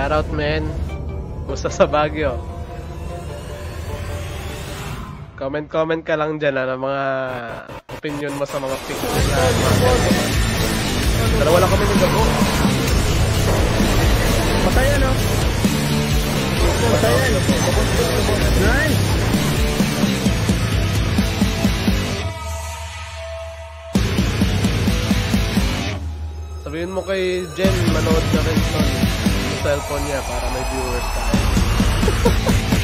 Shoutout man. Gusto sa Baguio. Comment-comment ka lang dyan ano, mga opinion mo sa mga pics na Pero wala kami ng gago. Patayan, oh. Patayan. Nice. Sabihin mo kay Jen, manood na rin son cellphone niya para may viewers tayo.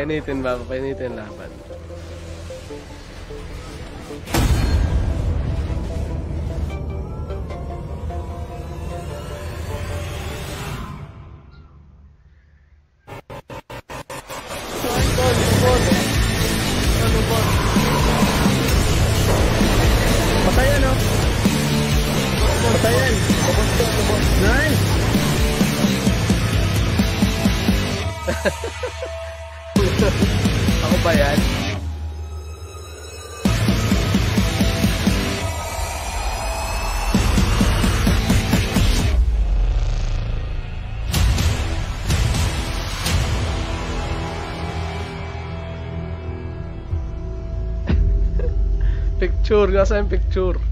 Painitin ba? Painitin laban. Picture, nasa yung picture.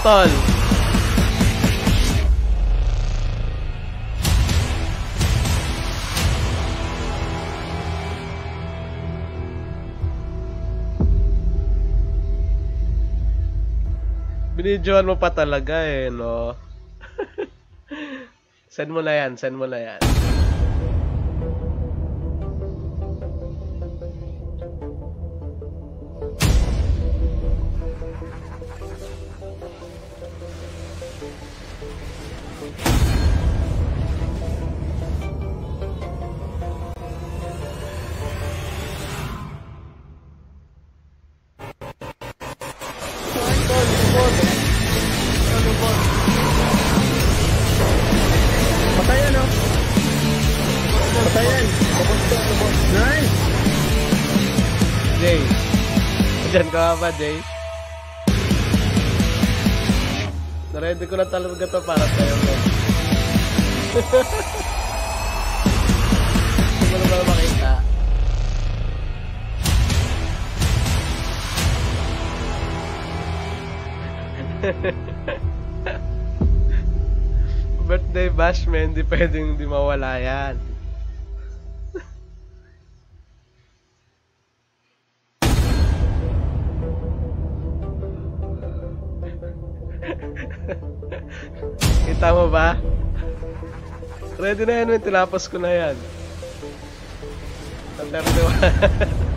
Tol? Binidyoan mo pa talaga eh, no? send mo na yan, send mo na yan. Jay? Naready ko na talaga to para sa'yo. Hindi mo na ba makita? Birthday bash, man. Hindi pwedeng di mawala yan. Kita mo ba? Ready na yan, man. Tinapos ko na yan. Ang 31.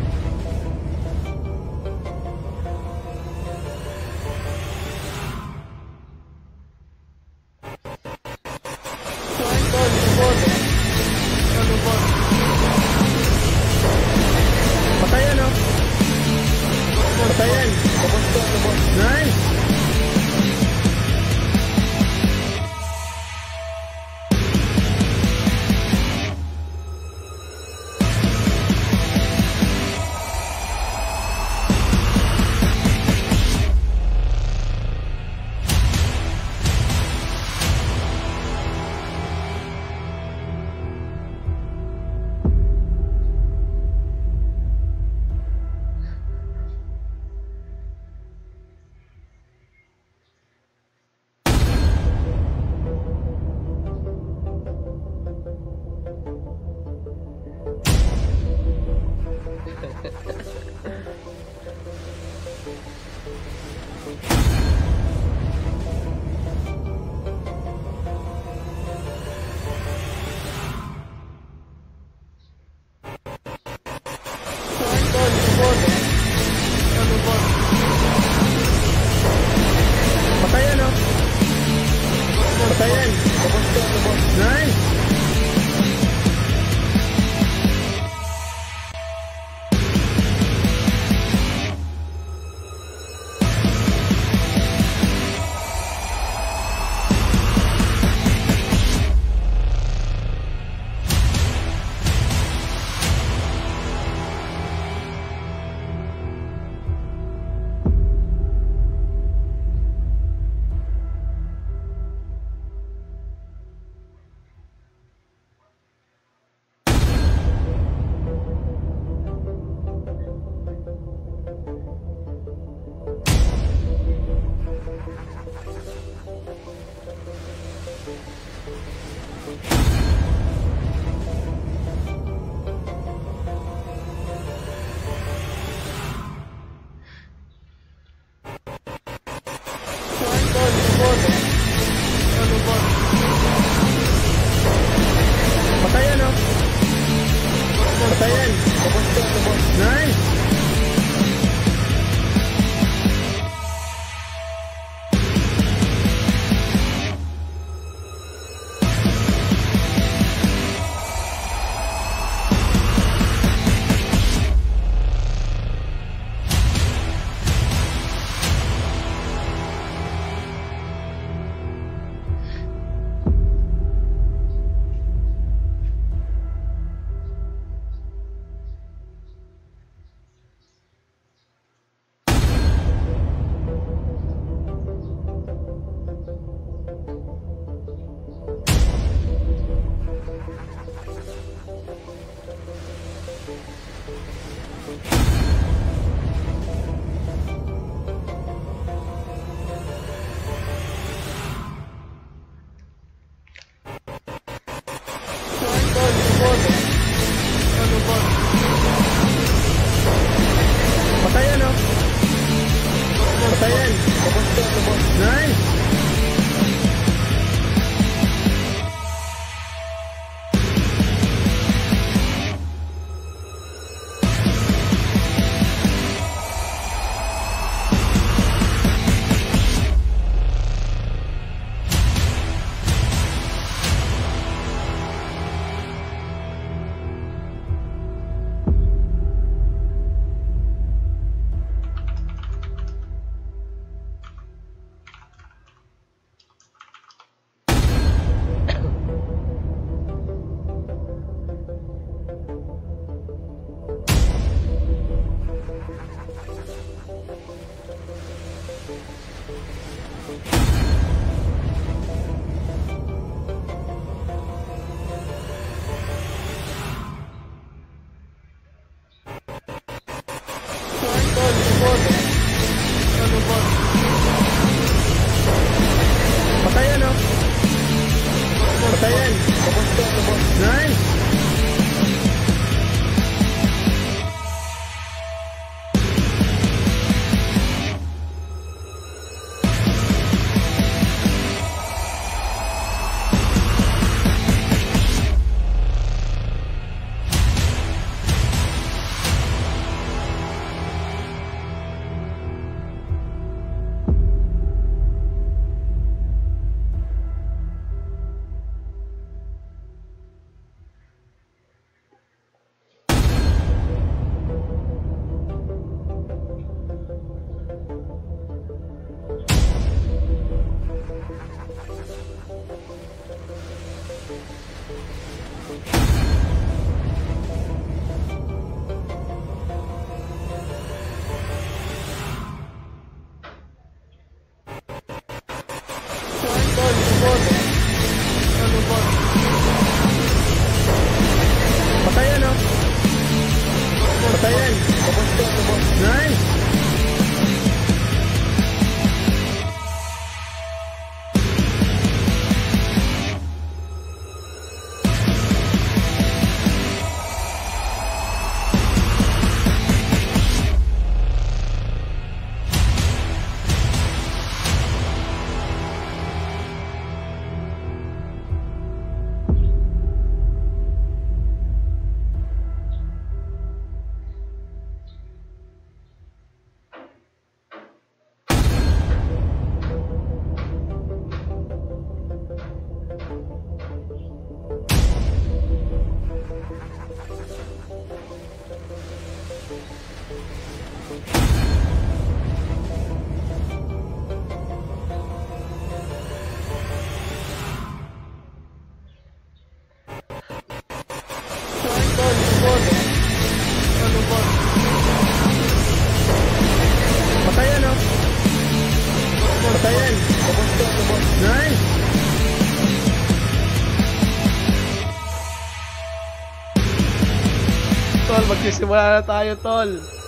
Tol, magsisimula na tayo, tol.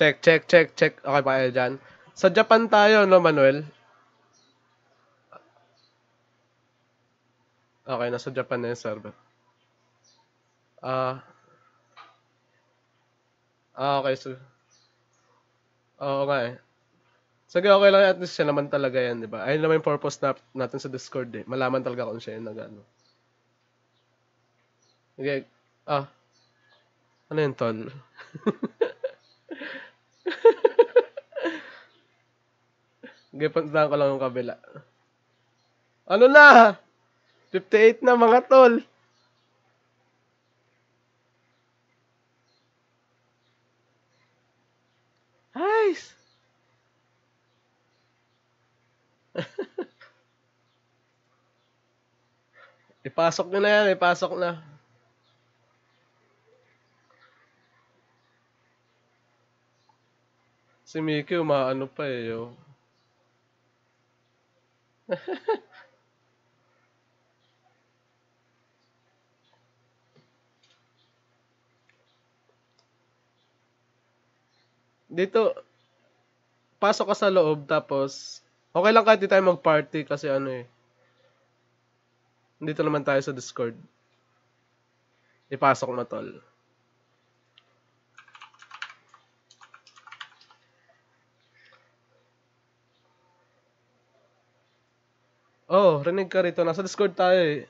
Check, check, check, check. Okay ba kayo dyan? Sa Japan tayo, no, Manuel? Okay, nasa Japan na yung server. Ah... Uh, ah, okay, so... Ah, Oo nga. Sige, okay lang. At least siya naman talaga yan, di ba? Ayun naman yung purpose na, natin sa Discord eh. Malaman talaga kung siya yung nag-ano. Okay. Ah. Ano yun, Tol? Sige, puntahan ko lang yung kabila. Ano na? 58 na mga tol. Nice. ipasok nyo na yan, ipasok na. Si Mickey, umaano pa eh, yo. Dito, pasok ka sa loob, tapos, okay lang kahit di tayo mag-party kasi ano eh. Dito naman tayo sa Discord. Ipasok mo, tol. Oh, rinig ka rito. Nasa Discord tayo eh.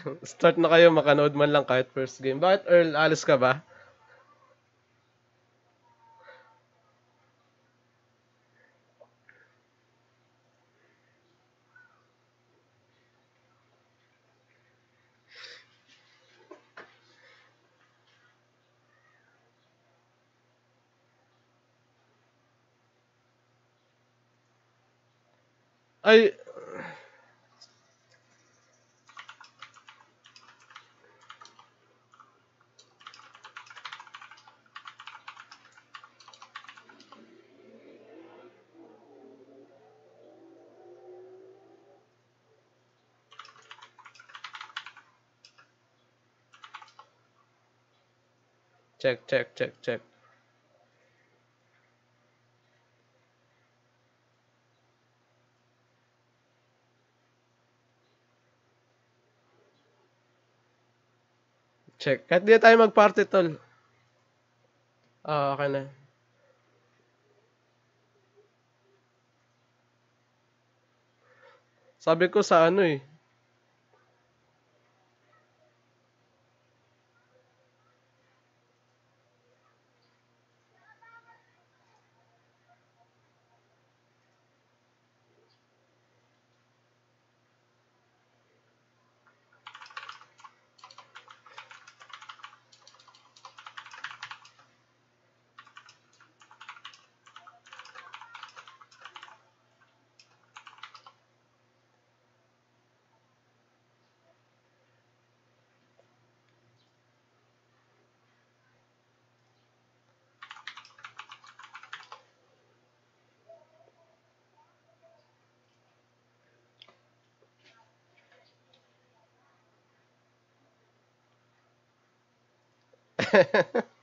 Start na kayo, makanood man lang kahit first game. Bakit Earl, alis ka ba? Ay, check, check, check, check. Check. Kahit di tayo mag-party, tol. Ah, okay na. Sabi ko sa ano eh.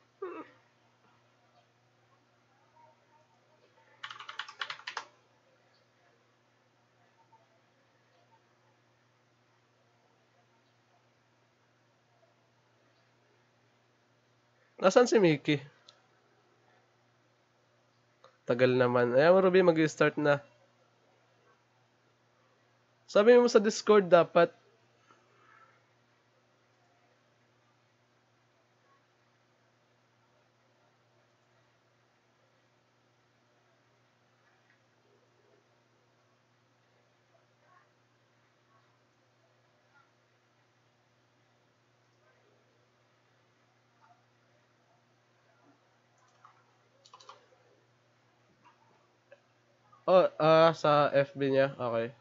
Nasaan si Mickey? Tagal naman. Ayan mo, Ruby, mag-start na. Sabi mo sa Discord dapat Oh, ah, sa FB niya. Okay.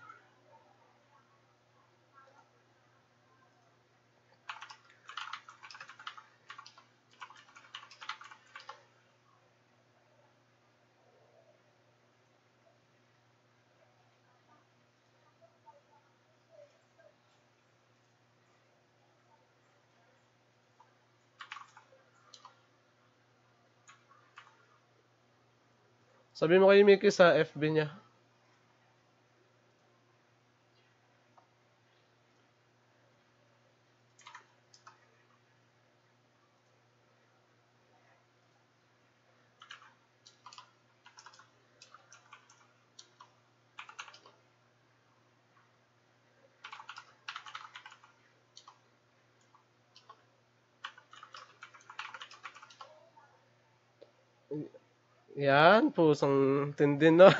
Sabi mo kay Mickey sa FB niya. Yan, pusong tindi no.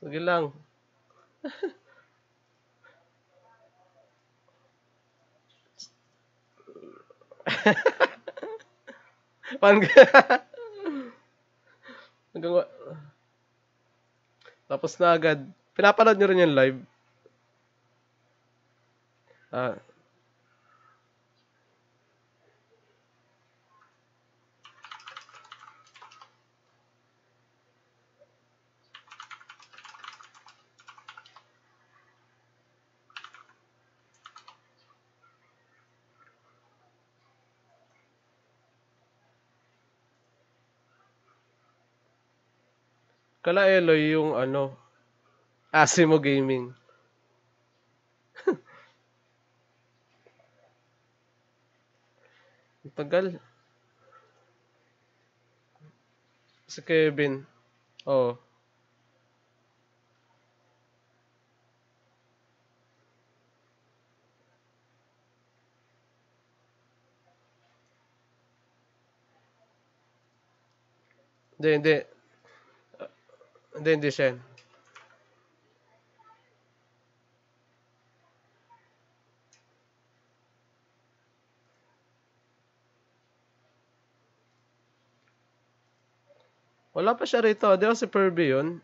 Sige lang. Pan Hanggang Tapos na agad. Pinapanood nyo rin yung live. Ah, Kala Eloy yung ano, Asimo Gaming. Tagal. Si Kevin. Oh. Hindi, hindi. Hindi siya. yan. Wala pa siya rito. Di ba si Perby yun?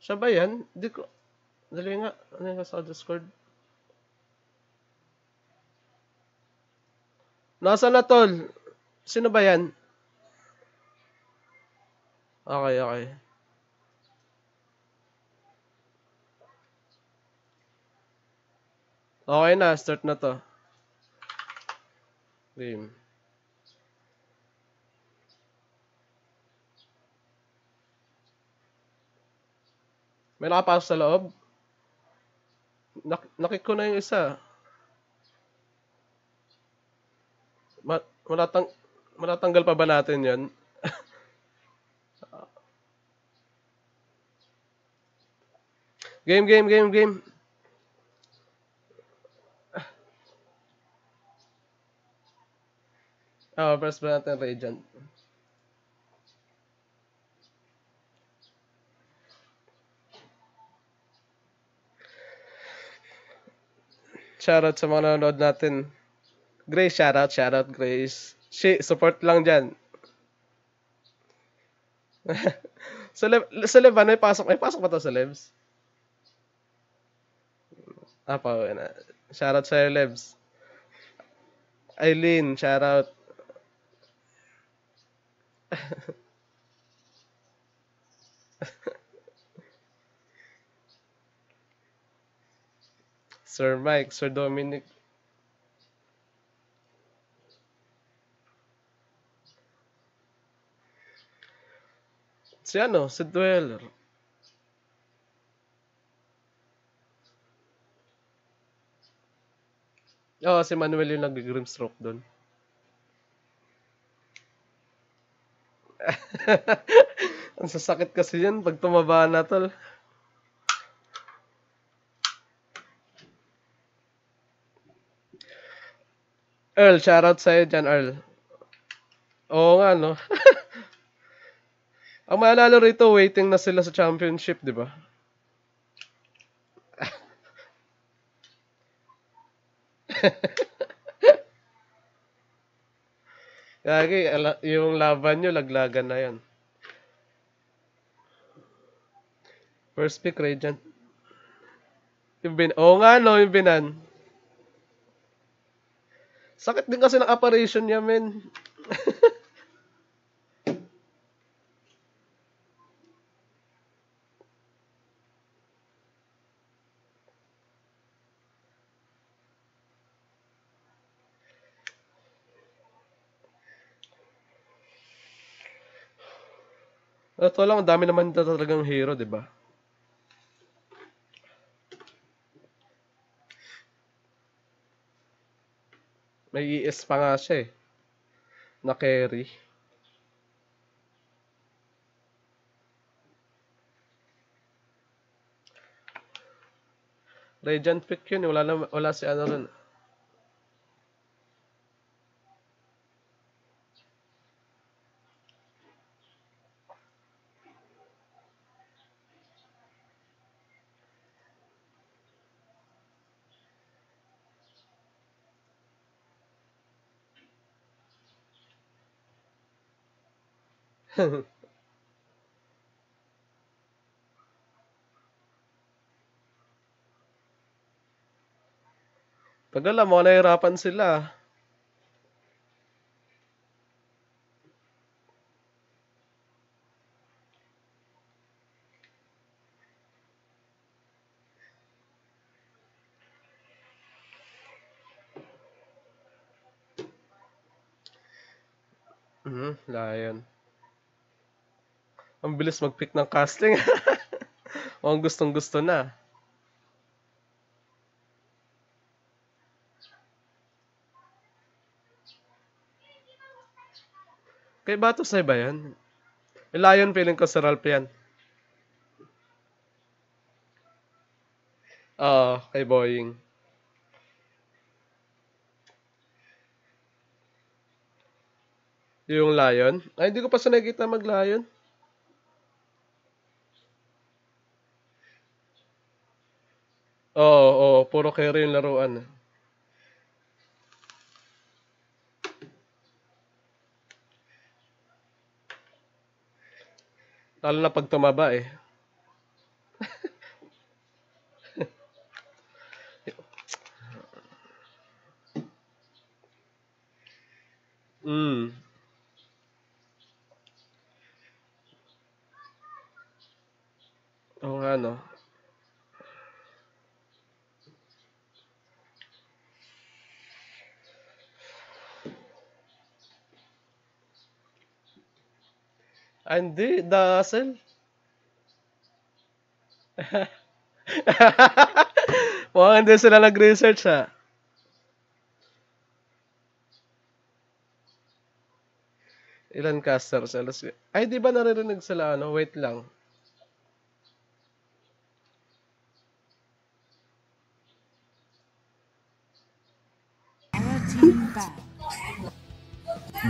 Siya ba yan? Di ko... Dali nga. Ano yung sa Discord? Nasa na tol? Sino ba yan? Okay, okay. Okay na, start na to. Game. May nakapasok sa loob? Nak nakik ko na yung isa. Ma matatang matatanggal pa ba natin yan? game, game, game, game. Ah, press ba natin Radiant? Shoutout sa mga nanonood natin. Grace, shoutout, shoutout, Grace. Shi, support lang dyan. sa Lev, sa Lev, ano, pasok, may pasok pa to sa Levs? Ah, pa, na. Shoutout sa Levs. Eileen, shoutout. Sir Mike, Sir Dominic. Si ano, si Dweller. Oo, si Manuel yung nag-grimstroke doon. Ang sasakit kasi yan pag tumaba na tol. Earl, shoutout sa'yo dyan, Earl. Oo nga, no? Ang maalala rito, waiting na sila sa championship, di ba? Ala- yung laban nyo, laglagan na yan. First pick, Radiant. Yung bin... Oo nga, no, yung binan. Sakit din kasi ng operation niya, men. Ito lang, ang dami naman talagang hero, di ba? May ES pa nga siya eh. Na carry. Radiant pick yun eh. Wala, na, wala si ano rin. Tagal lang, mga nahirapan sila. Mhm, Lion. Ang bilis mag-pick ng casting. o ang gustong gusto na. Kay Batusay ba yan? Yung Lion feeling ko si Ralph yan. Oo, kay Boying. Yung Lion? Ay, hindi ko pa sa nakikita mag-Lion. Oo, oo, puro carry yung laruan. Lalo na pag tumaba eh. Mm. Oo nga no. Ah, hindi, Dazzle. Mukhang hindi sila nag-research ha. Ilan casters? Alas... Ay, di ba naririnig sila ano? Wait lang.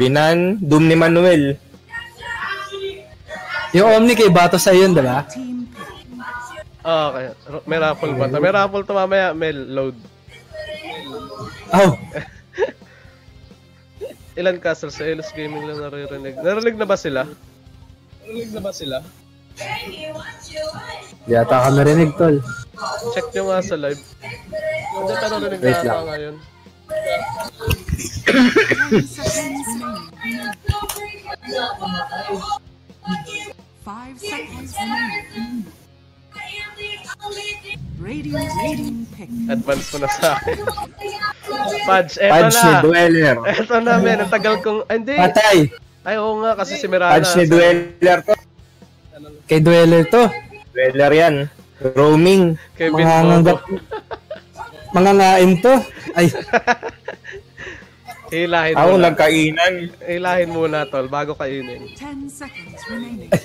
Binan, Doom ni Manuel. Yung Omni kay Bato sa yun, di ba? Team pick. Ah, okay. May raffle ba? May raffle to mamaya. May load. Oh, Ilan casters sa Elos Gaming lang naririnig? Narinig na ba sila? di ata ka narinig, tol. Check nyo nga sa live. Hindi ka narinig Wait na ata lang. ngayon. 10 seconds remaining. 5 seconds remaining. Radiant team pick. Advance mo na sa akin. Fudge, eto Fudge ni na. Dweller. Eto na, men. Ang tagal kong... Ay, hindi. Patay! Ay, oo nga. Kasi si Mirana. Fudge ni Dweller to. Kay Dweller to. Dweller yan. Roaming. Kevin Mga. Mga ngain to. Ay, Hilahin Ako muna. nagkainan. Hilahin muna, tol, bago kainin. 10 seconds remaining.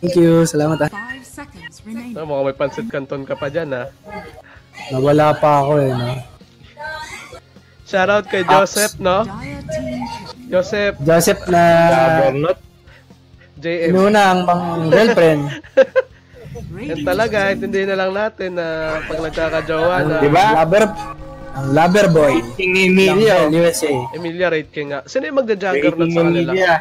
thank you. Salamat ah. 5 seconds remaining. No, mukhang may pansit canton ka pa dyan, ha? Nawala pa ako eh, no? Shoutout kay Joseph, no? Joseph, Joseph na Juggernaut. JM. inuna ang mga girlfriend. Yan talaga, intindihin na lang natin na pag nagkakajowa na Di ba? Lover, ang lover boy. King Ng Emilia. USA. Emilia Rate King nga. Sino yung magja-juggernaut King sa kanila? Emilia.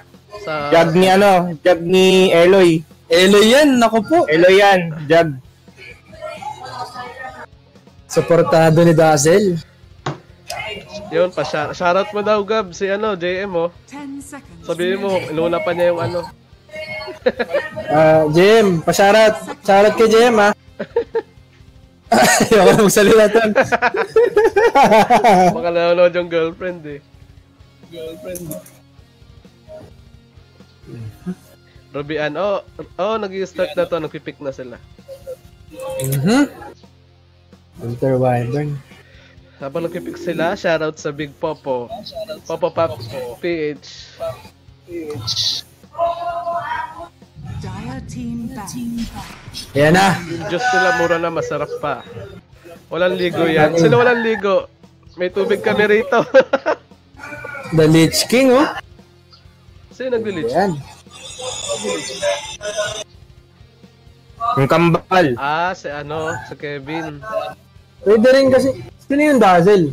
Sa... Jag ni ano, jag ni Eloy. Elo yan, naku po. Eloy yan, jag. Suportado ni Dazzle. Yun, pa shoutout mo daw Gab si ano, JM oh. 10 seconds. Sabihin mo, inuna pa niya yung ano. Ah, Jem, pasyarat. Shoutout kay Jem, ha? Ayaw ko magsalita tol. Baka nanonood yung girlfriend eh. Girlfriend. Ruby Ann, oh, oh, nag-start na to, nagpipick na sila. Mhm. Winter Wyvern. Habang nagpipick sila, shoutout sa Big Popo. Popo Pop PH. Ayan na. Yung juice nila mura na masarap pa. Walang ligo yan. Sino walang ligo? May tubig kami rito. The Lich King, oh. Sino nag-glitch? Ayan. Yung kambal. Ah, si ano, si Kevin. Pwede rin kasi. Sino yung Dazzle?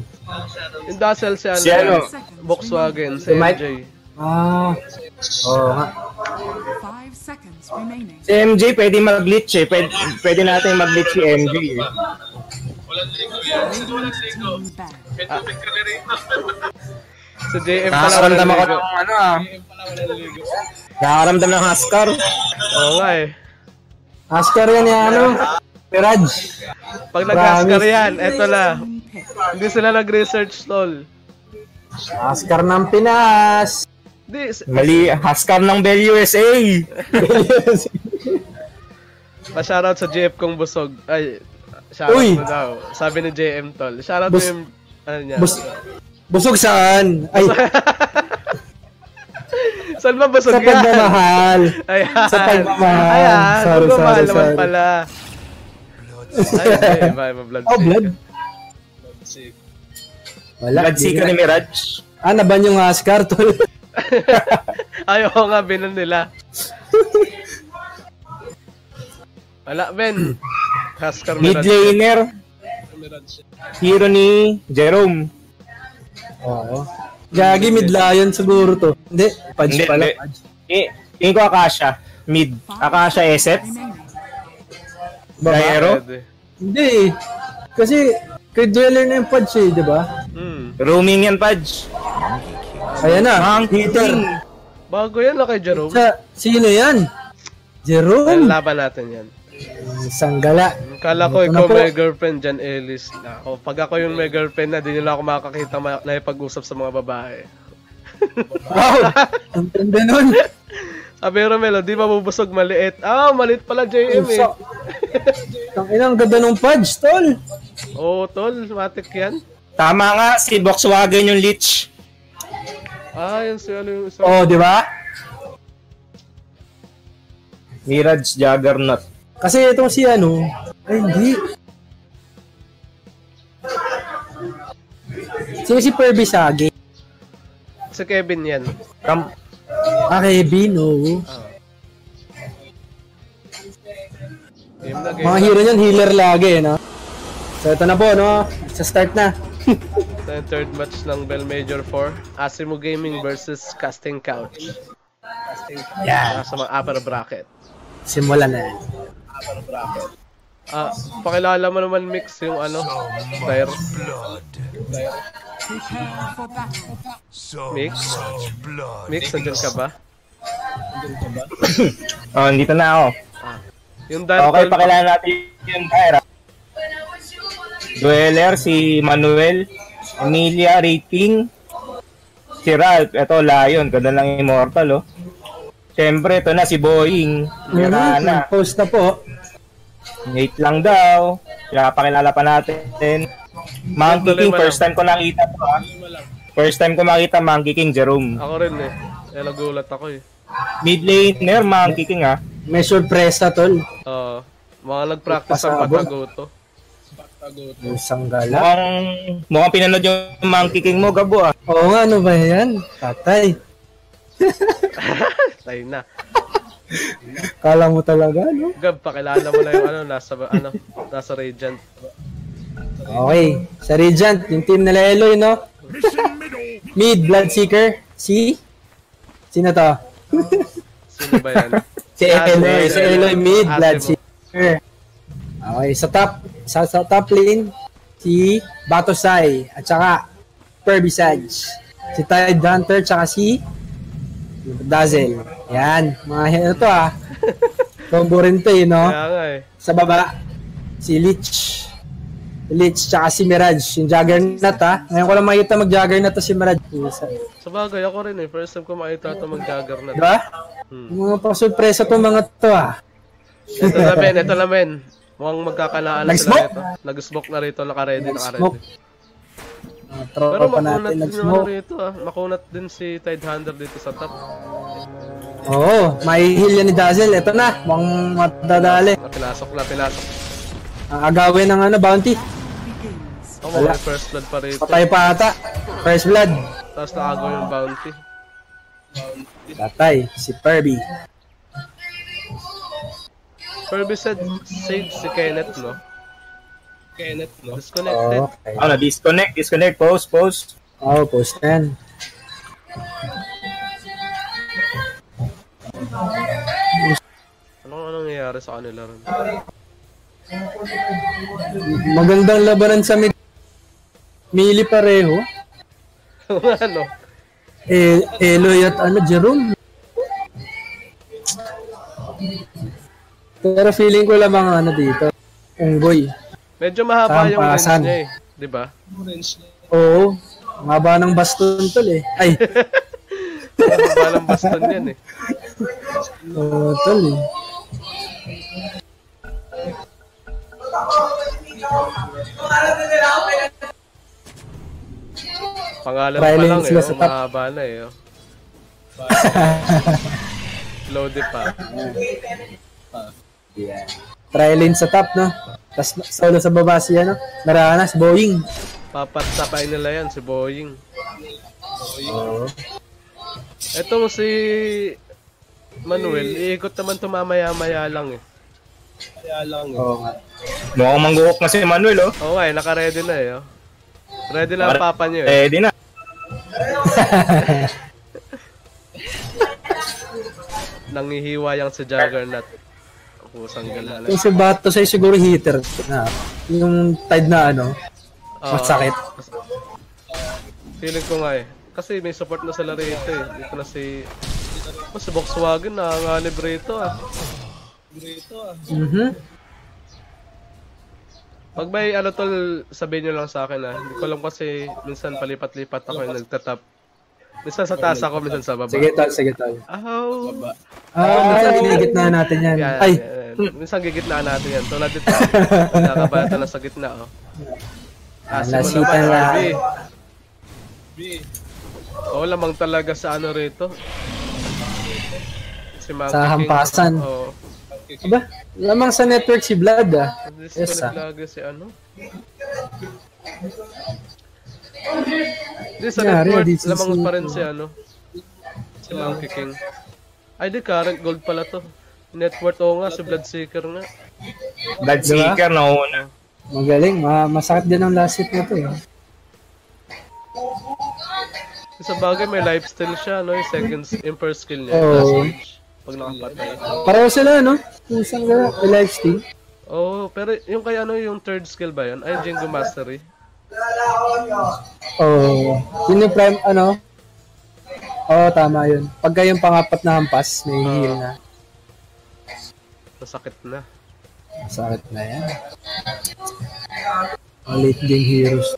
Yung Dazzle si ano, Si ano? Volkswagen, si Si Mike? MJ. Ah. Oo nga. 5 seconds remaining. Si MJ pwede mag-glitch eh. Pwede, pwede natin mag-glitch si MJ eh. Radiant team back. Si JM pala walang Nakakaramdam ako ligo. ng ano ah. Nakakaramdam ng Haskar. Oo nga eh. Oscar yan yung ano. Mirage. Pag nag-Oscar yan, eto na. Hindi sila nag-research tol. Oscar ng Pinas. Si- Mali, Haskar ng Bell USA. pa-shoutout sa JF kong busog. Ay, shoutout Uy! mo daw. Sabi ni JM tol. Shoutout Bus- yung, ano niya. Bus busog saan? Ay, Saan ba busog sa yan? pagmamahal. Ayan. Sa pagmamahal. Ayan. Sorry, Pagmamahal sorry, naman sorry. pala. Ay. Iba, iba. Blood Oh, sick. blood. Wala. Blood na- ni Mirage. Ah, naban yung Oscar, tol. Ay, oo nga, binan nila. Wala, Ben. Husker Mid laner. Hero ni Jerome. Oo. Gagi mid lion siguro to. Hindi, Pudge Hindi, pala. hindi. Eh, tingin ko Akasha. Mid. Akasha SF. Pwede. Hindi. Kasi, kay Dweller na yung Pudge eh, di ba? Hmm. Roaming yan, Pudge. Ayan na. Monkey Peter. King. Bago yan na kay Jerome. Sa, sino yan? Ay, Jerome. laban natin yan. Sanggala. Kala ko na ikaw may girlfriend, Jan Ellis. Na ako. Pag ako yung may girlfriend na, di nila ako makakita ma- na ipag-usap sa mga babae. Wow! Ang tanda nun. Sabi Romelo, di mabubusog maliit. Ah, maliit pala JM eh. Ang inang ganda ng Pudge, tol. Oo, tol. Matik yan. Tama nga, si Volkswagen yung leech. Ah, yun si ano yung isa. Oh, di ba? Mirage Juggernaut. Kasi itong si ano, ay hindi. Sino si Perby Sagi? Si Kevin yan. Kam Ah, Kevin, oo. Game na game. Mga hero niyan, healer lagi, no? So, ito na po, no? Sa start na. Ito yung third match ng Bell Major 4. Asimo Gaming versus Casting Couch. Yeah. Sa mga upper bracket. Simulan na yan. Ah, pakilala mo naman mix yung ano, player. Battle. Mix? Mix, nandiyan ka ba? Oh, dito na ako. Yung Dan Okay, pakilala natin yung Tyra. Dueler, si Manuel, Emilia, Rating, si Ralph, eto Lion, ganda lang immortal, oh. Siyempre, ito na si Boeing, Mirana, Mm, post na po. Nate lang daw, kaya pakilala pa natin. Monkey Tuloy King, first time ko nakita to, ah. First time ko makita Monkey King, Jerome. Ako rin eh. Eh, nagulat ako eh. Mid laner, Monkey King, ah. May sorpresa, tol. Oo. mga nag-practice ng Pasabog. patagoto. Yung sanggala. Mukhang, mukhang pinanood yung Monkey King mo, Gabo, ah. Oo nga, ano ba yan? Tatay. Tayo na. Kala mo talaga, no? Gab, pakilala mo na yung ano, nasa, ano, nasa Radiant. Okay. Sa Regent, yung team nila Eloy, no? Mid, Bloodseeker. Si? Sino to? Sino ba yan? Si Eloy. Si Eloy Mid, Bloodseeker. Okay, sa top, sa, sa top lane, si Batosai at saka Kirby Sage. Si Tide Hunter tsaka si Dazzle. Yan, mga ano to ah. Combo rin to eh, no? Nga eh. Sa baba, si Lich. Lich tsaka si Mirage, yung Juggernaut ha. Ngayon ko lang makita mag-Juggernaut si Mirage. Sa bagay, ako rin eh. First time ko makita ito mag-jagger na. Diba? Hmm. Mga pasurpresa to mga to ah. Ito na men, ito na men. Mukhang magkakalaan na sila rito. Nag-smoke na rito, naka-ready, naka-ready. Uh, Pero makunat natin nag-smoke. rito ah. Makunat din si Tide Hunter dito sa top. Oo, may heal yan ni Dazzle. Ito na, mukhang matadali. Pinasok na, pinasok. Ang agawin ng ano, bounty. Oh, Wala. may first blood pa rito. Patay pa ata. First blood. Tapos nakagaw yung bounty. Patay, si Kirby. Said, save si Kenneth, no? Kenneth, no? Disconnected. Okay. Ano, disconnect, disconnect, post, post. Oh, post na yan. Anong anong nangyayari sa kanila rin? Magandang labanan sa mid. Mili pareho. ano? Eh, Eloy at ano, Jerome. Pero feeling ko lamang ano dito. Unggoy. Medyo mahaba yung range niya eh. Di ba? Oo. Ang haba ng baston tol eh. Ay, Mahaba ng baston yan eh. oo tol eh. Pangalan pa lang eh. Oh, mahaba na eh. Oh. Loaded pa. Trilane sa top, no? Tapos solo sa baba siya, no? Naranas, Boeing. Papatsapay nila yan si Boeing. Etong si Manuel, iikot naman to mamaya-maya lang eh. Oo nga. Mukhang mangguhok na si Manuel, oh. Oo nga eh, naka-ready na eh. Oh. Ready na ang papa niyo eh. Eh, di na. Nangihiwa yang si Juggernaut. Kusang galala. Yung si Bato sa'yo siguro hitter na. Yung tide na ano, Oo. masakit. Feeling ko nga eh. Kasi may support na sila rito eh. Dito na si... Oh, si Volkswagen na nganib rito ah. Mhm. Pag may ano tol, sabihin nyo lang sa akin ah. Hindi ko alam kasi minsan palipat-lipat ako yung nagtatap. Minsan sa taas ako, minsan sa baba. Sige tol, sige tol. Ahaw! Ah, minsan ginigitna natin yan. Yan, Ay, yan. minsan gigitnaan natin yan. Tulad dito, nakabata na sa gitna oh. Asin mo naman, na. RB. Oo, lamang talaga sa ano rito. Si Monkey Sa King. hampasan. Oo. aba, lamang sa network si Vlad ah. Yes, ah. si ano. Di sa Nangyari, network, DCC lamang pa rin si ano. Si Monkey King. Ay, di current gold pala to. Network oo nga, si Bloodseeker nga. Bloodseeker na una. Magaling, ma masakit din ang last hit na to eh. Sa bagay, may lifesteal siya, no? Yung second, yung first skill niya. Oo. Last. Pag nakapatay. Pareho sila no? Pusang gala, may lifesteal. Oo, pero yung kay ano, yung third skill ba yun? Ay, Jingo Mastery. Oo. Oh, yun yung prime, ano? Oo, tama yun. Pagka yung pangapat na hampas, may heal na. Masakit na. Sakit na yan. Mga late game heroes.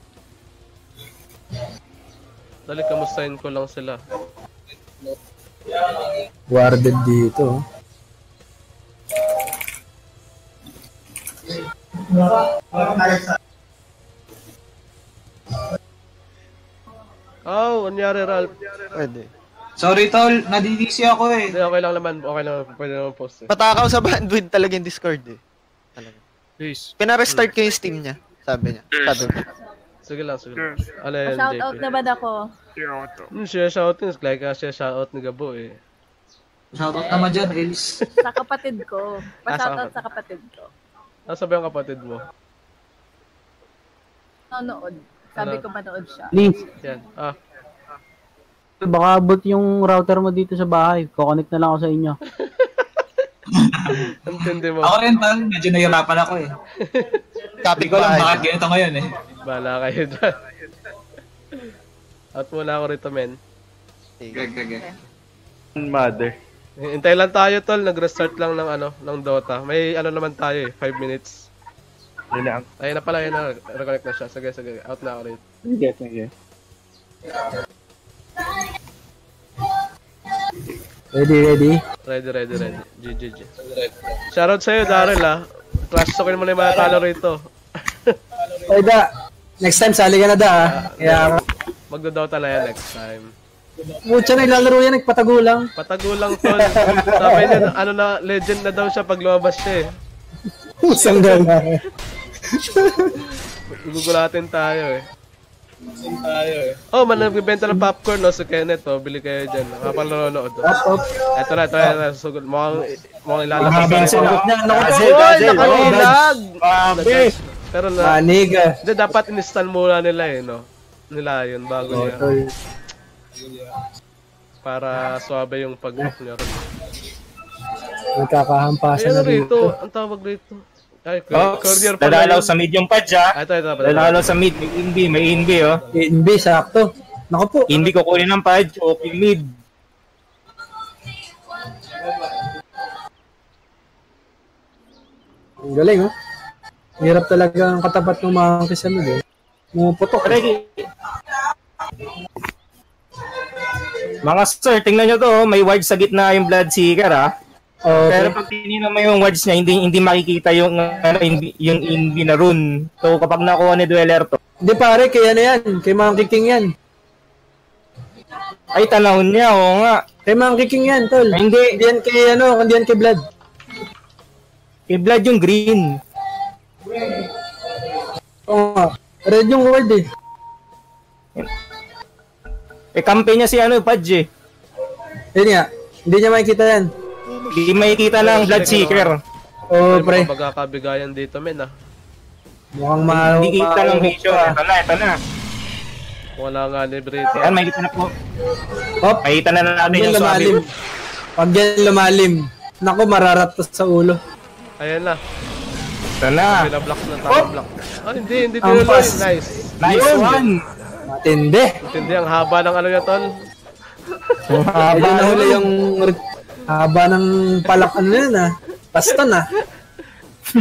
Dali, kamustahin ko lang sila. Warded dito. oh. Oh, anyari, Ralph. Pwede. Sorry tol, nadidisi ako eh. Hindi, okay lang naman. Okay lang. Pwede naman post eh. Patakaw sa bandwidth talaga yung Discord eh. Talaga. Please. Pina-restart ko yung Steam niya. Sabi niya. Sabi niya. Sige lang, sige lang. Ano yan, Shoutout JP? naman ako. Hmm, siya shoutout. Like ka siya shoutout ni Gabo eh. Shoutout naman dyan, Els. Sa kapatid ko. Ah, sa Pa-shoutout sa kapatid ko. Nasa ba yung kapatid mo? Nanonood. Sabi Ano? ko manood siya. Please, Yan. Ah, baka abot yung router mo dito sa bahay. Kukonect na lang ako sa inyo. intindi mo. Ako rin, tol. Medyo nahirapan ako eh. Hindi ko lang bakit ganito ngayon eh. Bala kayo dyan. Out muna ako rito, men. Gag, gag, gag. Mother. Hintay lang tayo, tol. Nag-restart lang ng ano, ng Dota. May ano naman tayo eh, 5 minutes. Yun lang. Ayun na pala, ayun na. Reconnect na siya. Sige, sige. Out na ako rito. Sige, sige. Ready, ready? Ready, ready, ready. GG, G. Shoutout sa'yo, Daryl, ah. Clash talkin mo na yung mga talo rito. Oy, da. Next time, sali ka na da. ah. Kaya, Magdo-Dota na yan next time. mutya naglalaro yan, nagpatago lang. Patagulang, tol. Sabi niya, ano na, legend na daw siya pag lumabas siya eh. Pusang gala. Gugulatin tayo eh. Oh, man, nagbibenta ng popcorn, no? Si Kenneth, oh. Bili kayo dyan. Kapag nanonood. Oh. Eto na, ito na, ito na. Sugod. Mukhang, mukhang ilalabas Mahaba yung sagot niya. Nakailag! Grabe. Pero na, Manig ah. hindi, dapat in-install muna nila eh, no? Nila yun, bago niya. Para swabe yung pag-hook niya. Nagkakahampasan na rito? dito. Ang tawag rito? Ay, Oh, courier pala dadalaw yun. sa medium patch ah. Ah, ito, ito, ito. Dadalaw sa mid, may inbi, may inbi oh. NB, sakto. Naku po. Inbi ko kunin ng patch, okay mid. Ang galing, oh. Hirap talaga ang katapat ng mga kisano eh. Pumuputok. eh. Mga sir, tingnan nyo to, oh, may ward sa gitna yung blood seeker ah. Okay. Pero pag tinignan mo yung words niya, hindi hindi makikita yung ano, yung inbi na rune. So kapag nakuha ni Dweller to, Hindi pare, kaya na yan. Kay Monkey King yan. ay tanahon niya, oo nga. Kay Monkey King yan, tol. Ay, hindi, Hindi yan kay ano, hindi yan kay Blood. kay blood yung green. Oo nga. Red yung word eh. Eh, kampe niya si ano, Padge eh. Yun nga. Hindi niya makikita yan. Hindi makikita ng blood seeker. Oo, Ay, pre. mga magkakabigayan dito, men, ah. Mukhang ma... Hindi kita ng ma- vision. Ito na, ito na. Wala nga ni Brito. Ayan, makikita na po. Hop. Makikita na natin yung lumalim. Pag yan lumalim. Naku, mararatos sa ulo. Ayan na. Ito na. Binablock na tama block. Ah, hindi, hindi Ang tinuloy. Nice. Nice one. Matindi. Intindi, ang haba ng ano niya, tol. Medyo nahuli yung haba ng palak ano yun ah. Baston ah.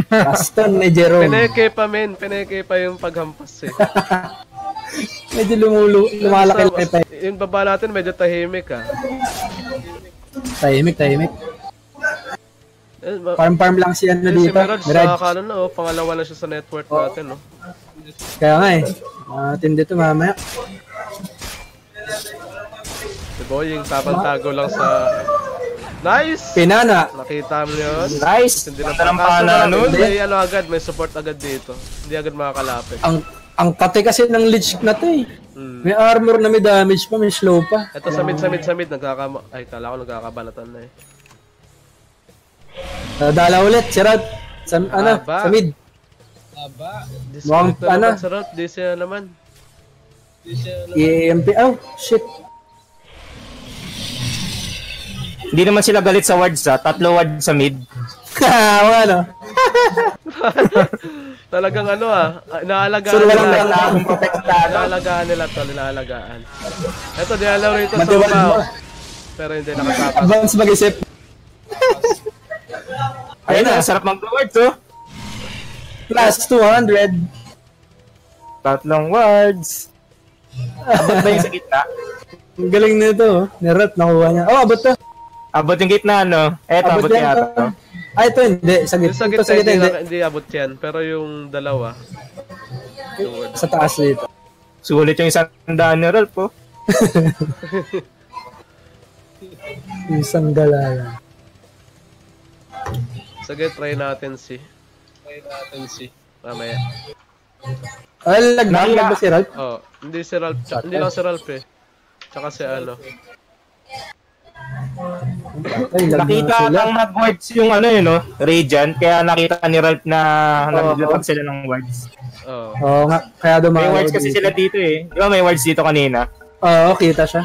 Baston ni Jerome. Pineke pa, men. Pineke pa yung paghampas, eh. Medyo lumulu, lumalaki Basta, pa. yung baba natin, medyo tahimik, ah. Tahimik, tahimik. Eh, ma- Farm farm lang si ano si dito. Mirage, Mirage. sa kaano na, oh, pangalawa na siya sa network natin, oh. Kaya nga eh. Matindi to mamaya. Si Boying, tabantago lang sa... Nice! Pinana. Nakita mo yun? Nice. Hindi na, nun. May ano agad, may support agad dito. Hindi agad makakalapit. Ang ang kate kasi ng lich na to eh. Hmm. May armor na may damage pa, may slow pa. Ito sa mid, sa mid, sa mid, nagkakama... Ay, kala ko nagkakabanatan na eh. Uh, dala ulit, si Rod. Sa, ano, sa mid. Disconnect Mukhang ano? naman sa route, di siya naman. EMP. Oh, shit. Hindi naman sila galit sa wards ah. Tatlo wards sa mid. Ano. Talagang ano ah, ah, inaalagaan So, walang nila. nalaman. Inaalagaan nila to, inaalagaan. Ito, dinalaw rito sa umaw. mo. Pero hindi nakatapas. Advance mag-isip. Ayun na, sarap mag-wards oh. Plus 200. Tatlong wards. Abot ba yung sa gitna? Ang galing nito. oh. Ni Rod, nakuha niya. Oh, abot to. Abot yung gitna, no? Eto, abot, yan yata. Ay, ito hindi. Sa Yung gitna. gitna, sa gitna, hindi, hindi. abot yan. Pero yung dalawa, Sa taas dito. Sulit yung isang daan ni Rolf oh. Isang galaya. sige, try natin si. Try natin si. Mamaya. Ay, lag ba? Si Ralph? Oh, hindi si Ralph, hindi lang si Ralph eh. Tsaka si ano. Nakita ng mag-wards yung ano yun, no? Radiant, kaya nakita ni Ralph na naglatag sila ng wards. Oh. Oo nga, kaya May dumayo. wards kasi sila dito eh. Di ba may wards dito kanina? Oo, kita siya.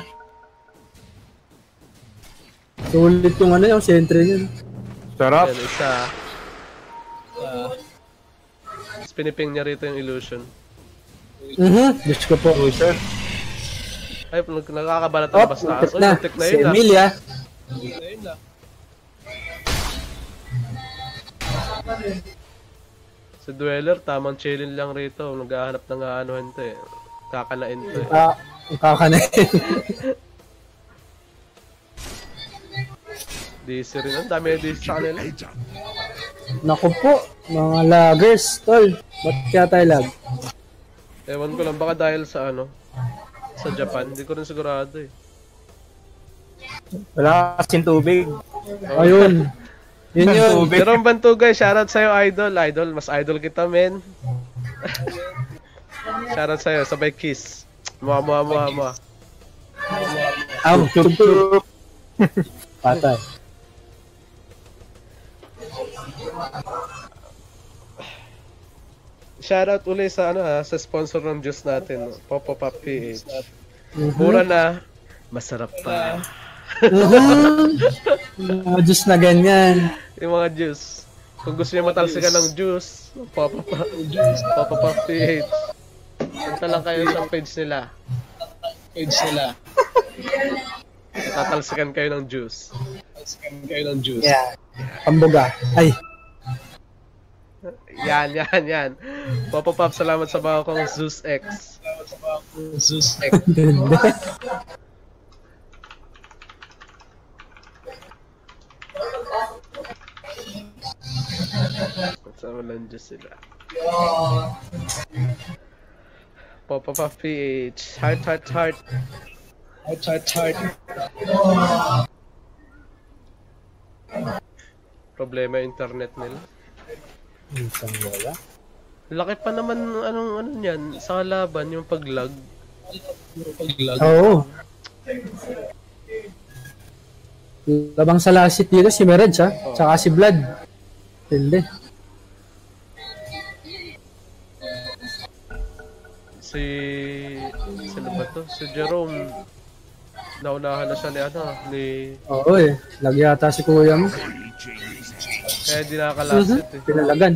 Sulit yung ano yung sentry niya. Sarap. Yan, isa. Tapos piniping niya rito yung illusion. Mhm, Diyos ko po. Illusion. Ay, nakakabalat na basta. Uy, na. muntik na Si yun ah. Emilia. Si Dweller, tamang chillin lang rito. Naghahanap ng aanuhan to eh. Kakanain to eh. Ah, kakanain. DC rin. Ang dami na DC sa kanila. Naku po, mga lagers, tol. Ba't kaya tayo lag? Ewan ko lang, baka dahil sa ano, sa Japan. Hindi ko rin sigurado eh. Wala kasing tubig. Ayun. Yun yun. Jerome Bantugay, shoutout sa'yo, idol. Idol, mas idol kita, men. shoutout sa'yo, sabay kiss. Mua, mua, mua, mua. Aw, chup chup. Patay. Shoutout uli sa ano ha, sa sponsor ng juice natin, no? Popo Pop PH. Mhm. Mura na, masarap pa. Mga Diyos na ganyan. Yung mga juice. Kung gusto niyo matalsikan ng juice, Popo Pop, Popo Pop PH. Punta lang kayo sa page nila. Page nila. Tatalsikan kayo ng juice. Tatalsikan kayo ng juice. Yeah. Pambuga. Ay, Yan, yan, yan. Popo Pop, salamat sa bago kong Zeus X. Zeus X. ganda. Sa walang Diyos sila. Popo Pop PH. Heart, heart, heart. Heart, heart, heart. Problema internet nila. Isang wala. Laki pa naman anong ano niyan sa laban yung paglag. Oo. Labang sa lasit dito si Mirage ha. Tsaka si Vlad. Hindi. Si sino ba to? Si Jerome. Naunahan na siya ni ano, ni Oo eh. Lag yata si kuya mo. Kaya di nakakalasit eh. Pinalagan.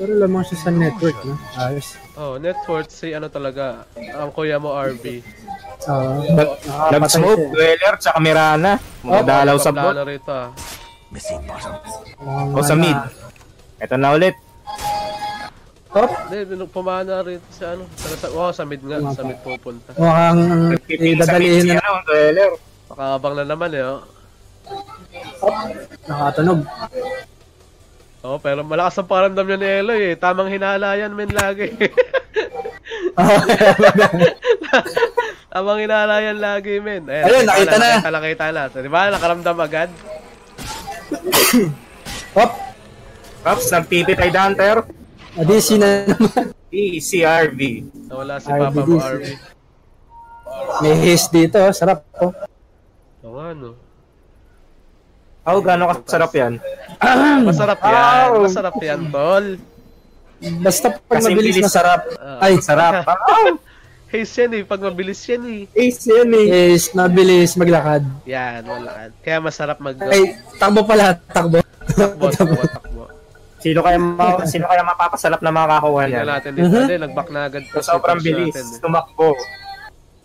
Pero lamang siya sa network, no? Ayos. Oh, net worth si ano talaga, ang kuya mo RB. Ah, nakakapatay Nag-smoke, siya. dweller, tsaka Mirana. Mga dalaw sa bot. Rito ah. Mga O sa mid. Ito na ulit. Top. Hindi, pumana rito si ano. Sa, sa, oh, sa mid nga, sa mid pupunta. Mukhang sa idadalihin na ano, dweller. Makakabang na naman eh, oh. nakatunog. Oh, pero malakas ang paramdam niya ni Eloy eh. Tamang hinala yan, men, lagi. Tamang hinala yan lagi, men. Ayun, nakita na. Nakita, nakita na. So, di ba? Nakaramdam agad. Hop! Pops, nagpipitay Hunter. Adisi na naman. ECRV. Nawala si RB Papa mo. RB. May haze dito, oh. sarap po. Oo nga, no. Oh, gano'ng kasarap yan? Masarap yan. Masarap yan, tol. Basta pag Kasi mabilis bilis. masarap. Ah. Ay, Sarap. Haze yan eh. Pag mabilis yan eh. Ace yan eh. is mabilis maglakad. Yan, wala. Kaya masarap mag Ay, takbo pala, takbo. takbo, takbo, takbo. Sino kaya ma- sino kaya mapapasarap na makakuha Tingnan niyan? natin dito. Hindi, nag-back na agad. So, sobrang bilis. natin, eh. Tumakbo.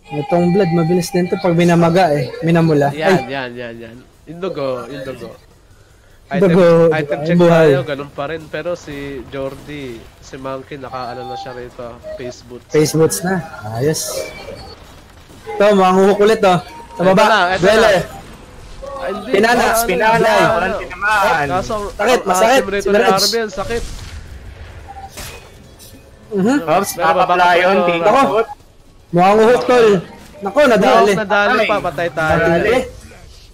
Itong blood, mabilis din to pag minamaga eh. Minamula. Yan, Ay, yan, yan, yan. Yung dugo, yung dugo. Dugo, item check buhay. tayo, ganun pa rin. Pero si Jordi, si Monkey, nakaano na siya rito, face boots. face boots na. Ayos. Ito, mga nguhukulit to. Sa Ito baba, na, ito Bele. na. Ay, hindi, Pinana, ano, pinana, ano, walang tinamaan. Sakit, ang masakit, si. Arben, sakit. Mhm. Ito, Tingnan Ako. ko. Mga nguhuk tol. Nako, nadali. Nadali pa, patay tayo. Nadali.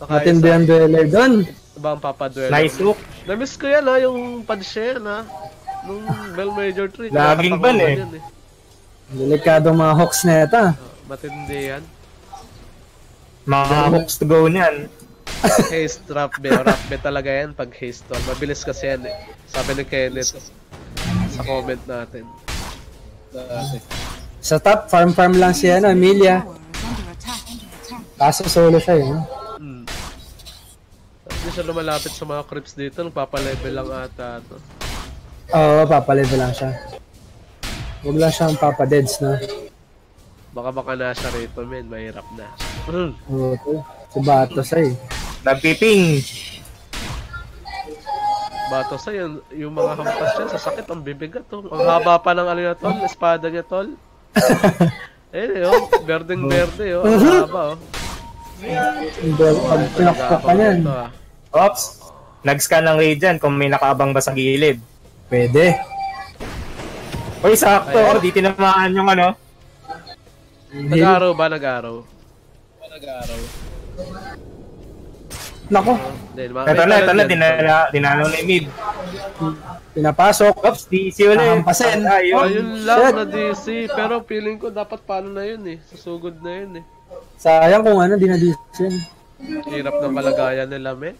Matindi ang dueler doon. Ba ang papaduel? Nice hook. Na-miss ko yan ha, yung padshare na. Nung Bell Major 3. Laging ban eh. Eh. Delikadong mga hawks na ito. Matindi yan. Mga hooks to go niyan. Haste trap be, rap be talaga yan pag haste tol. Mabilis kasi yan eh. Sabi ni Kenneth sa comment natin. Dati. Sa top, farm-farm lang si ano, attack. Kaso solo siya eh. no? Hmm. Hindi siya lumalapit sa mga creeps dito, nagpapalevel lang ata to. Oo, papalevel lang siya. Huwag lang siyang papadeds na. Baka baka nasa rito men, mahirap na. Oo, to. Si Batos ay. Nagpiping. Bato sa yun, yung mga hampas niya, sa sakit ang bibigat to. Ang haba pa ng ano niya tol, espada niya tol. eh, oh, berdeng berde oh, ang haba oh. Hindi, pag pinakpak ka niyan. Ito, ah. Ops. Nag-scan ng Radiant kung may nakaabang ba sa gilid. Pwede. Uy, sakto. Ayan. Di tinamaan yung ano. Nag-araw ba? Nag-araw? Nag-araw. Nako, Ito na, ito na. Dinala, dinalaw na yung mid. pinapasok. Ops, DC ulit. Nakampasin. Ayun. Ayun lang Shit. na DC, pero feeling ko dapat paano na yun eh. Susugod na yun eh. Sayang kung ano, dinadisyon. Hirap ng kalagayan nila, men.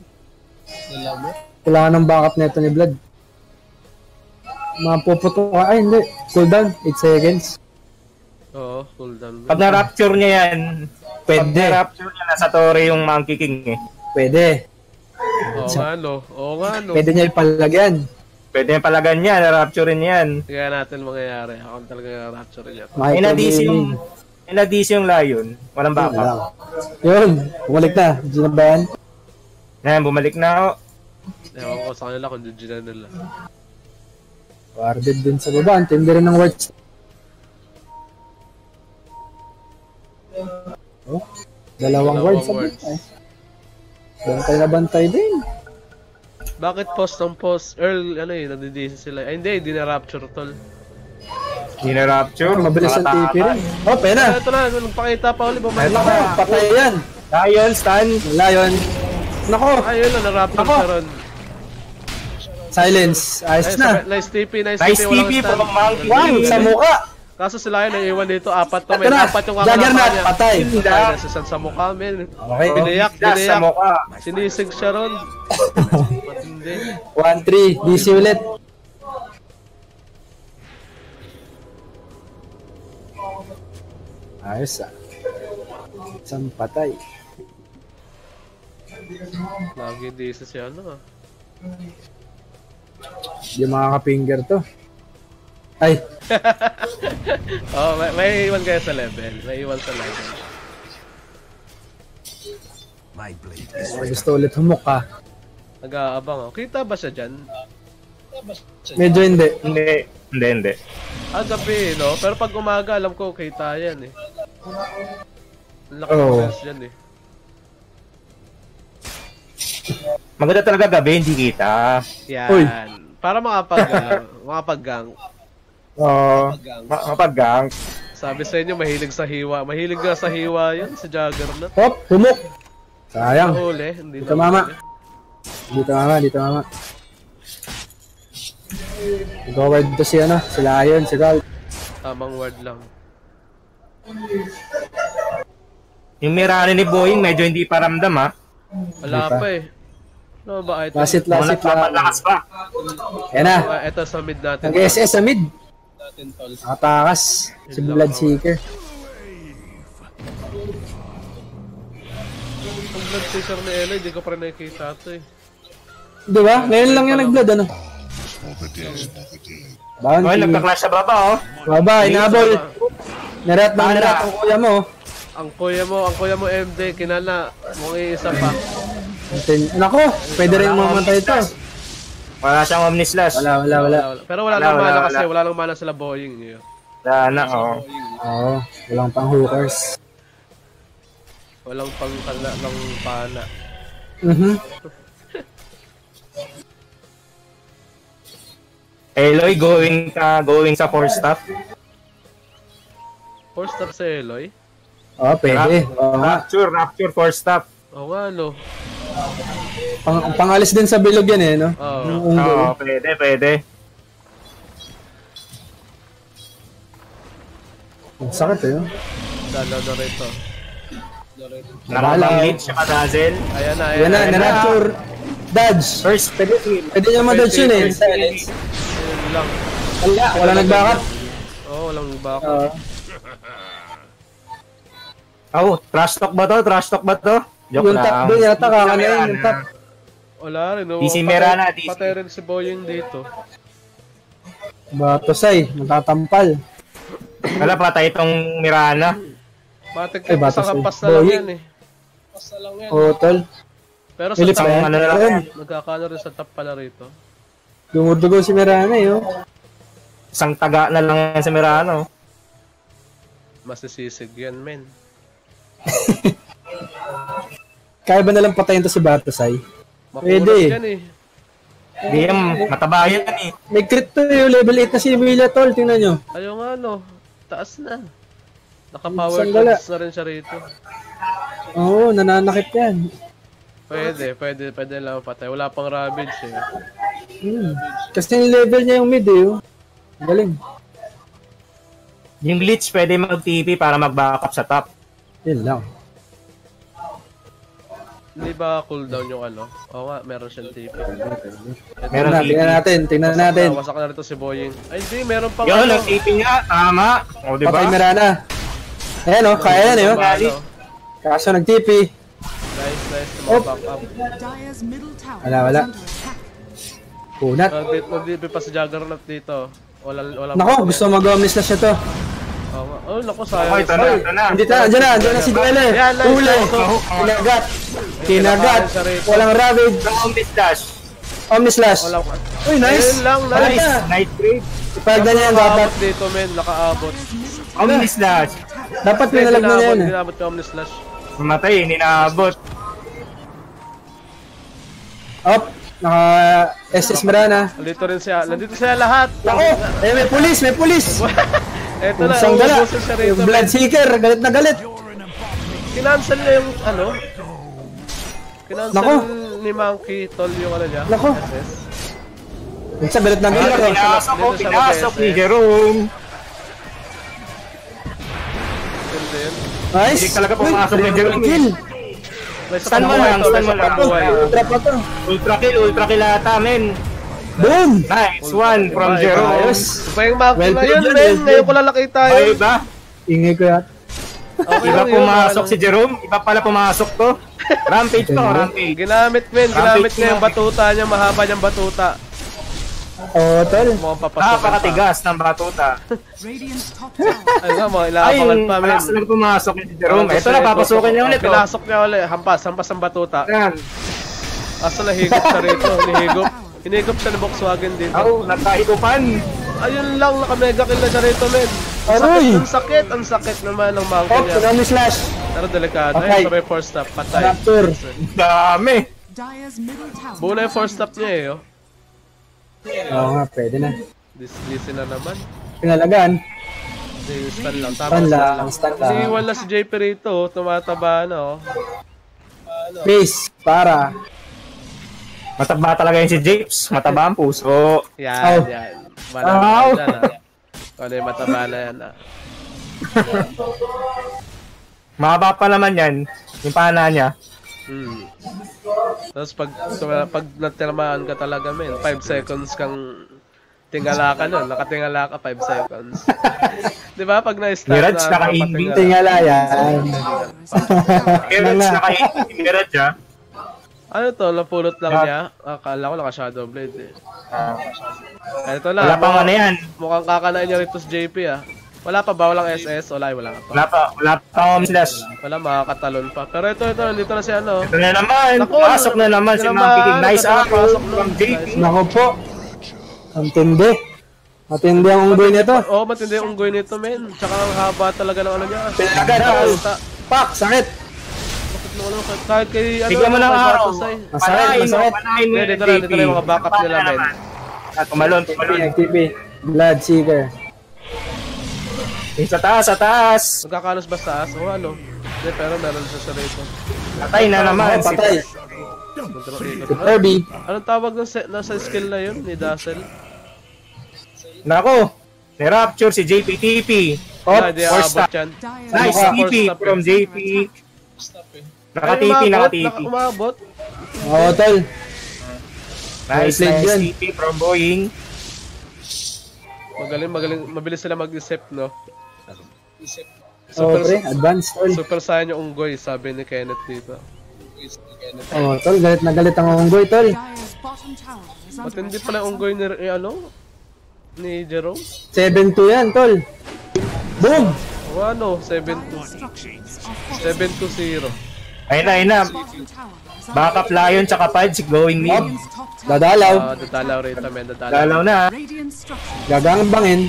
Kailangan ng backup nito ni Blood. Mapuputo ka. Ay, hindi. Cooldown. 8 seconds. Oo, cooldown. Pag na-rapture niya yan, pag Pwede. na-rapture niya, nasa Torre yung Monkey King eh. Pwede. Oo nga no, oo nga no. Pwede niya ipalagyan. Pwede yung palagan niya, na-rapture yan. Kaya natin mangyayari. Ako talaga rapture niya. May na-DC yung, may na-DC yung Lion. Walang Wala. backup. Yun. Bumalik na. Di na ba yan? Yan, bumalik na ako. Ewan ko sa kanila kung na nila. Warded din sa baba. Ang tindi rin ng words. Oh, dalawang, Dalawang words. words. Ay. Bantay na bantay din. Bakit post ng post? Earl, ano eh, nadidisi sila. Ay hindi, di na rapture tol. Hindi na-rapture. Mabilis ang TP rin. Oh, pena. Ito na, nagpakita pa ulit, Ito na. Patay yan. Lion, stun. Wala yun. Nako. Ayun na, na-rapture Ako. siya ron. Silence. Ayos Ay, na. nice TP, nice, Nice TP, walang TP One King. sa mukha. Kaso sila yun, naiiwan dito, apat to, men. Apat yung kakalaban niya. Patay. Patay na siya sa mukha, men. Okay. Biniyak, biniyak. Sinisig siya ron. Matindi. 1-3. DC ulit. Ayos ah. Isang patay. Lagi isa siya, ano ah. Hindi makaka-finger to. Ay, Oh, may, may iwan kayo sa level. May iwan sa level. gusto ulit humok ah. Nag-aabang oh. Kita ba siya dyan? Medyo hindi. Hindi, hindi, hindi. Ah, gabi, no? Pero pag umaga, alam ko, kita yan eh. Ang laki ng sense dyan eh. Maganda talaga gabi, hindi kita. Yan. Uy. Para makapag, ano, makapag-gang. Oo. ma- mapag-gang. Sabi sa inyo, mahilig sa hiwa. Mahilig nga sa hiwa yun, si Juggernaut. Hop, humok. Sayang. Nahuli, hindi Dito, mama. Dito mama, dito mama. Go-word to si ano, si Lion, si Gal. Tamang word lang. Yung Mirani ni Boeing, medyo hindi pa ramdam ha. Wala pa. pa eh. Ano ba item? Lasit, lasit lang. nagpapalakas pa. Yan na. Ito sa mid natin. Nag-SS sa mid. Nakatakas. Si Bloodseeker. Ang blood chaser ni Ella, hindi ko pa rin nakikita ito eh. Di ba? Ngayon lang yung nag-blood, ano? Bounty. nagka-clash sa baba oh. Baba, inabol. Narat na narat ang kuya mo. Ang kuya mo, ang kuya mo MD, kinala. Mong iisa pa. Nako, pwede rin mamatay ito. Wala siyang Omnislash. Wala, wala, wala. Pero wala, Wala, wala, mana wala. kasi, wala nang mana sila Boeing. Eh. Wala na oh. Oo, walang pang hookers. Walang pangkala ng pana. Mhm. Eloy, going ka, going sa four staff. Four stop sa Eloy. Oo, pwede. Oo nga. Rapture, rapture, four staff. Oo nga, no. Pang, pangalis din sa bilog yan eh, no? Oo. Yung Oo, unggoy. pwede, pwede. Ang sakit eh. no? Dalo na rito. Nakalang lead siya ka dazzle. Ayan na, ayan, Yan na, ayan na. na-rapture. Dodge. First, pwede. Pwede nyo ma-dodge yun eh. Silence. Ayun lang. Wala, wala nag-backup. Oo, oh, walang back. Oo. Oh, trash talk ba to? Trash talk ba to? Joke yung top doon yata kaka na yun. Yung top. Wala rin, no. DC Patay- Merana, DC. Patay rin si Boying dito. Batosay, matatampal. Wala, patay itong Mirana. Ay, ka sa si kampas na lang Boying. yan eh. Kampas na lang yan. Oo, tol. Pero sa top, ano na lang nagkakano rin sa top pala rito. Dumudugo si Mirana eh. oh. Isang taga na lang yan sa Mirano. Masisisig yan, men. Kaya ba nalang patayin to si? Makunat Pwede. yan eh. Yan, mataba yan eh. May crit to yung level 8 na si Emilia tol. Tingnan nyo. Ayaw nga, no. Taas na. Naka-power cards na rin siya rito. Oo, nananakit yan. Pwede, pwede, pwede lang patay. Wala pang ravage eh. Hmm. Kasi yung level niya yung mid eh. oh. Galing. Yung glitch pwede mag-TP para mag-backup sa top. Yun lang. Hindi ba cooldown yung ano? Oo nga, meron siyang TP. Meron TP. tingnan natin, tingnan natin. Wasak na rito si Boying. Ay, hindi, meron pang Yun, ano. nag-TP nga. Tama. O, di Patay? Mirana. Ayan oh, kaya yan eh. oh. Ano? Kaso nag-TP. Nice, nice. Tumaback up. Wala, wala. Kunat. Nag-DP nag pa si Juggernaut dito. Walang, walang Nako, gusto mag-omnis na siya to. Oh, naku, sayang. Okay, ito na, ito na. Andito na, andyan na, na si nice, Uli. Kinagat. Kinagat. Walang ravage. Zombie dash. Omni slash. Walang... Uy, nice. Lang, nice. na. Night grade. Ipagdan niya yan dapat. Dito, men. Nakaabot. Omni slash. Dapat pinalag na niya yan eh. Ginabot yung Omni Slash. Mamatay, hindi naabot. Up. Naka SS Mirana. Nandito rin siya. Nandito siya lahat. Nako, eh may pulis, may pulis. Eto na, Isang dala. uubusin siya rito. Yung Bloodseeker, galit na galit. Kinancel niya yung ano. Kinancel Nako. ni Monkey Tol yung ano niya. Nako. SS. Minsan galit na galit. Ano, oh. pinasok ko, Dito siya pinasok ni mag-SS. Jerome. Nice. Hindi talaga pumasok Uy, ni Jerome. Kill. May pang mo lang, stand mo lang. Ultra pa to. Ultra kill, ultra kill ata, men. Boom. Nice one from Jerome. Ayos. Iba yung Monkey Well na yun, men. Ngayon ko lang nakita Ay, yun. iba? Ingay ko yan. Okay Iba pumasok ano. si Jerome, iba pala pumasok to. Rampage to, rampage. Ginamit, men. Ginamit niya yung batuta niya. Mahaba niyang batuta. Oo, tol. Mukhang papasok. Napakatigas ng batuta. Ay nga, Ay, ilaabangan pa, men. malakas lang pumasok ni Jerome. Ito na, papasukin niya ulit. oh. Pinasok niya ulit. Hampas, hampas ang batuta. Yan. Kaso nahigop siya rito. Hinihigop. Hinihigop siya ng Volkswagen dito. Oh, nagkahigupan. Ayun lang, naka-mega kill na siya rito, men. Aroy! sakit, ang sakit, ang sakit naman ng monkey Oh, niya. Tsunami Slash. Pero delikado. Okay. Ayun, sabay four stop. Patay. Raptor. Dami. Buo na yung four stop niya eh, oh. Oo nga, pwede na. Dis DC na naman. Pinalagan. Hindi, stun lang. Tama, Stun lang, lang. stun lang. Iniiwan na si JP rito, oh. tumataba na, oh. Face. Para. Mataba talaga yun si Japes. Mataba ang puso. Yan, Ow. yan. Ow. Malapit na, ah. Ano yung mataba na yan, ah. Mahaba pa naman yan. Yung pana niya. Hmm. Tapos pag, pag natiramaan ka talaga, men, 5 seconds kang tingala ka nun. Nakatingala ka 5 seconds. Di ba? Pag na-start Mirage, na, naka-aiming. nakapatingala. Tingala yan. Mirage nga. na kayo. Mirage ah. Ano to? Napulot lang Yeah. niya? Akala ko naka-shadow blade eh. Ah, Ito na. Wala pang ano yan. Mukhang kakanain niya rito sa JP ah. Wala pa ba? Walang SS? Wala, wala pa. Wala pa. Wala pa slash. Wala, makakatalon pa. Pero ito, ito, nandito na si ano. Ito na naman. Naku, Pasok na naman si Monkey King. Nice arrow pasok from JP. Nice. Nako po. Ang tindi. Matindi ang unggoy nito. Oo, oh, matindi yung unggoy nito, men. Tsaka ang haba talaga ng ano niya. Batuta. Pak! Sakit! Mo ano, kahit kay ano, Bigyan mo ng kay araw. Masakit, masakit. Hindi, dito na, dito na yung mga backup nila, men. Tumalon, tumalon. TP. Blood Seeker. Yung sa taas, sa taas. Magkakalos ba sa taas? O ano? Hindi, pero meron siya sa rito. Patay na naman. Patay. Kirby. Anong tawag ng se- nasa skill na yun ni Dazzle? Nako. Ni-rapture si JPTP. Force aabot stop. Nice TP stop from eh. JP. Naka-TP, Ay, umabot, naka-TP. naka- Umabot. Oo, tol. Nice, nice. TP from Boeing. Magaling, magaling. Mabilis sila mag-isip, no? Oo, Super, pre. Advance, tol. super saiyan yung unggoy, sabi ni Kenneth dito. Oo, tol. Galit na galit ang unggoy, tol. Matindi pala yung unggoy ni, ni ano? Ni Jerome? 7-2 yan, tol. Boom! O ano? 7-2. Dire's structures are 7-2-0. Ayun na, ayun na. Backup Lion tsaka Pudge going tower. Dadalaw. Ah, dadalaw rito, men. Dadalaw. Dalaw na. Gagangabangin.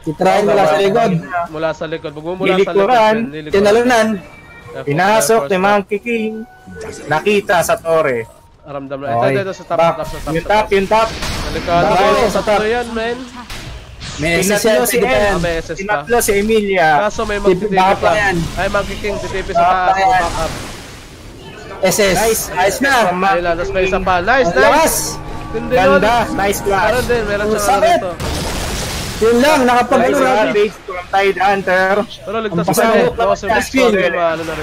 Titrahin mula sa likod. Mula sa likod. Huwag mo mula sa likod. Tinalunan. Pinasok ni left, Monkey King. Nakita sa tore. Ramdam na. Ito, Okay. ito, ito, sa top, top, sa top. Yung top, yung top. Sa top. top. yan, men. May SS yan, Tinatlo si M. yan. Ah, may SS pa. Tinatlo si Emilia. Kaso may Tip- magtitipi pa. Ay, Monkey King, titipi sa Backup SS. Nice. Ayos na. Tapos may isa pa. Nice, nice. lakas. Ganda. Nice Meron flash. din, meron siyang ano sakit. Yun lang, nakapag ano Nice natin. ravage from Tide Hunter. Pero ligtas pa pasaway. rin. Best kill. na.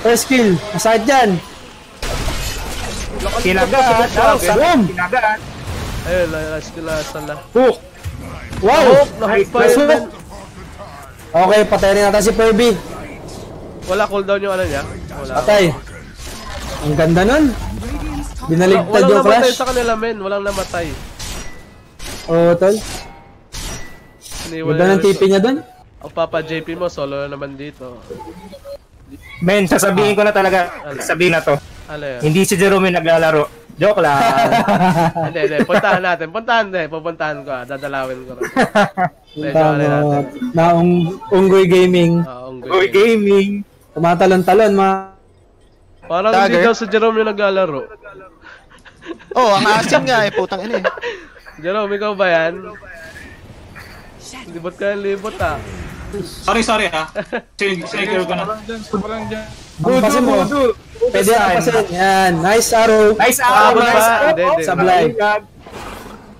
First kill. Masakit dyan. Kinagat. Boom. Kinagat. Ayun, last kill last na. Hook. Wow. Hook, na-hook pa Nice yun. Okay, patayin natin si Furby. Wala cooldown yung ano niya. Wala. Patay. Ang ganda nun. Radiant's top Binaligtad Walang yung namatay flash. sa kanila, men. Walang namatay. Oo, tol. Ganda ng. TP niya dun. Ang Papa JP mo, solo na naman dito. Men, sasabihin ko na talaga. Sabihin na to. Ano? Hindi si Jerome yung naglalaro. Joke lang. Hindi, hindi. Puntahan natin. Puntahan din. Pupuntahan ko ah. Dadalawin ko rin. Medyo Punta ano mo. Na ung Unggoy Gaming. Ah, unggoy. Gaming. Tumatalon-talon, mga Parang hindi Dagger? daw si Jerome yung naglalaro. Oh, ang asim nga eh, putang ina eh. Jerome, ikaw ba yan? Libot ka libot ah. Sorry, sorry ha. Sige, sige ko na. Ampasin mo. Pwede ampasin. Yan. Nice arrow. Nice Ah, arrow, nice arrow. Hindi, hindi. Sablay.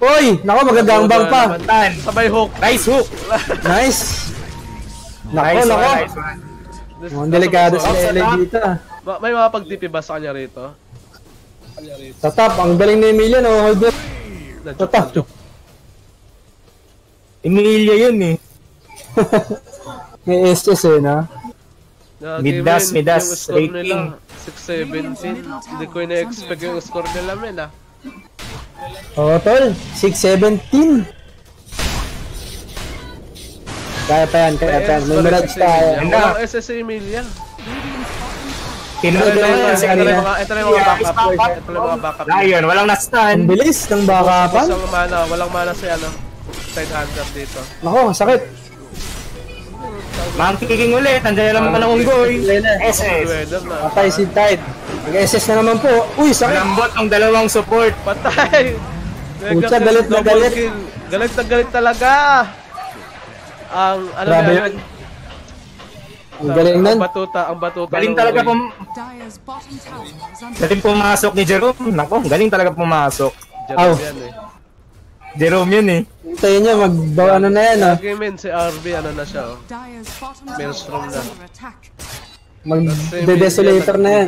Uy! Nako, magagangbang pa. Tan. Sabay hook. Nice hook. Nice. Nako, Nice nako. nice one. Mukhang delikado si LA dito. ah. Ma- May mga pag-TP ba sa kanya rito? Sa top, ang galing ni Emilian. Oh, hold up. Sa top. Emilia yun eh. May SS eh, no? Midas, Midas, rating. nila, 617. Hindi ko ina-expect yung score nila, men ah. Oo, tol. 617. Kaya pa yan, kaya pa yan. May mirage tayo. Walang SS si Emilia. Tinunod Ito na na yun si yung kanina. mga, ito na yung mga backup. Ito na yung mga backup. Lion, walang Ang na-stun. bilis ng bakapan. Isang mana, walang mana si ano. Side hunter dito. Nako, sakit. Monkey King ulit. Nandiyan naman ka ng unggoy. SS. Na. Patay si Tide. Mag-SS na naman po. Uy, sakit. Malambot ang dalawang support. Patay! Pucha, galit na galit. Galit na galit talaga! Ang, ano Grabe na yun. Ang galing nun. Ang batuta, ang batuta. Galing ng talaga pum galing pumasok ni Jerome. Nako, galing talaga pumasok. Jerome Aw. yan eh. Jerome yun eh. Hintayin nyo, magbawa ano na yan, oh. Lagi men, si RB, ano na siya oh. Maelstrom na. Mag-desolator na yan.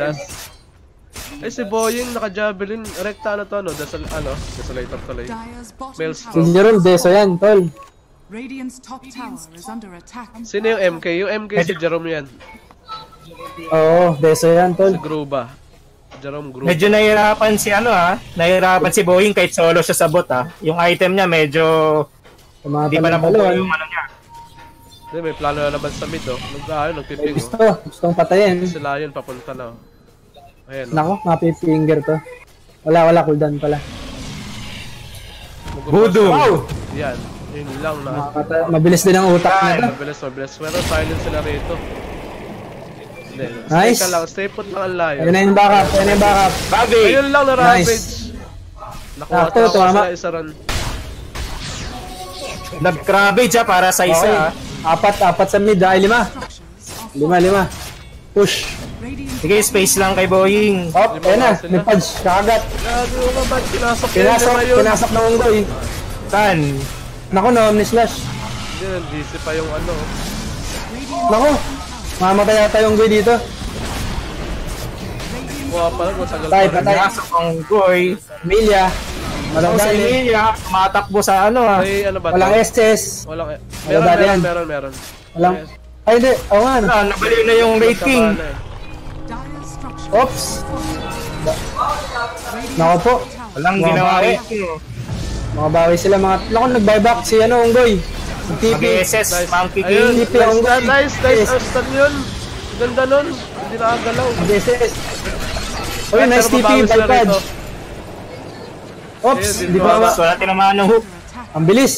Eh si Boying naka-javelin, rekta ano to ano, desol, ano, desolator tuloy. Maelstrom. Si. Jerome, deso yan, tol. Radiant's top tower is under attack. Sino yung MK? Yung MK si Jerome yan. Oo, deso yan, tol. Si Gruba. Jerome Gruba. Medyo nahirapan si ano ha. Nahirapan si Boeing kahit solo siya sa bot ha. Yung item niya medyo hindi pa Tumatalon-talon. yung ano niya. Hindi, may plano na naman sa mid oh. Nag, ayun, nagpiping oh. Gusto, gustong patayin. Si Lion papunta na oh. Ayan oh. Nako, mapipinger to. Wala, wala, cooldown pala. Voodoo. Wow! Yan. Yun lang na. Makakata- mabilis din ang utak nito. Mabilis, mabilis. Pero silent sila rito. Nice. Stay ka lang. Stay put lang ang. Ayun na yung backup, ayun na yung backup. Bagay. Ayun lang na Rampage. Nice. Nakuha Sakto, tayo tama. sila isa ron. Nag-cravage ha para sa isa Okay. ha. Apat, apat sa mid, ay lima. Structures are Lima, lima. Push. Sige, space lang kay Boying. Op, Lima ayan na. May punch. Kagat. Lima yun. pinasok ng unggoy. Saan? Naku, na Omni-slash. Hindi, nandisi pa yung ano. Naku, mamatay yata yung unggoy dito. Kuha pa lang, matagal Patay, pa rin. patay. Pinasok ang goy. Emilia. Ako Walang sa dali. Emilia, tumatakbo sa ano ah. May ano ba? Walang SS. Walang eh. Wala Meron, meron, yan. meron, meron. Walang... Ay, hindi. Oo nga. no. Ah, nabaliw na yung rating. Eh. Oops. Naku po. Walang ginawa rating. oh. Makabawi sila mga... Naku, nag-buyback si ano, unggoy. TP. Mag-SS, Monkey Ayun, King. TP nice, ang nice, unggoy. nice, nice. Aston yun. Ganda nun. Hindi nakagalaw. SS. Uy, Pero nice TP. rito. Oops. Ayun, Di ba ba? Wala tinamaan ng hook. Ang bilis.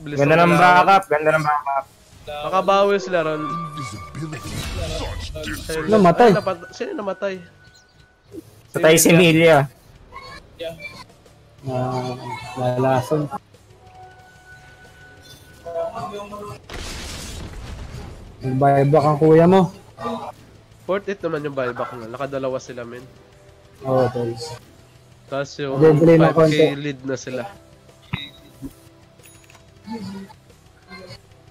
Bilis Ganda ng backup, ganda ng backup. Makabawi sila ron. Ayun, Namatay. Sino namatay? Patay si Emilia. Ah, lalason. Nag-buyback ang kuya mo. 48 naman yung buyback na. Nakadalawa sila, men. Oo, oh, tol. Tapos yung ng 5k konti. lead na sila.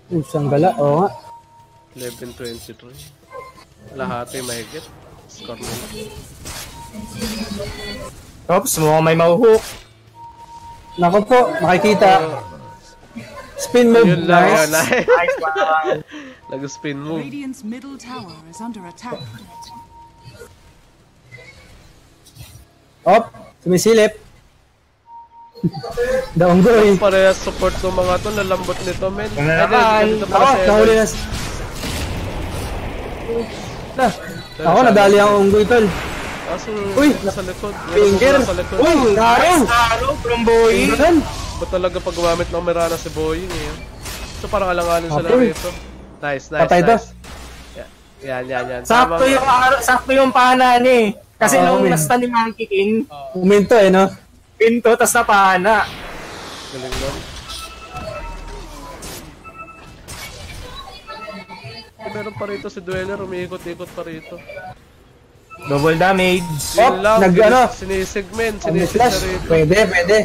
Usang gala. Oo nga. 11-23. Lahati mahigit. Score nila. Oops, mukhang may mahuhook. Nako po, makikita. Spin move. Yun lang. Nice. Nice one. Nag-spin move. Radiant's middle tower is under attack. Op, sumisilip. Daunggoy. Parehas support ng mga to. Nalambot nito, men. Ay, nahuli na. Na, ako nadali ang unggoy tol. Kaso, Uy! nasa likod. Finger. nasa likod. Uy, araw. Araw from Boying. Ganun. Ba talaga pag gumamit ng Mirana si Boying eh. So parang alanganin sila rito. Nice, nice, Patay nice. Yan, yan, yan. yan. Sakto Tama. yung araw, sakto yung pana niya eh. Kasi Oo, nung nasta ni Monkey King, Uminto eh, no? pinto, tas napana. Galing. Eh, meron pa rito si Dweller, umiikot-ikot pa rito. Double damage. Oh, Yun lang, nag- ano? na rito. Pwede, pwede.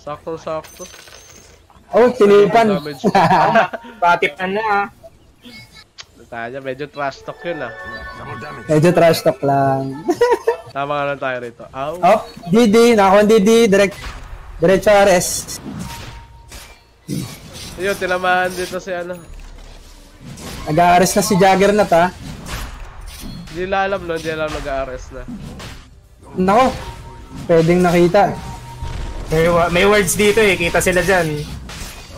Saktong-sakto. Oh, tinipan. Damage. Patip na na. Tayo, medyo trash talk yun ah. Medyo trash talk lang. Tama nga lang tayo rito. Ow. Oh, DD. Nakakuha ang DD. Direct. Diretso RS. Yun, tinamaan dito si ano. Nag-RS na si Juggernaut ha. Hindi nila alam no, hindi alam nag-RS na. Nako. Pwedeng nakita. May, may words dito eh, kita sila dyan.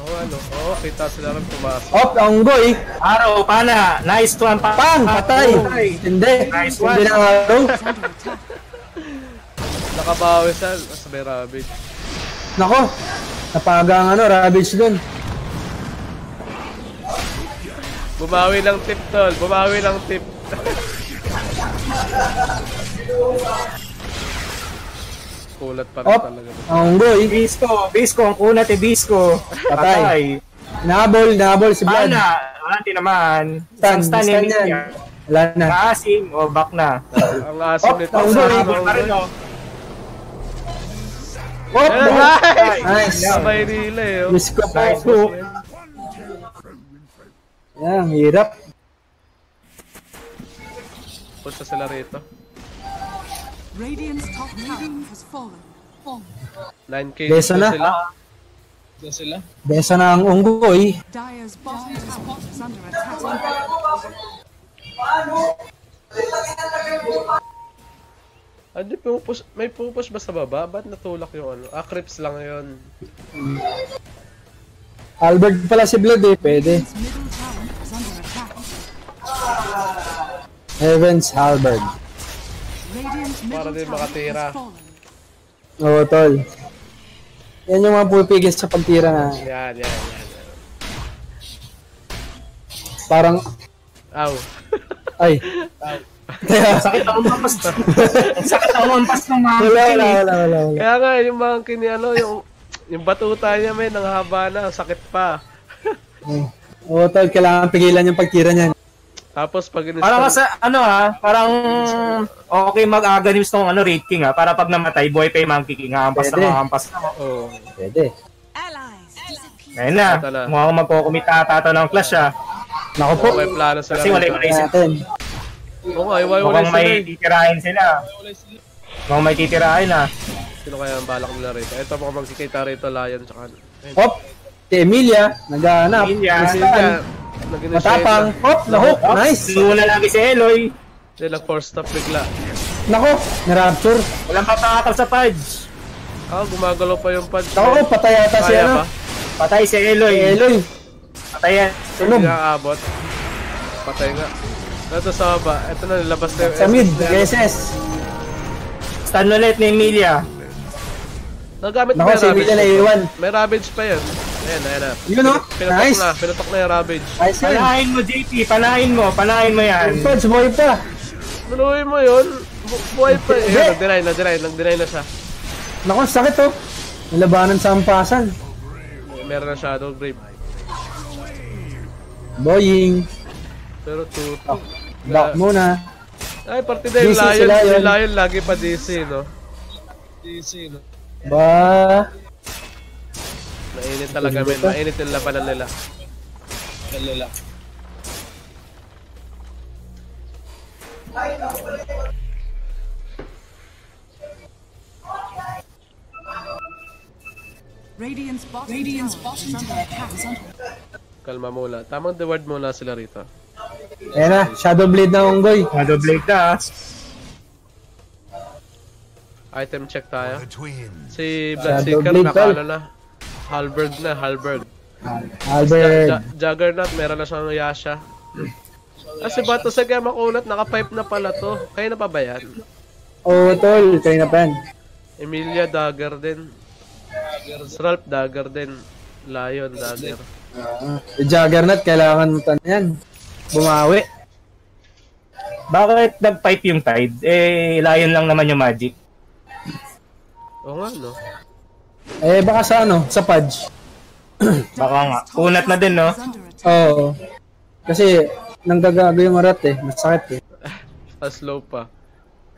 Oo ano, oo, kita sila rin pumasok. Oh, ang goy. Araw, pana. Nice one, pa. Pang! Patay! Hindi. Nice Hindi one. na araw. Is under attack. Nakabawi sa, sa may rabbit. Nako. Napaga ang ano, Ravage dun. Bumawi ng tip tol, bumawi ng tip. Kulat pa rin Op. talaga. Ang goy. Bisco, Bisco, ang kunat eh, Bisco. Patay. Nahabol, nahabol si Vlad. Pana, wala naman. Stan, stan ni yan. Mia. Wala na. Naasim, o back na. Ang asim Op, nito. ang goy. Pa rin, oh. Oh, nice! Nice. Sabay nila eh. oh. Diyos ko po. Nice hook. Yan, hirap. Punta sila rito. Radiant's top tower has fallen. 9k Beso dito na. sila. Besa na ang unggoy. Dire's bottom tower is under attack. Ah, di pupus, may pupus ba sa baba? Ba't natulak yung ano? Ah, creeps lang yun. Albert pala si Vlad eh. Pwede. Heavens Halberd. Para din makatira. Oo, tol. Yan yung mga pupigil sa pagtira na Yan, yan, yan. parang, Aw. ay. Kaya, Sakit ako mampas. Sakit ako mampas ng mga wala, wala, wala, wala, wala. Kaya nga, yung mga kini ano, yung, yung batuta niya, men, ang haba na, sakit pa. Oo, tol, kailangan pigilan yung pagtira niyan. Tapos pag in Parang kasi, ano ha, parang okay mag-aganims tong ano, Raid King ha, para pag namatay, buhay pa yung Monkey King, hampas Pwede. na hampas na. Oh, Pwede. Ayun na, mukhang magkukumita ata to ng Clash ha. Naku po. may plano sila. Kasi wala yung naisip. Natin. Oo nga, iwalay Mukhang sila may eh. titirahin sila. Mukhang may titirahin ha. Sino kaya ang balak nila rito? Ito mukhang magkikita rito, Lion, tsaka... Hop. Si Emilia, naghahanap. Emilia. Yan. Matapang. na. Hop, nahook. Nice. Luna lagi si Eloy. Hindi, nag-force stop bigla. Nako, na-rapture. Walang papakakal sa Pudge. Ah, gumagalaw pa yung pad. Nako, patay yata si ano. Patay si Eloy. Si Eloy. Patay yan. Sunog. Hindi aabot. Patay nga. Ito sa baba. Ito na, nilabas na yung Sa mid, SS. SS. Stun ulit ni Emilia. Nagamit Nako, si Emilia na ravage. iwan. May ravage pa yun. Ayan, ayan na. Yun o. Pinutok Nice. na, pinutok na yung ravage. Nice yun. Panahin mo, JP. Panahin mo. Panahin mo yan. Fudge, buhay pa. Manuhin mo yun. Bu- buhay pa. eh. Ayan, nag-deny, nag-deny, nag-deny na siya. Nako, sakit oh. Nilabanan sa ampasan. Meron na Shadow Grave. Boying. Pero 2 Back muna. Ay, partida yung DC si Lion. Lion. Si Lion lagi pa DC, no? Ba. Mainit talaga, men. Mainit yung labanan nila. Bottom Radiant's bottom. Is under Kalma muna. Tamang the word muna sila rito. Ayan na, Shadow Blade na Onggoy. Shadow Blade na. Item check tayo. Si Bloodseeker, Blade, naka tol. ano na. Halberd na, Halberd. Albert. Ja- Juggernaut, meron na siyang Yasha. Ah, si Bato sa Gama Kulat, naka-pipe na pala to. Kaya na pa ba yan? Oo, tol. Kayo na pa yan. Emilia, Dagger din. Sralp, Dagger din. Lion, Dagger. Si Juggernaut, kailangan mo tan yan. Bumawi. Bakit nag-pipe yung Tide? Eh, Lion lang naman yung Magic. Oo nga, no? Eh, baka sa ano, sa Pudge. Baka nga. Unat na din, no? Oo. Kasi, nanggagago yung arat eh. Masakit eh. Ah, slow pa.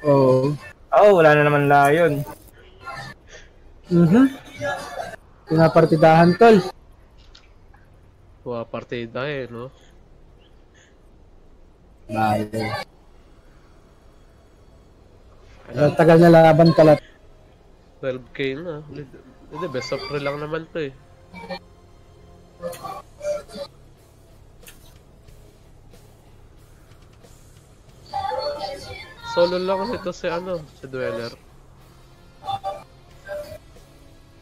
Oo. Oo, oh, wala na naman Lion. Mhm. Pinapartidahan, tol. Wow, partida eh, no? Bayo. Ang Tagal na laban pala. 12k na. Hindi, best of 3 lang naman to eh. Solo lang ito si ano, si Dweller.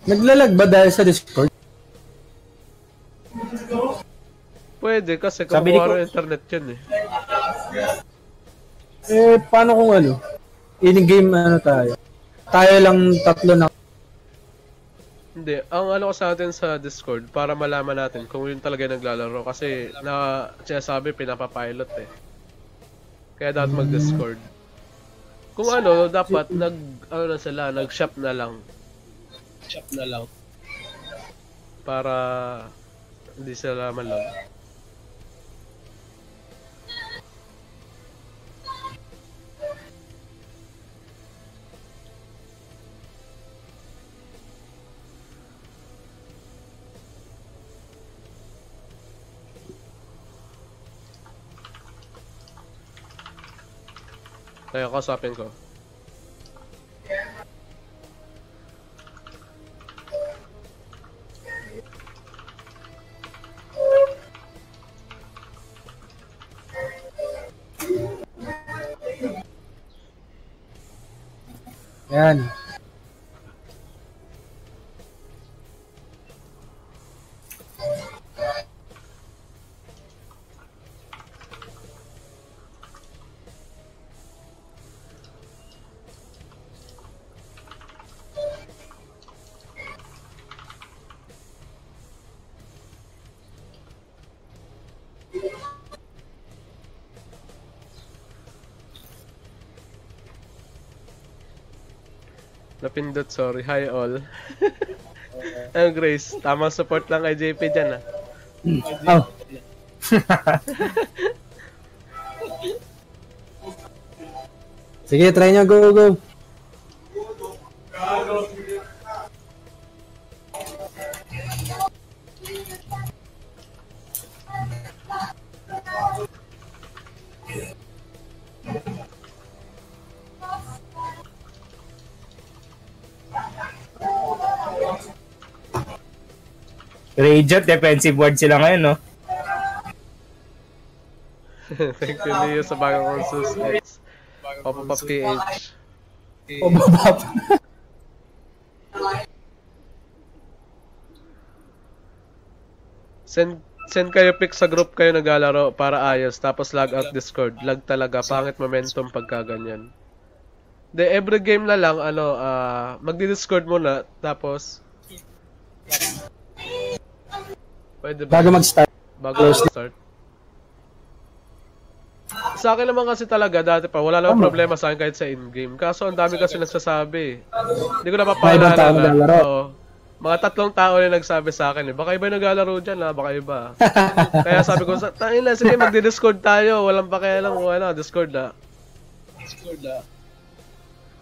Naglalag ba dahil sa Discord? Pwede kasi Sabi kumuha ko- internet yun eh. Eh, paano kung ano? In-game ano tayo? Tayo lang tatlo na. Hindi, ang ano ko sa atin sa Discord para malaman natin kung yun talaga yung naglalaro kasi na sinasabi pinapapilot eh. Kaya dapat mag-Discord. Kung ano, dapat nag ano na sila, nag-shop na lang. Shop na lang. Para hindi sila malag. Kaya kausapin ko. Yan. napindot, sorry. Hi all. Ang Grace, tamang support lang kay JP dyan ah. Hmm. Oh. Sige, try nyo. Go, go. Radiant, defensive ward sila ngayon, no? Thank you, Leo, sa bagong kursus. X. Papa pa PH. O, babab. Send send kayo pic sa group kayo naglalaro para ayos tapos log out Discord. Lag talaga pangit momentum pagka ganyan. De every game na lang ano ah magdi-Discord muna tapos Pwede ba? Bago mag-start. Bago mag-start. Sa akin naman kasi talaga, dati pa, wala namang problema sa akin kahit sa in-game. Kaso ang dami kasi nagsasabi. Hindi ko May ibang napapaalala tao na. naglalaro. Oo. Mga tatlong tao na nagsabi sa akin eh. Baka iba yung naglalaro dyan ha, baka iba. Kaya sabi ko, sa- tangin na, sige magdi-discord tayo. Walang pakialam kung ano, discord ha.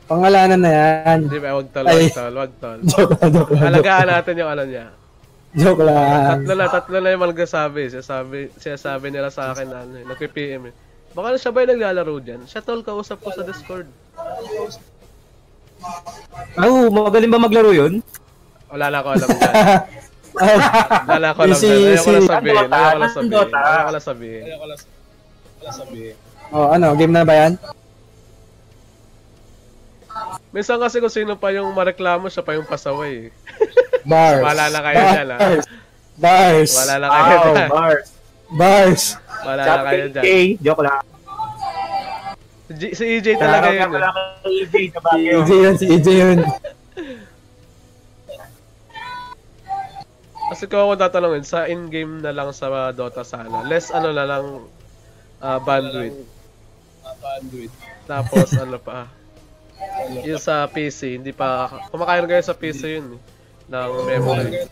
Pangalanan na yan. Hindi ba, wag tol, Ay. wag tol, wag. Joke, Alagaan natin yung ano niya. Joke lang. Tatlo na, tatlo na yung mga nagsasabi. Sinasabi, sinasabi nila sa akin na ano, eh, nagpi-PM eh. Baka siya ba yung naglalaro dyan? Siya tol, kausap ko sa Discord. Oh, magaling ba maglaro yun? Wala na ako alam dyan. Wala na ako alam Si- dyan. Ayaw ko si- lang sabihin. Dota, Ayaw ko lang sabihin. Dota. Ayaw ko lang sabihin. oh, ano, game na ba yan? Minsan kasi kung sino pa yung mareklamo, siya pa yung pasaway. eh. Bars. Wala na kayo dyan, ah. Bars. Bars. Wala na kayo Wow, dyan. bars. Bars. Wala na kayo Captain K, dyan. joke lang. Si G- Si EJ talaga yun. eh. kay EJ. EJ yun, si EJ yun. Kasi kung ako tatanungin, sa in-game na lang sa Dota sana. Less ano na lang ah, bandwidth. Tapos ano pa. Yung sa PC, hindi pa... Kumakain kayo sa PC yun eh. Ng memory.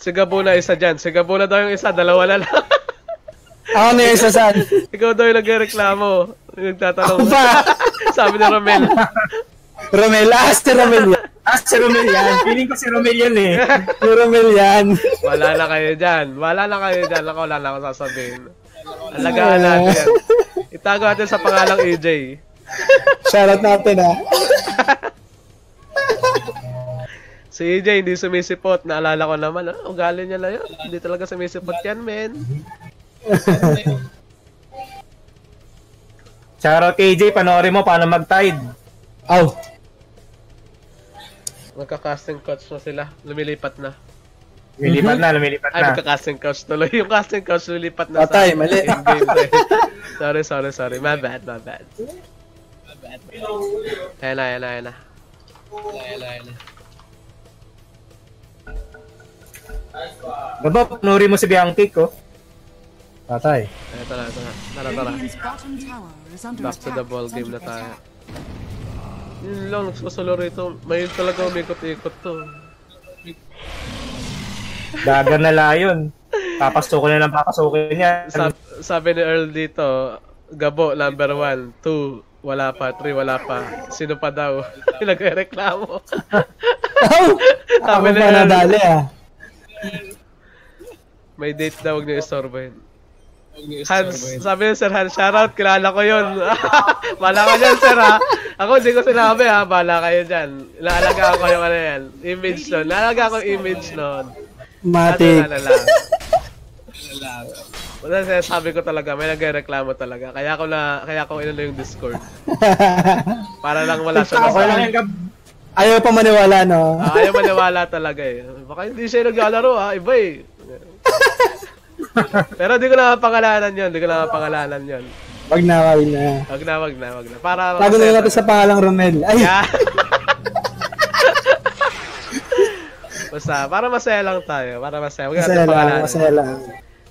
Si Gabo na isa dyan. Si Gabo na daw yung isa, dalawa na lang. Ako na yung isa saan. Ikaw daw yung nagreklamo. Nagtatanong. Ako ba? Sabi ni Romel. Romel, ah, si Romel yan. Ah, si Romel yan. Feeling ko si Romel yan eh. Si Romel yan. Wala na kayo dyan. Wala na kayo dyan. Ako, wala na ako sasabihin. Alagaan natin yan. Itago natin sa pangalang AJ. Shoutout natin ah. Si AJ hindi sumisipot. Naalala ko naman, ah, ugali niya lang yun. Hindi talaga sumisipot yan, men. Shoutout kay EJ, panoorin mo paano mag-tide. Aw. Magka-casting couch na sila. Lumilipat na. Lumilipat na, lumilipat Ay, na. magka-casting couch tuloy. Yung casting couch lumilipat na Patay, mali. in-game time. sorry, sorry, sorry. My bad, my bad. Ayan na, ayan na, ayan na. Gaba, panoorin mo si Bianchi ko. Patay. Na, na. Tara, tara. Is under Back to the ball game na tayo. Yun lang, nagsusulo rito. May talaga umikot-ikot to. Dagan na layon. Papasukin na lang papasukin niya. Sab sabi ni Earl dito, Gabo, number 1, 2, wala pa, 3, wala pa. Sino pa daw? Nagreklamo. Aw! Ako Sabi pa Earl, nadali ah. may date daw, huwag niyo istorbohin. Hans, sabi ni Sir Hans, shoutout, kilala ko yun. Bala ka dyan, Sir, ha? Ako, hindi ko sinabi, ha? Bala kayo dyan. Naalagaan ko yung ano yan. Image nun. Naalagaan ko yung image nun. Matik. Ano na lang. Wala sabi ko talaga, may nagreklamo talaga. Kaya ako na, kaya ako inano yung Discord. Para lang wala siya Okay lang. Ayaw pa maniwala, no? Ah, ayaw maniwala talaga eh. Baka hindi siya naglalaro ha, iba eh. Pero di ko na pangalanan yun, di ko na pangalanan yun. Wag na, wag na. Wag na, wag na, wag na. Para Tago na lang natin sa pangalang Romel. Ay, Yeah. Basta, para masaya lang tayo. Para masaya. Huwag natin masaya lang, pangalanan. masaya lang.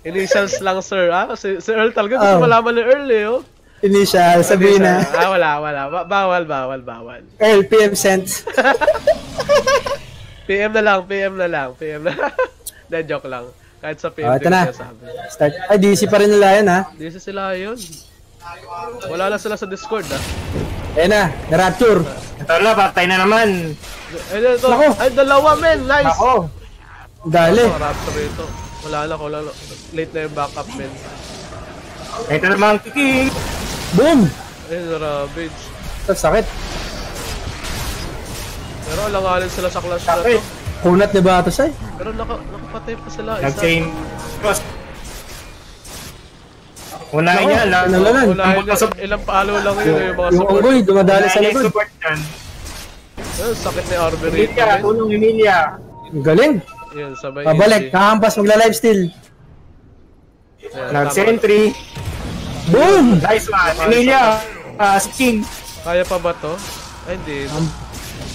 Initials lang, sir. Ah, si, si Earl talaga. Gusto Oh. malaman ni Earl eh, oh. Initial, sabihin na. Initial. Ah, wala, wala. Ba- bawal, bawal, bawal. Earl, PM sent. PM na lang, PM na lang, PM na lang. Hindi, joke lang. Kahit sa Oh, PMD ito na. sabi. Start. Ay, DC pa rin nila yan ha. Di sa sila yun. Wala lang sila sa Discord ah. Ayan na, na-rapture. Ito na, patay na naman. Ay, ito. Ay, dalawa men. Nice. Ako. Dali. Oh, raptor ito. Wala na, wala na. Late na yung backup men. Ito na Monkey King. Boom! Ayun, ravage. Ito, sakit. Pero alanganin sila sa clash na to. Kunat ni Batos ay. Pero naka, nakapatay pa sila. Isa. Nag-chain. Cross. Unahin niya lang. pinalanan. Unahin lang, ilang palo lang yun yung mga Yung support. unggoy, dumadali sa Unahin likod. support yan. Ayun, sakit ni Arbery. Emilia, tulong Emilia. Ang Galing. Yun, sabay Pabalik, kahampas magla-live steal. Ayan, Nag-sentry. Boom! Nice one. Emilia. Ah, si King. tama. Kaya pa ba to? Ay, hindi.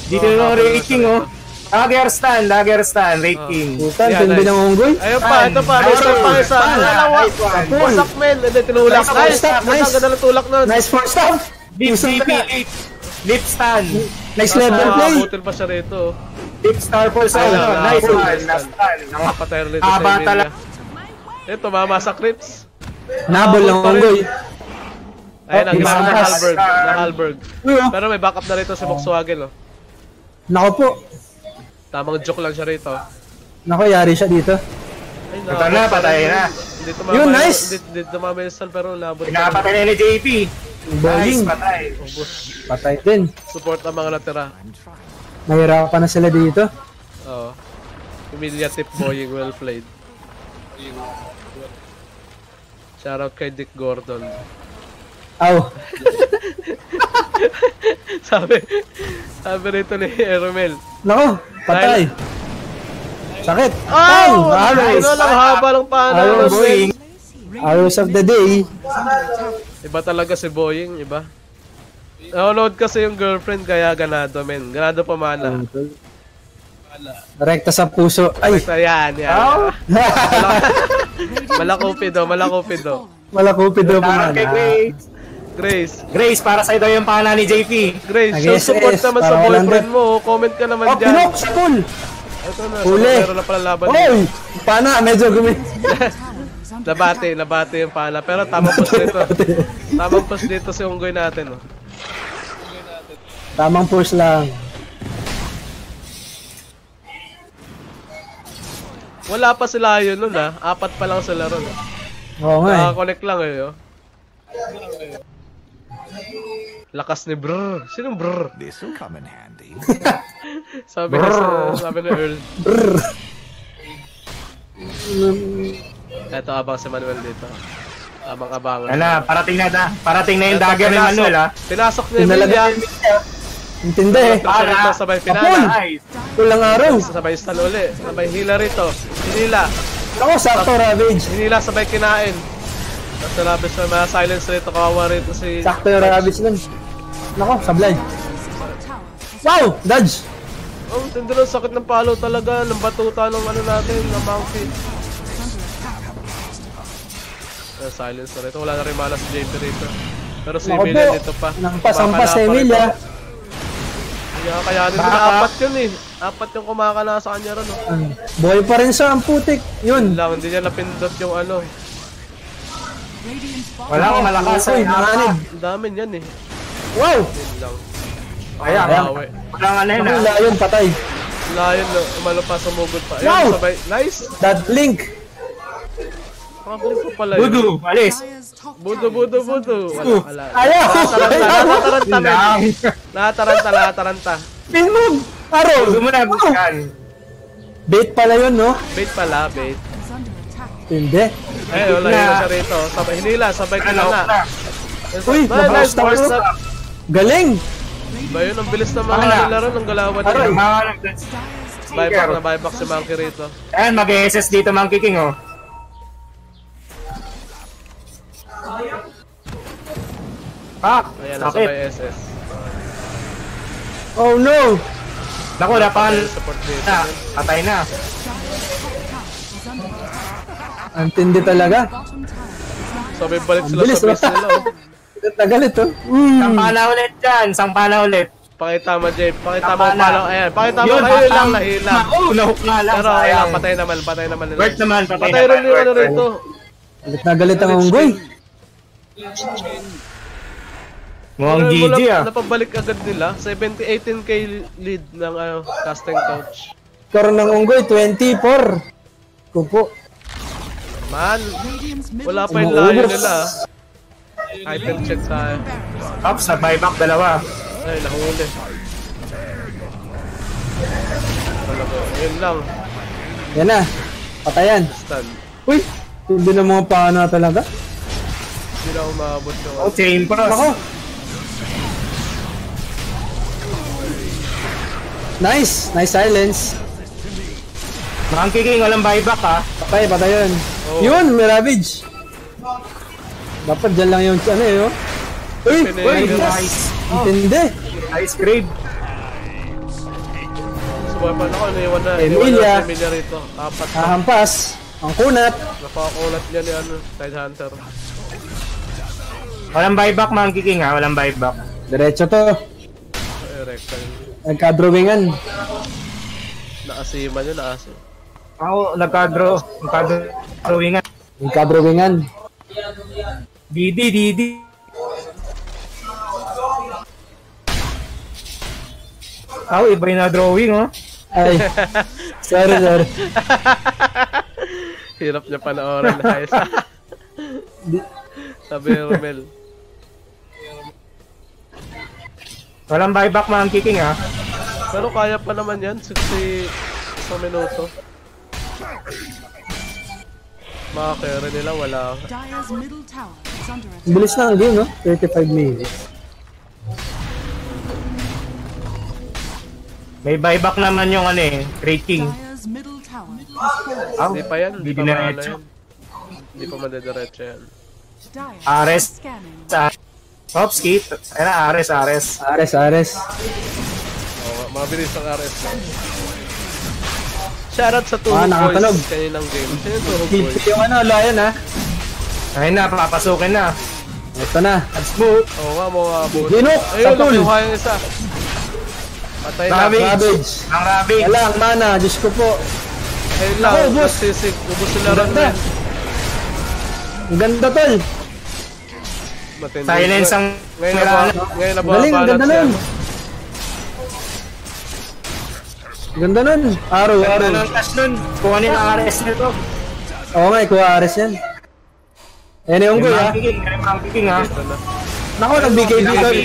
Dito Oh, na rating oh. Dagger stand, dagger stand, rating. Putan, Yeah, nice. ng unggoy. Ayun pa, ito pa. May isa pa isa. Dalawa. Nice one. Wasak men. Hindi, tinulak. Nice, Nice. nice, Nice. nice. Ganda ng tulak nun. Nice first stop! Deep CP, deep. Stand. Nice level play! abutin pa siya rito. Deep star for sa ano. Nice one. Last stand. Nakapatay rin ito Ah, sa Emilia. lang. Ito, mama sa Crips. Nabol ng pa rin. unggoy. Ayun, ang ginawa ng. Halberg. Ng Halberg. Oh. Pero may backup na rito si Volkswagen, oh. Nako po. Tamang joke lang siya rito. Nako, yari siya dito. Ito na, patay na. Yun, nice. Hindi, tumama yung stun, pero labot. Pinapatay na ni JP. Nice, patay. Patay din. Support ang mga natira. Nahirapan na sila dito. Oo. Emilia tip boying well played. Shoutout kay Dick Gordon. Aw. sabi, sabi rito ni Eromel. Nako, patay. Sakit. Oh! Arrows. Ano lang haba. Arrows. Boying. Arrows of the day. Iba talaga si Boying, iba. Nanonood kasi yung girlfriend kaya ganado men. Ganado pa mana. Rekta sa puso. Ay, Basta yan, yan. Malakupido, malakupido. malakupido po Tarot kay na. Grace. Grace, Grace, para sa daw yung pana ni JP. Grace, show support naman sa boyfriend mo. Comment ka naman Oh, dyan. pinok sa pool. Ito na, Huli. so meron na pala laban. Oy, pana, medyo gumi. Nabate, nabate yung pala. Pero tamang post dito. tamang post dito si Unggoy natin. Oh. Tamang push lang. Wala pa sila yun nun ah. Apat pa lang sila ron. ah. Oo nga eh. Nakakonect lang eh. Oh. Lakas ni Brr. Sino Brr? This'll come in handy. Sabi ni, sabi ni Earl. Ito abang si Manuel dito. Abang-abangan. Ano, parating na, da- parating na yung dagger ni Manuel ah. Pinasok ni Emilia. Intindi eh. Para sabay pinala. Nice. Kulang araw. Sabay stun uli. Sabay hila rito. Hinila. Ako, sakto, Ravage. Hinila sabay kinain. Tapos nalabis na mga silence rito. Kawawa rito si... Sakto yung Ravage nun. Nako, sablay. Wow! Dodge! Oh, tindi lang sakit ng palo talaga. Ng batuta ng ano natin. Ng monkey. Uh, silence na rito. Wala na rin mana si JP rito. Pero si Emilia dito pa. Sa pa Emilia. Kaya kayanin nila. Baka- Apat yun eh. Apat yung kumakana sa kanya ron. Oh. Ah, Buhay pa rin siya, ang putik. Yun. Lang, hindi niya napindot yung ano. Bottom Wala akong malakas Uy, eh. nanganib. Ang dami niyan eh. Wow! Ayan, Ah, Bawi. Walang ano yun Ang ah. layon, patay. Lion na umano pa sumugod pa. Ayun, Wow! sabay. Nice! That blink. Makabuling pa pala yun. Budu, alis. Budo, budo, budo. Wala, wala. Ayaw! Natataranta, natataranta, men. Lang. Natataranta, natataranta. Pin move! Araw! Budu mo na, yan. Bait pala yun, no? Bait pala, bait. Hindi. Eh, wala Na. yun siya rito. Sabay, hinila, sabay Ano kinala. na. Uy, nabawas na. Galing! Ba yun, ang bilis ng mga Ano? nilaro ng galawan Aray, niya. mga Dire's Buyback na buyback si Monkey rito. Ayan, mag-SS dito, Monkey King, oh. Pak! Ayan, nasa Sakit. SS. Oh no! Naku, napan. Support. Na, patay na. Ang tindi talaga. is Sabay balik Ang sila bilis, sa base nila. oh. Tagal ito. Mm. Isang pana ulit dyan, isang pana ulit. pakita mo, Jay. Pakita mo Tama na. paano. Ayan, pakita mo. Yun, Kayo lang, patang- nahila. Oo, nahook nga lang. Pero lang, sayang. patay naman, patay naman nila. Worth naman, patay Patay rin naman, yung ano worth. rito. Galit na galit ang unggoy. Mukhang Wala- GG wala- ah. Napabalik agad nila. 70, 18k lead ng ano, casting coach. Karoon ng unggoy, 24. Kupo. Man, wala pa yung layo nila. ah. Item check sa Ops, na buyback dalawa. Ay, nahuli. Yun lang. Yan na. Patayan. Stun. Uy, hindi na mga paano talaga. Hindi na umabot yung... Oh, chain. Ako. Nice. Nice silence. Monkey King, walang buyback ah. Patay, patay yun. Oh. Yun, may ravage. Dapat dyan lang yung ano yun. Uy, Pinay- uy, Nice. Intindi. Nice grave. Sumapan ako, naiwan na. Emilia. Naiwan na si Emilia rito. Apat na. Hahampas. Ang kunat. Napakakulat niya ni ano, Tide Hunter. Walang buyback, Monkey King ah. Walang buyback. Diretso to. Ay, rectal. Nagka-drawingan. Naasiman yun, naasi. Ako, nagka-draw. Nagka-drawing nga. Nagka-drawingan. Didi, Didi. Ako, iba yung na-drawing oh. Ay. Sorry, sorry. Hirap niya panoorin na ayos. Sabi ni Romel. Walang buyback, Monkey King ah. Pero kaya pa naman yan, 60 sa minuto. Mga nila, wala. Bilis lang ang game, no? 35 minutes. May buyback naman yung ano eh, has fallen. Ah, Hindi pa yan, hindi pa maano yan. Hindi pa madediretso yan. Dire Ares. Sa Hopski, ayun na, Ares, Ares. Ares, Ares. Oo, mabilis ang RS na. Shoutout sa Tuhog Ah. Boys kaninang game. Sino yung Tuhog Boys? yung ano, lion ha. Ayun na, papasukin na. Ito na. Let's move. Oo nga, mga boss. Ginok, Ayun, nakuha yung isa. Patay na. Ravage. Ravage. Ang Ravage. Wala, ang mana. Diyos ko po. Ayun lang, Ako, nasisig. Ubus sila Ang rin ganda. rin. Ang ganda, tol. Matindi. Silence ang Ngayon na ba? na. Ngayon na ba? Galing, ganda nun. yan? Ganda nun. Araw, Ganda araw. ng cash nun. Kuha nila ang Ares nito. Oo nga, ikuha Ares yan. Ayan yung Yung ha. Monkey King ha. Ito na. Naku, nag-BKB tol.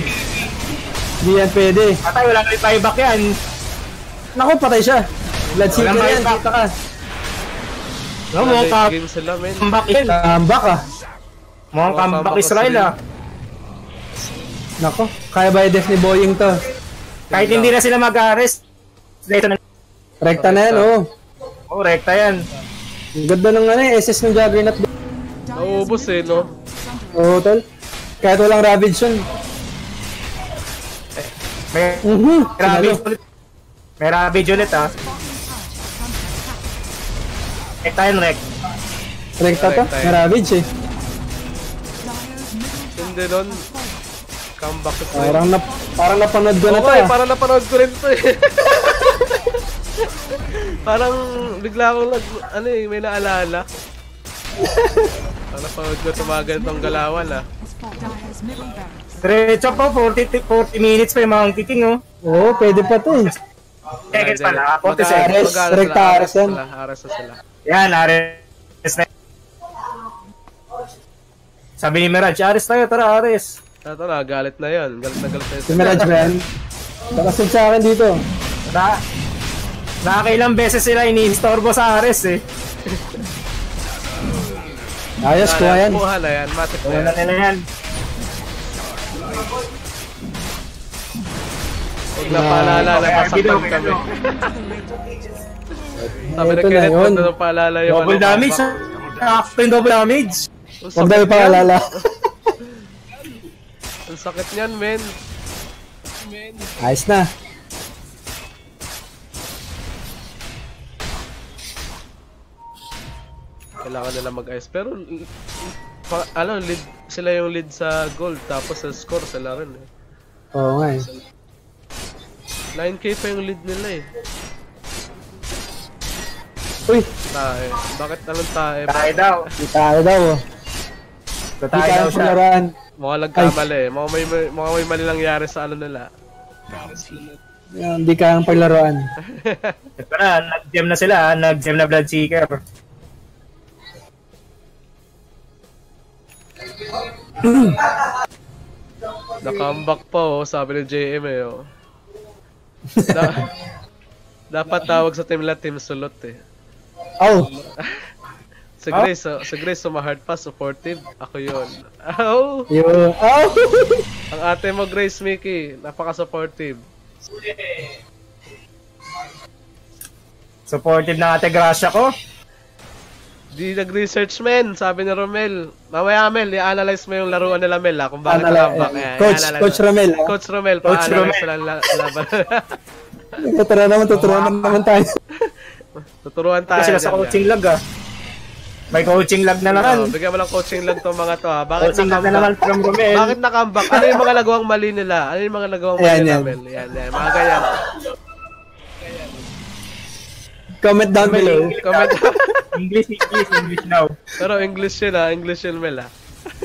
Hindi yan pwede. Patay, wala na yung buyback yan. Naku, patay siya. Bloodseeker Walang yan. Kita ka. No, mukhang Late game sila, men. comeback yan. Tambak ah. Mukhang Mukhang comeback Israel ah. Nako, kaya ba i-def ni Boying to? Kahit hindi na sila mag-arrest. Dito na. Rekta na yan, oh. Oh, rekta yan. Ang ganda ng ano, eh, SS ng Juggernaut. Nauubos eh, no? Oo, tol. Kahit walang Ravage yun. May Mhm. ravage ulit. May ravage ulit ah. Rekta yan, rek. Rekta to. May Ravage eh. Hindi nun. Comeback to play. Parang, na, parang napanood ko na to Okay, ah. parang napanood ko rin to eh. parang bigla akong nag, ano eh, may naalala. parang napanood ko itong mga ganitong galawan ah. Diretso po, 40, 40 minutes pa yung mga kicking oh. Oo, pwede pa to eh. Seconds pa na, 40 Mag- seconds. Ares, mag-aaral rekta, sila, Ares yan. sila, Ares na sila. Yan, na. Sabi ni Mirage, Ares tayo, tara Ares. Ito na, galit na yun. Galit na galit na yun. Si Mirage ba yan? Nakasunod sa akin dito. Na, nakakailang beses sila ini-istorbo sa Ares eh. Ayos, kuha yan. Kuha na yan, matik na yan. nila yan. Huwag na paalala na Arbido, kami. Sabi na na yun. huwag na paalala yung Double ano, damage. comeback. Nakakita yung double damage. Ang dami niyan. paalala. Ang sakit niyan, men. Ayos na. Kailangan nila mag-ice. Pero, pa, ano, lead, sila yung lead sa gold. Tapos sa score, sila rin eh. Oo nga eh. 9k pa yung lead nila eh. Uy, Tae. Bakit anong tae? Tayo daw. tayo daw. oh. Di Tayo daw siya. paglaruan. Mukhang nagkamali eh. Mukhang may, may, mukhang may mali nangyari sa ano nila. Yan, Di kayang paglaruan. Ito na, nag-gem na sila, ah. nag-gem na Bloodseeker. Na-comeback pa oh, sabi ni JM eh oh. Da- dapat tawag sa team nila Team Sulot eh. Oh, Si Grace, oh, si Grace sumahard pa, supportive. Ako yun. Oh! yun. Oh! Ang ate mo, Grace Mickey, napaka-supportive. Supportive na ate Gracia ko. Di nag-research men, sabi ni Romel. Mamaya Mel, i-analyze mo yung laruan nila Mel ha, kung bakit Anala- nakambak. Ayan, Coach, Coach. Romel. ah. Coach Romel, Coach pa-analyze lang la- laban. Tara naman, tuturuan naman tayo. Tuturuan tayo. Kasi nasa coaching lag ah. May coaching lag na yan. Oh, naman. bigyan mo lang coaching lang tong mga to ha. Bakit Coaching lag na naman from Romel. Bakit nakambak? Ano yung mga nagawang mali nila? Ano yung mga nagawang mali nila yan. Mel? Yan, yan. Mga ganyan. Comment down below. Comment. English, English, English now. Pero English yun ha. English yun Mel ha.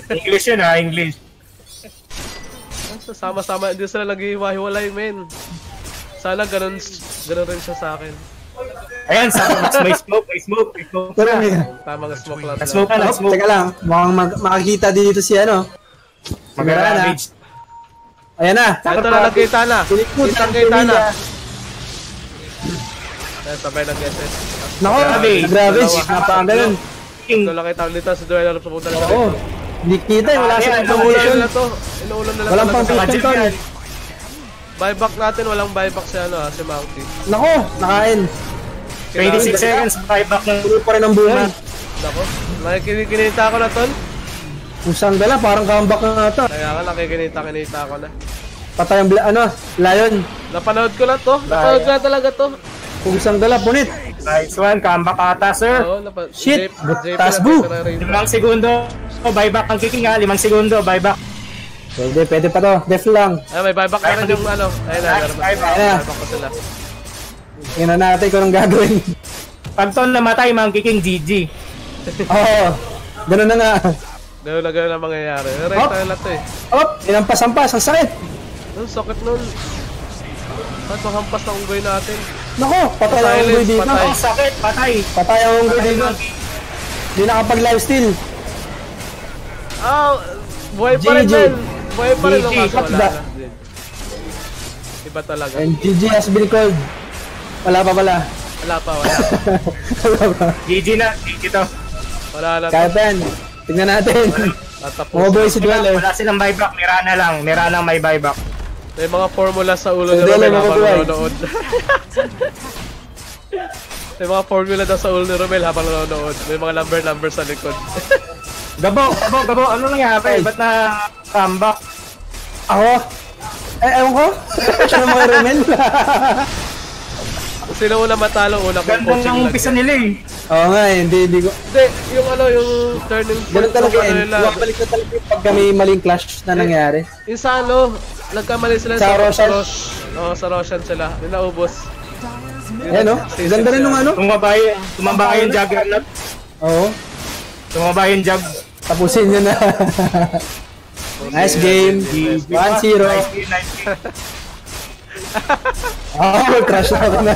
English yun ah, English. Basta Sama-sama, hindi sila nag-iwahiwalay, men. Sana ganun, ganun rin siya sa akin. Ayan, sa may smoke, may smoke, may smoke. Pero may... Tamang smoke lang. Na-smoke ka, Oh, na-smoke. teka lang, mukhang mag- makakita dito si ano. Mag-ravage. Ayan na. Ito na, nagkita na. Kitang ng kita na. Ayan, sabay nag-SS. Nako, Grabe. grabe. Dalawa. Napakagalan. Ito lang kita ulit sa duel na pupunta na Oo. Hindi kita eh, wala Inuulan foundation. nila to. Inuulan nila Walang talaga. foundation Saka tol. Jim Buyback natin, walang buyback si ano ha, si Mounty. Nako, nakain. 26 seconds, buyback ng Tuloy pa rin ang buhay. Nako, nakikininita ko na tol. Kung saan dala, parang comeback na nga ito. Kaya nga nakikinita-kinita ko na. Patay ang ano, lion. Napanood ko na to. Napanood ko na talaga to. Kung saan dala, punit. Nice one, comeback ata, sir. Oo, napa- Shit, butas bu. Limang segundo. Oh, buyback ang kicking ha. Limang segundo, buyback. Pwede, pwede pa to. Def lang. Ay, may buyback na rin yung ano. Ayun na. Buyback. Buyback ko sila. Tingnan natin kung anong gagawin. Pag to namatay, mang kicking GG. Oo. Ganun na nga. Ganun na ganun ang mangyayari. Right Hop. tayo lahat eh. Op, inampas-ampas. Ang sakit. Ang sakit nun. At mahampas ng unggoy natin. Nako, patay ang unggoy dito. patay. Oh, sakit, patay. Patay ang unggoy Patay, dito. Monkey. Hindi nakapag-live still. Ah, buhay pa rin, men. Buhay pa rin. Ang kaso wala na. Din. Iba talaga. And GG has been called. Wala pa pala. Wala pa, wala. Wala pa. GG na, GG to. Wala na. Kaya pa yan. Tingnan natin. Mga boy si Duel eh. Wala silang buyback, Mirana lang. Mirana may buyback. May mga formula sa ulo So, ni Romel mga habang nanonood. May mga formula daw sa ulo ni Romel habang nanonood. May mga number-number sa likod. Gabo, gabo, gabo. Ano nangyari? Ba't na comeback? Ako? Eh, ewan ko. Siya mga remel. Sino una matalo, una Gandang coaching ng lang. umpisa nila eh. Oo nga eh, hindi, hindi ko. Hindi, yung ano, yung turning Ganun point talaga ng ano eh. nila. Bumabalik na talaga yung pag may maling clash na nangyari. Yung sa ano, nagkamali sila Sa Roshan? Rosh. Oo, sa Roshan sila. Yung naubos. Ayan no? Ganda rin nung ano. Tumaba yung, tumaba yung juggernaut. Oo. Tumaba yung jug. Tapusin nyo na. nice game. 1-0. Nice game, nice game. Oo, crash na ako na.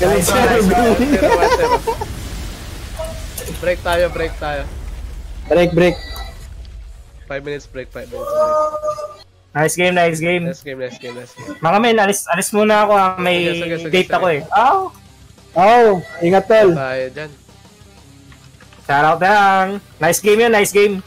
Galing Nice siya. nice one, zero. Break tayo, break tayo. Break, break. 5 minutes break, 5 minutes break. Nice game, nice game. Next game, next game, next game. Mga men, alis, alis muna ako ah. May Sige, sige, sige, date sige. ako eh. Oh! Oh, ingat tol. Tayo dyan. Shout out lang. Nice game yun, nice game.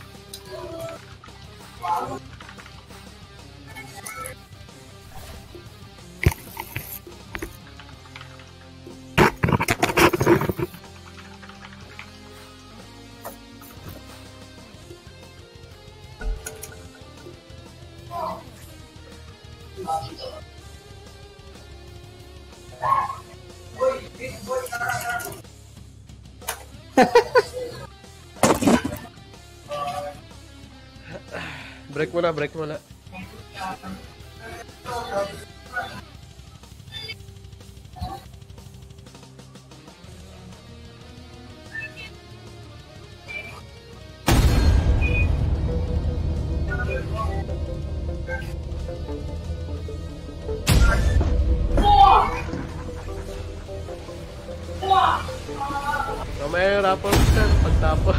Break muna, break muna. Mamaya yung rapper sir, pagtapos.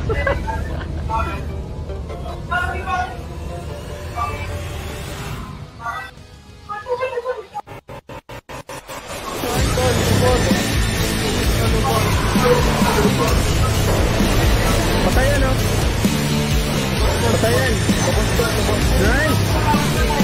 Patayan, oh. Patayan. Nice. Mamaya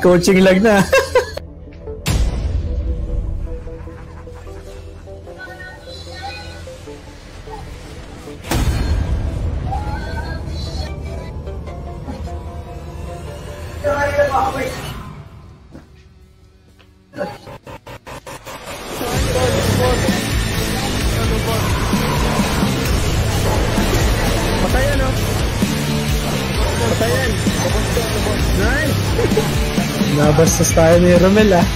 coaching lag na. Nabastos tayo ni Romel, ah.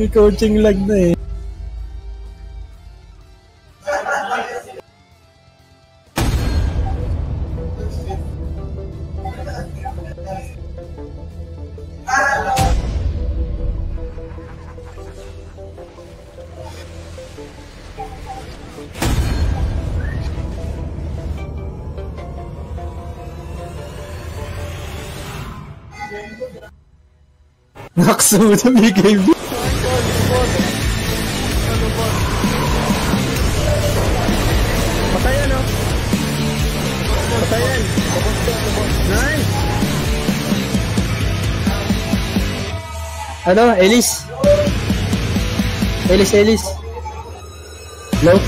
May coaching lag na eh. Nakasuot ang BKB. Patayan, oh. Patayan. Nice. Ano, Ellis? Ellis, Ellis. Hello?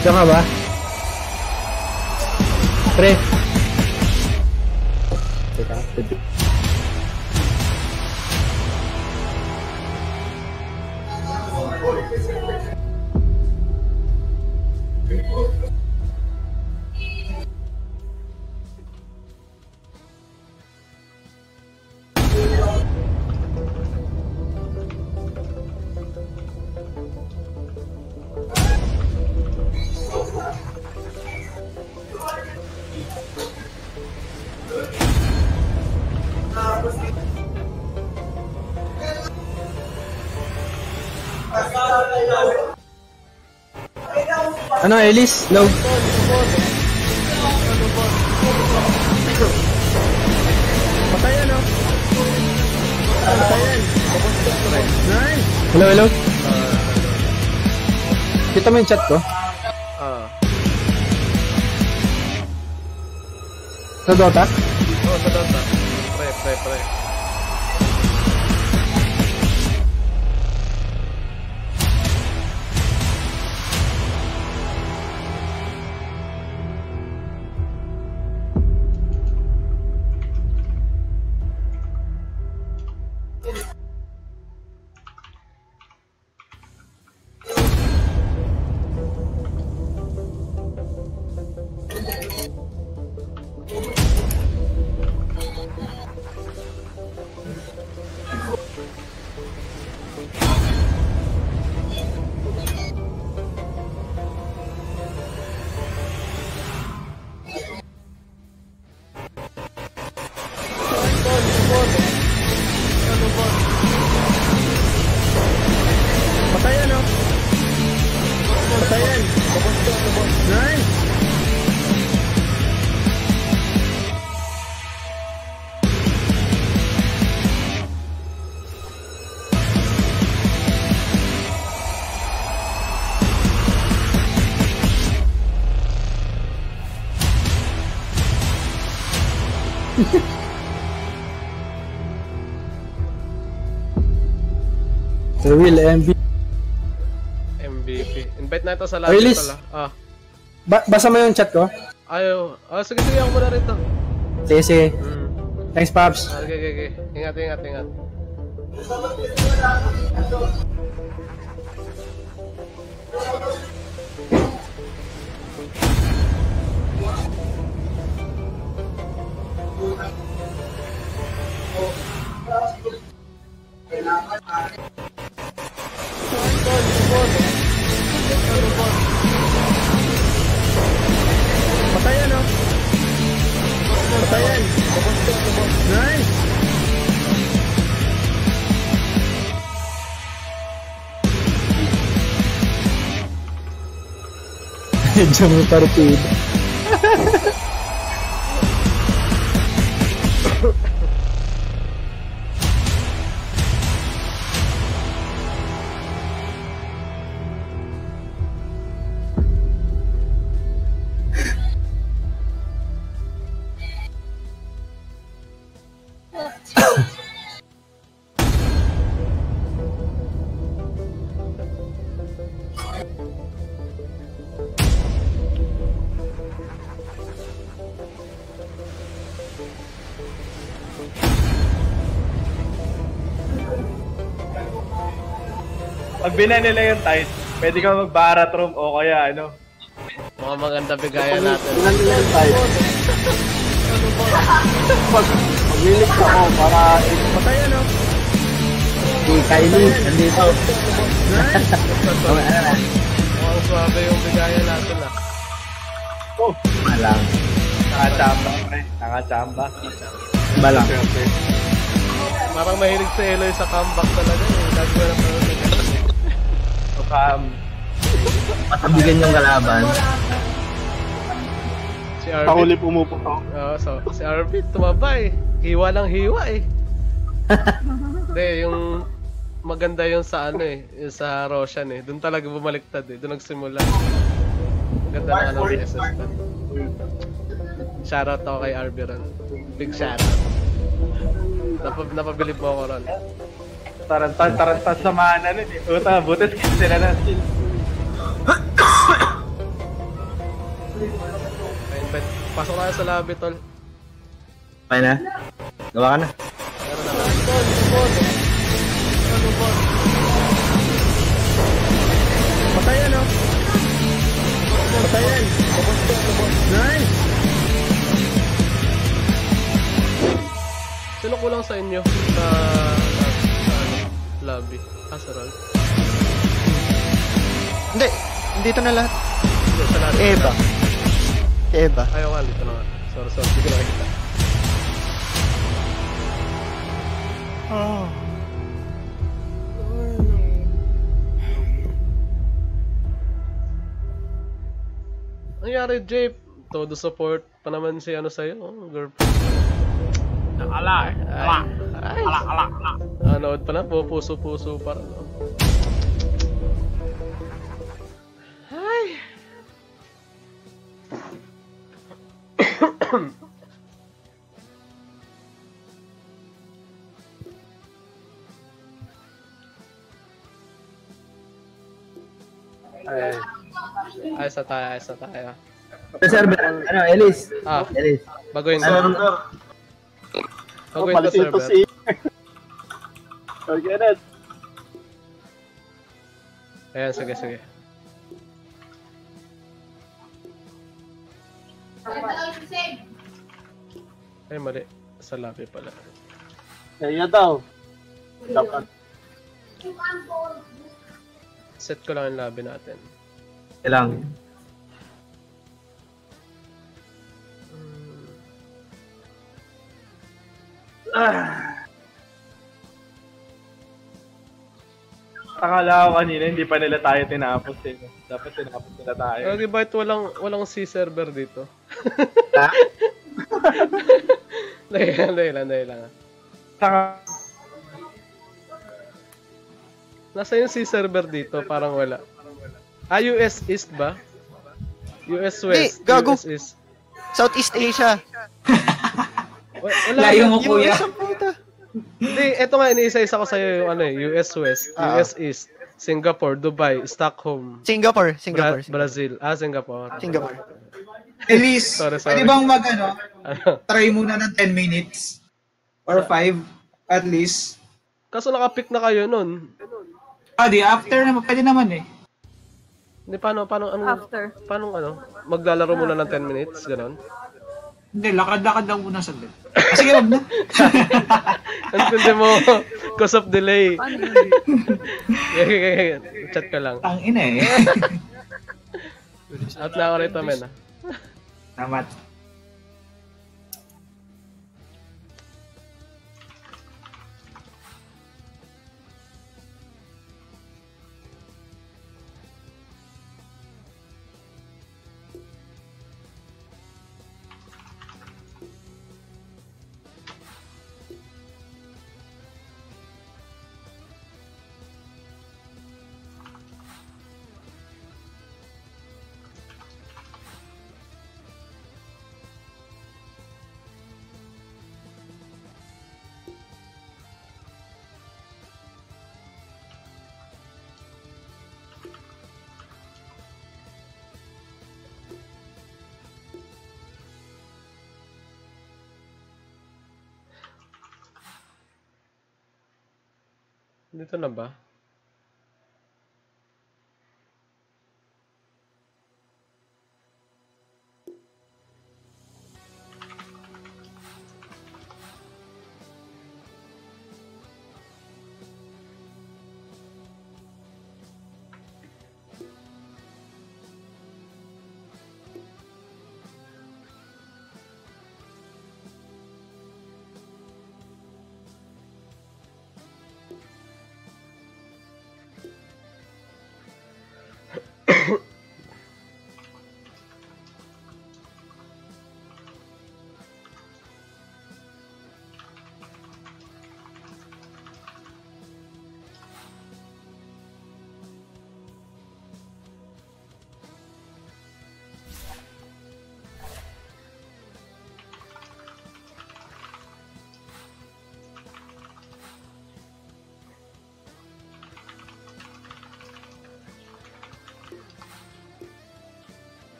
Diyan ka ba? Ano, Ellis? Low. Patayan, oh. Patayan. Nice. Hello, hello. Kita mo yung chat ko? Ah. Sa Dota? Ito sa lahat Release. pala. Ah. Ba basa mo yung chat ko? Ayaw. Ah, sige, sige. Ako muna rito. Sige, sige. Hmm. Thanks, Pops. Ah, okay, okay, okay. Ingat, ingat, ingat. Patayan, oh. Patayan. Nice. Diyan mo partida. Pag binan nila yung tight, pwede ka mag-barat room o kaya ano. Mga maganda bigayan natin. Ilan nila yung tayo? Pag maglilik ako para patayan, oh. Si Kylie, nandito. Nice. Mukhang swabe yung bigayan natin ah. Oh, Malang. nakachamba pre. Nakachamba. Balang. Parang mahilig sa Eloy sa comeback talaga eh. Lagi ko lang. So, um, Matabigan yung kalaban. Si Arvin. Pahuli pumuputok. Oo, so, si Arvin tumaba eh. Hiwa lang hiwa eh. Hindi, yung maganda yung sa ano eh, yung sa Roshan eh. Doon talaga bumaliktad eh. Doon nagsimula. Ganda ng ano si SS. Shoutout ako kay ron. Big shoutout. Napa, napabilib mo ako ron. Tarantas, tarantas sa mana nun eh. Uta, buti skill sila na skill. Ayun, bet. Pasok tayo sa lobby, tol. Okay na? Gawa ka na. Meron na lang. Tol, tol. Ano ba? Patayan, oh. Patayan. Nice. Sino kulang sa inyo? Sa, ano, lobby. Ah, sa roll. Hindi. Dito na lahat. Hindi, sa lobby. Eva. Eva. Ayaw nga, dito na nga. Sorry, sorry. Hindi ko nakikita. Nangyari, Jay? Todo support pa naman si ano sa'yo, oh, girlfriend. Ala, ala, Ay, ala, ala, ala. nanood pa lang, pupuso-puso pa rin. oh. Ay. Ay, Ayos na tayo, ayos na tayo. Server, ano, Ellis. Ah, Ellis. baguhin ko. server. Baguhin ko Palisin to server. si... Okay na. Ayan, sige, sige. Ay, mali. Sa labi pala. Kaya daw. Dapat. Set ko lang yung labi natin. Kailang. Akala ko kanina, hindi pa nila tayo tinapos eh. Dapat tinapos nila tayo. Okay, bakit walang, walang C server dito? Ha? Dahil lang, dahil lang, dahil lang. Saka, Nasa yung C server dito, parang wala. Ah, US East ba? US West. Hindi, gago. US East. Southeast Asia. Wa- Wala. Layo mo kuya. Hindi, eto nga, iniisa-isa ko sa'yo yung ano eh, US West, Ah. US East, Singapore, Dubai, Stockholm, Singapore. Bra- Singapore. Brazil. Ah, Singapore. Singapore. Elise, Sorry, sorry. pwede bang mag ano, Ano? try muna ng 10 minutes? Or 5 at least. Kaso nakapick na kayo nun. Ah, di after naman, pwede naman eh. Hindi, paano, paano, ano, After. paano, ano, maglalaro muna ng 10 minutes, ganon? Hindi, lakad-lakad lang muna saglit. Ah, sige, wag na. Ang kundi mo, cause of delay. Chat ka lang. Ang ina eh. Out na ako rito, men. ah. Dito na ba?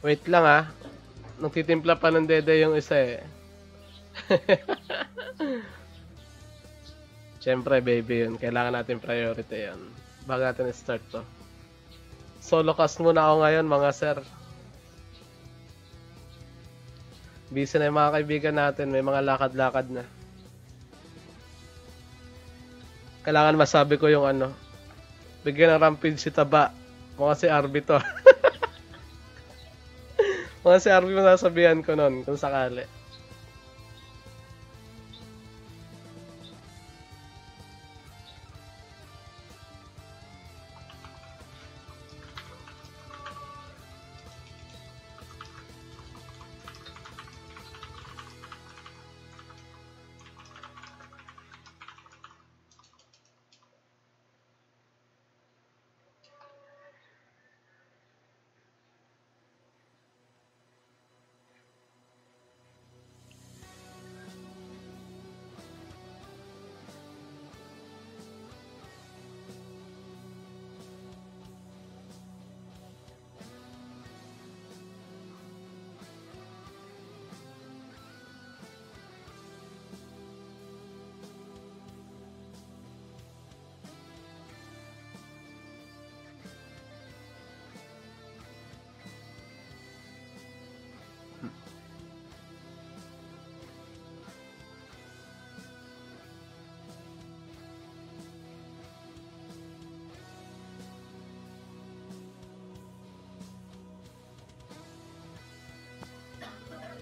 Wait lang ah. Nagtitimpla pa ng dede yung isa eh. Siyempre, baby yun. Kailangan natin priority yun. Bago natin start to. Solo cast muna ako ngayon, mga sir. Busy na yung mga kaibigan natin. May mga lakad-lakad na. Kailangan masabi ko yung ano. Bigyan ng rampage si Taba. Mga si Arby to. mga si Arby masasabihan ko nun kung sakali.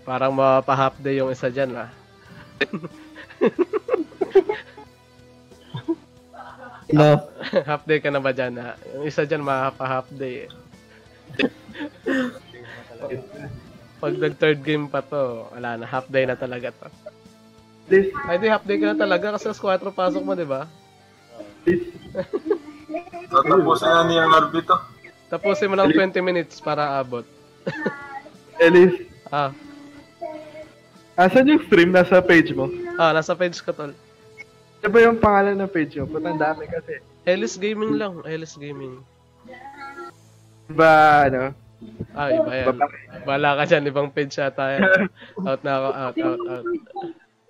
Parang mapa-half day yung isa dyan ah. No. half day ka na ba dyan ah? Yung isa dyan mapa-half day eh. Pag nag third game pa to, wala na, half day na talaga to. Please, Ay di, half day ka na talaga kasi alas 4 pasok mo, di ba? please. Tatapusin na niya ang RB to. Tapusin mo lang 20 minutes para abot. Elise, Ah, asan yung stream? Nasa page mo? ah nasa page ko tol. Ano ba yung pangalan ng page mo? Putang dami kasi. Ellis Gaming lang, Ellis Gaming. Ba, ano? Ah, iba yan. Bala ka dyan, ibang page yata yan. Out na ako, out, out, out.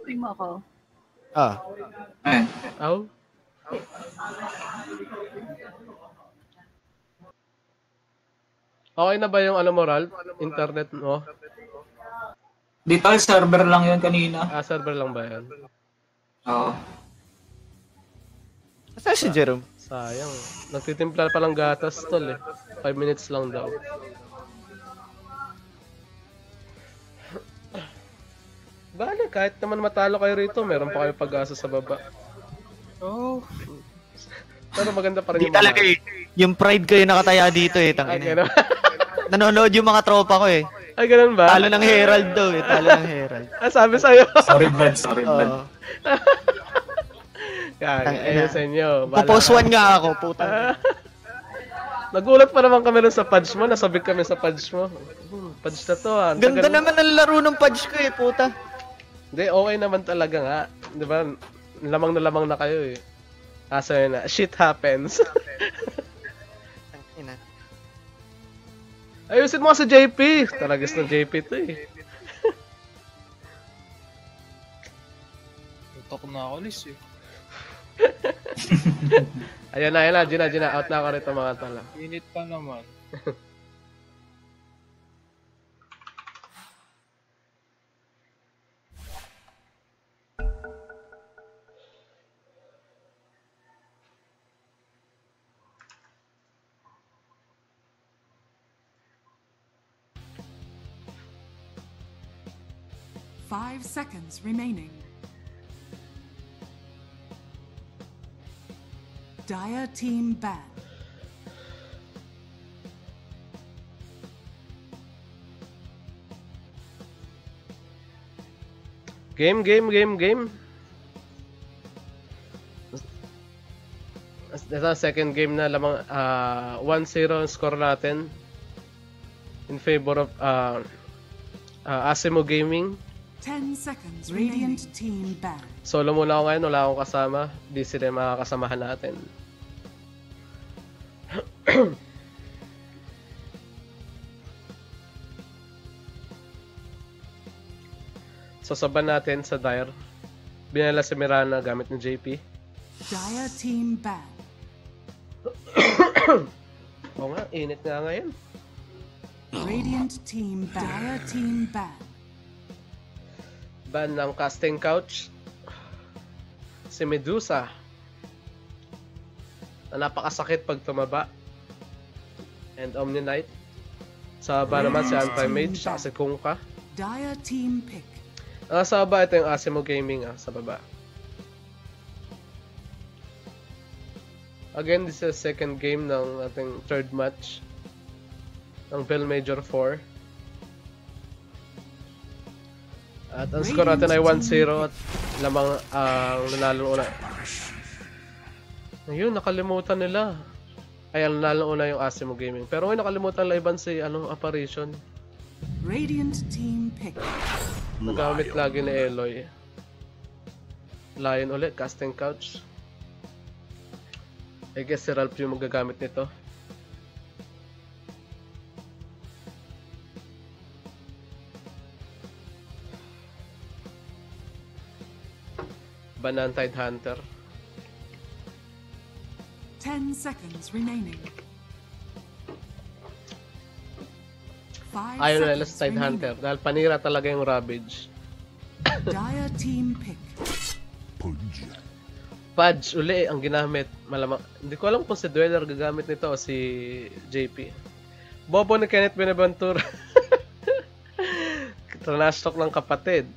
Stream ako. Ah. Eh, Aw? Okay na ba yung ano mo, Ralph? Internet mo? Dito server lang yun kanina. Ah, server lang ba yan? Oo. Saan si Jerome? Sayang. Nagtitimpla pa lang gatas, tol eh. 5 minutes lang daw. Bale, kahit naman matalo kayo rito, meron pa kayo pag-asa sa baba. Oh. Pero maganda pa rin Hindi talaga eh. Yung pride ko yung nakataya dito eh. Ay, Tangina. ganun. Nanonood yung mga tropa ko eh. Ay, ganun ba? Talo ng Herald daw eh. Talo ng Herald. Ah, sabi sa'yo. Sorry, Brad. Sorry, Brad. Oo. Kaya, ayun sa inyo. Ka. one nga ako, putang. Nagulat pa naman kami nun sa pudge mo. Nasabik kami sa pudge mo. Hmm, pudge na to ah. Ang Ganda tagal- naman ng laro ng pudge ko eh, puta. Hindi, okay naman talaga nga. Di ba? Lamang na lamang na kayo eh. Kaso yun na, shit happens. Ayusin mo sa JP. Talagas ng JP to eh. Tutok na ako, Liz eh. Ayan na, ayan na. Gina, Gina. Out na ako rito mga tala. Init pa naman. Five seconds remaining. Dire team ban. Game, game, game, game. Ito second game na lamang ah 1-0 ang score natin in favor of uh, uh, Asimo Gaming. 10 seconds Radiant team back. Solo muna ako ngayon, wala akong kasama. Di sila makakasamahan natin. Sasaban natin sa Dire. Binala si Mirana gamit ni JP. Dire team back. Oo nga, init nga ngayon. Radiant team back. Dire team back. Ban ng casting couch. Si Medusa. Na napakasakit pag tumaba. And Omni Knight. Sa ba naman si Anti-Mage, saka si Kungka. Dire team pick. Ah, sa baba, ito yung Asimo Gaming ah, sa baba. Again, this is second game ng ating third match ng Bell Major 4. At ang score natin ay 1-0 at lamang ang nanalo una. Ayun, nakalimutan nila. Ay, ang nanalo una yung Asimo Gaming. Pero ngayon nakalimutan nila iban si ano, Apparition. Radiant team pick. Nagamit lagi ni Eloy. Lion ulit, casting couch. I guess si Ralph yung magagamit nito. Banan Tide Hunter. 10 seconds remaining. Five Ayaw nila seconds sa Tide Hunter dahil panira talaga yung Ravage. Dire team pick. Fudge uli ang ginamit. Malamang, hindi ko alam kung si Dweller gagamit nito o si JP. Bobo ni Kenneth Benaventura. Trash talk ng kapatid.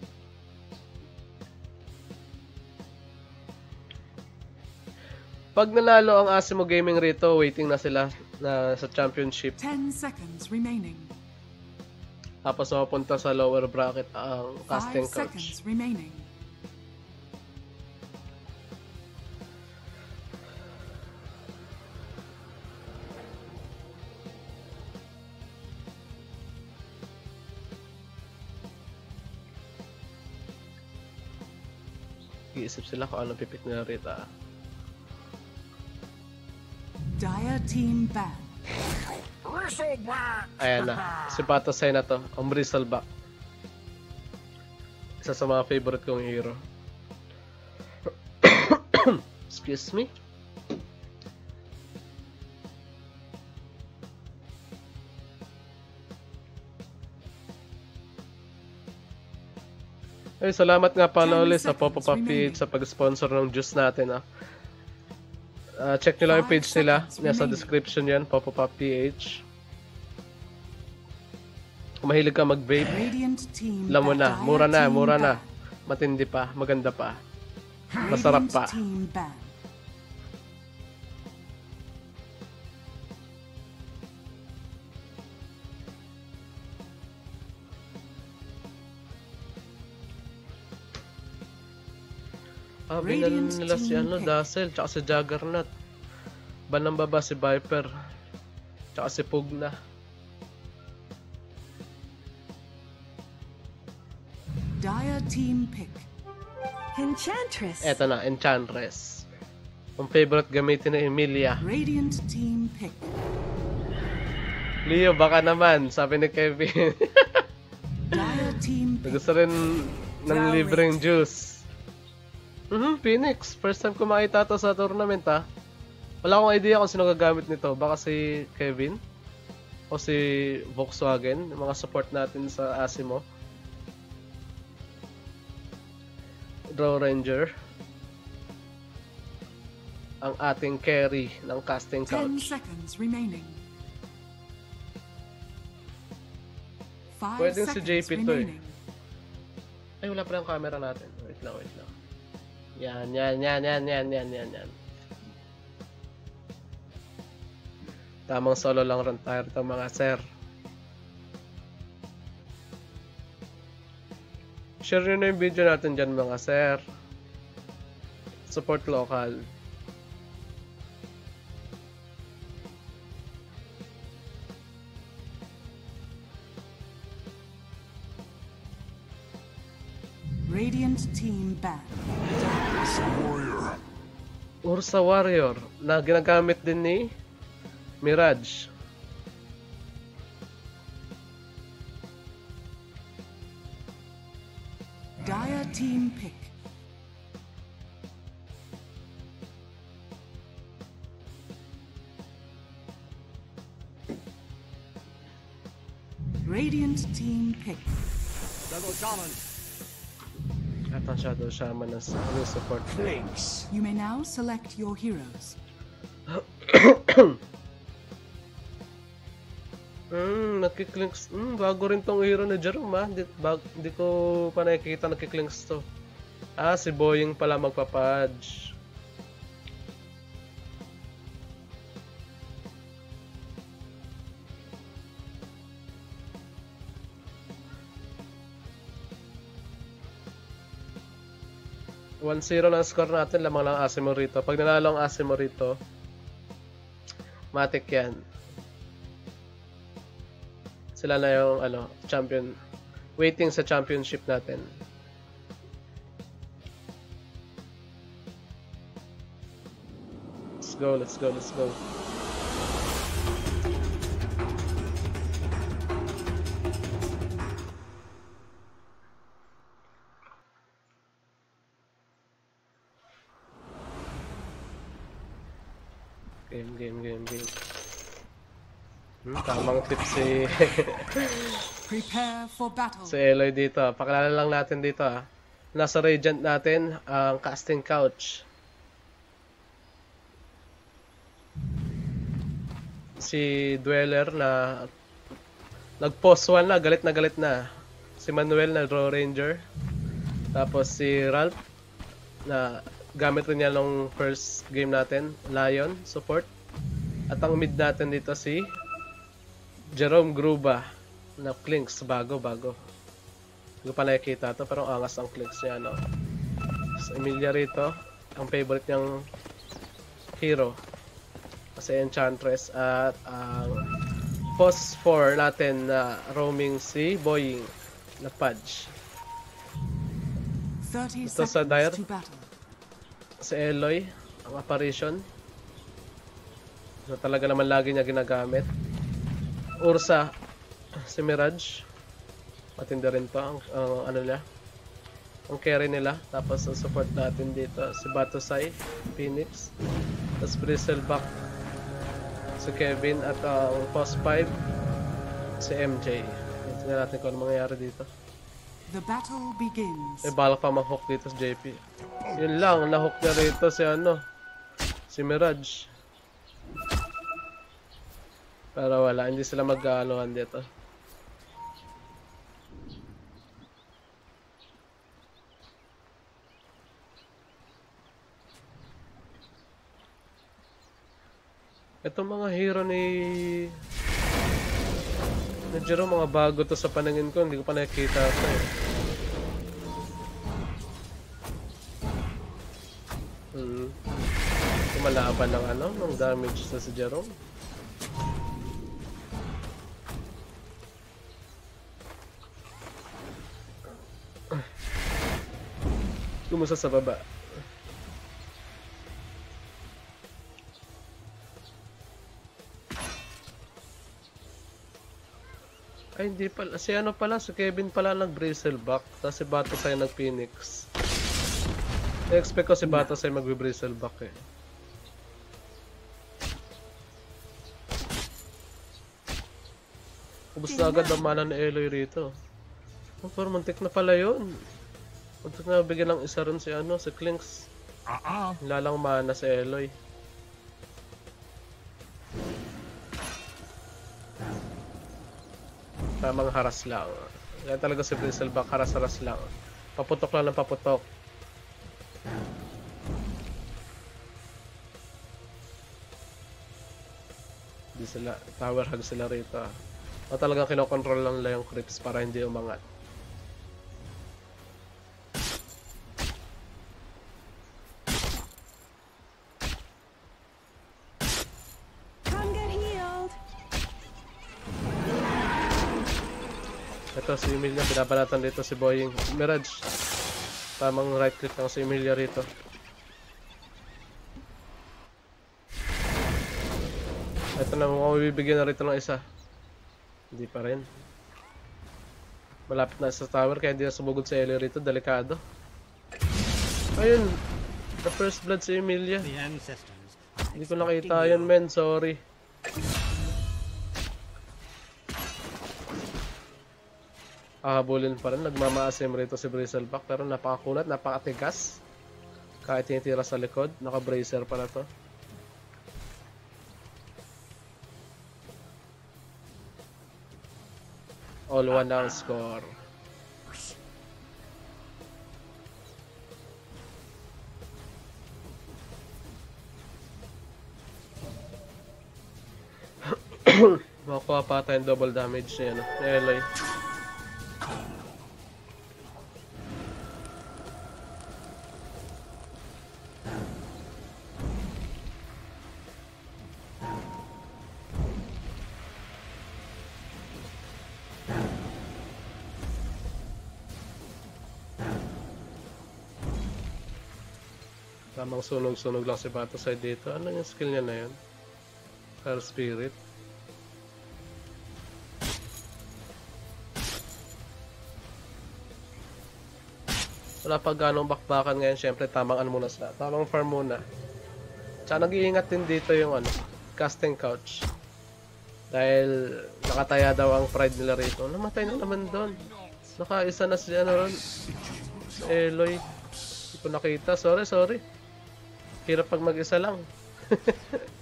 Pag nanalo ang Asimo Gaming rito, waiting na sila na sa championship. 10 seconds remaining. Tapos mapunta sa lower bracket ang casting 5 couch. seconds remaining. Iisip sila kung anong pipik nila rito. Dire team ban. Ayan na. Si Patasay na to. Ang Bristleback. Isa sa mga favorite kong hero. Excuse me. Ay, salamat nga pala ulit sa Popo PH sa pag-sponsor ng juice natin. Ah. Ah, check nyo lang yung page nila. Nasa description yan, Popo PH. Kung mahilig ka mag-vape, alam mo na, mura na, mura na. Matindi pa, maganda pa. Masarap pa. Ah, binan nila si ano. Dazzle, tsaka si Juggernaut. Banang baba si Viper. Tsaka si Pugna. Dire team pick. Enchantress. Eto na, Enchantress. Ang favorite gamitin ni Emilia. Radiant team pick. Leo, baka naman, sabi ni Kevin. Dire team pick. Gusto rin ng libreng juice. Mhm, Phoenix. First time ko makita to sa tournament ha. Wala akong idea kung sino gagamit nito. Baka si Kevin o si Volkswagen, yung mga support natin sa Asimo. Draw Ranger. Ang ating carry ng casting 10 couch. seconds remaining. 5 Pwedeng si JP to eh. remaining. Ay, wala pa yung camera natin. Wait lang, wait lang. Yan, yan, yan, yan, yan, yan, yan, yan. Tamang solo lang rin tayo rito mga sir. Share nyo na yung video natin dyan mga sir. Support local. Radiant team ban. Ursa Warrior na ginagamit din ni Mirage. team pick. Radiant team pick. At ang Shadow Shaman as ano support. You may now select your heroes. Hmm, nakiklinks. Hmm, bago rin tong hero na Jerome ah. Di, bag, di ko pa nakikita nakiklinks to. Ah, si Boying pala magpapadge. One zero lang score natin, lamang lang Asimo rito. Pag nanalo ang Asimo rito, matik yan. Sila na yung ano, champion. Waiting sa championship natin. Let's go, let's go, let's go. Tip si Prepare for battle. si Eloy dito. Pakilala lang natin dito ah. Nasa Radiant natin ang casting couch. Si Dweller na nag-post one na, galit na galit na. Si Manuel na Draw Ranger. Tapos si Ralph na gamit rin niya nung first game natin, Lion support. At ang mid natin dito si Jerome Gruba na Clinks, bago, bago. Hindi ko pa nakikita to, pero ang angas ang Clinks niya, no? So, Emilia rito, ang favorite niyang hero. Kasi Enchantress at ang post 4 natin na roaming si Boying na Pudge. 30 Ito sa Dire. Si Eloy, ang apparition. Na talaga naman lagi niya ginagamit. Ursa, si Mirage. Matindi rin to ang, ang ano niya. Ang carry nila. Tapos ang support natin dito si Batosai, Phoenix. Tapos Bristleback, si Kevin at ang post 5 si MJ. Tingnan natin kung ano mangyayari dito. The battle begins. May balak pa mag-hook dito sa JP. Yun lang, na-hook niya rito si ano, si Mirage. Pero wala, hindi sila mag-aanohan dito. Itong mga hero ni Jerome, mga bago to sa paningin ko, hindi ko pa nakikita ito eh. Hmm. Kumalaban ng ano, ng damage sa si Jerome. Kumusta sa baba? Ay, hindi pala. Si ano pala, si Kevin pala nag-bristleback. Tapos si Bato sa'yo nag-Phoenix. I-expect ko si Bato sa'yo mag-bristleback eh. Ubus na agad ang mana ni Eloy rito. Oh, pero muntik na pala yun. Muntik na bigyan ng isa rin si ano, si Clinks. Lalang mana si Eloy. Tamang haras lang. Yan talaga si Bristleback, haras-haras lang. Paputok lang ng paputok. Di sila, tower hug sila rito. ah. O talagang kinokontrol lang nila yung creeps para hindi umangat. Ito si Emilia, binabalatan dito si Boying. Mirage. Tamang right click lang si Emilia rito. Ito na, mukhang bibigyan na rito ng isa. Hindi pa rin. Malapit na sa tower kaya hindi na sumugod sa Ellie rito, delikado. Ayun. The first blood si Emilia. Hindi ko nakita yun, men. Sorry. Ahabulin pa rin. Nagmamaasim rito si Bristleback. Pero napakakunat, napakatigas. Kahit tinitira sa likod. Naka-bracer pa na to. All one down score. Makuha pa tayong double damage niya, no? Ni Eloy. Tamang sunog-sunog lang si Batoside dito. Ano yung skill niya na yun? Fire Spirit. Wala pa ganong bakbakan ngayon. Siyempre, tamang ano muna sa Tamang farm muna. Tsaka nag-iingat din dito yung ano, casting couch. Dahil nakataya daw ang pride nila rito. Namatay na naman doon. Nakaisa na si ano ron. Eloy. Hindi ko nakita. Sorry, sorry. Hirap pag mag-isa lang.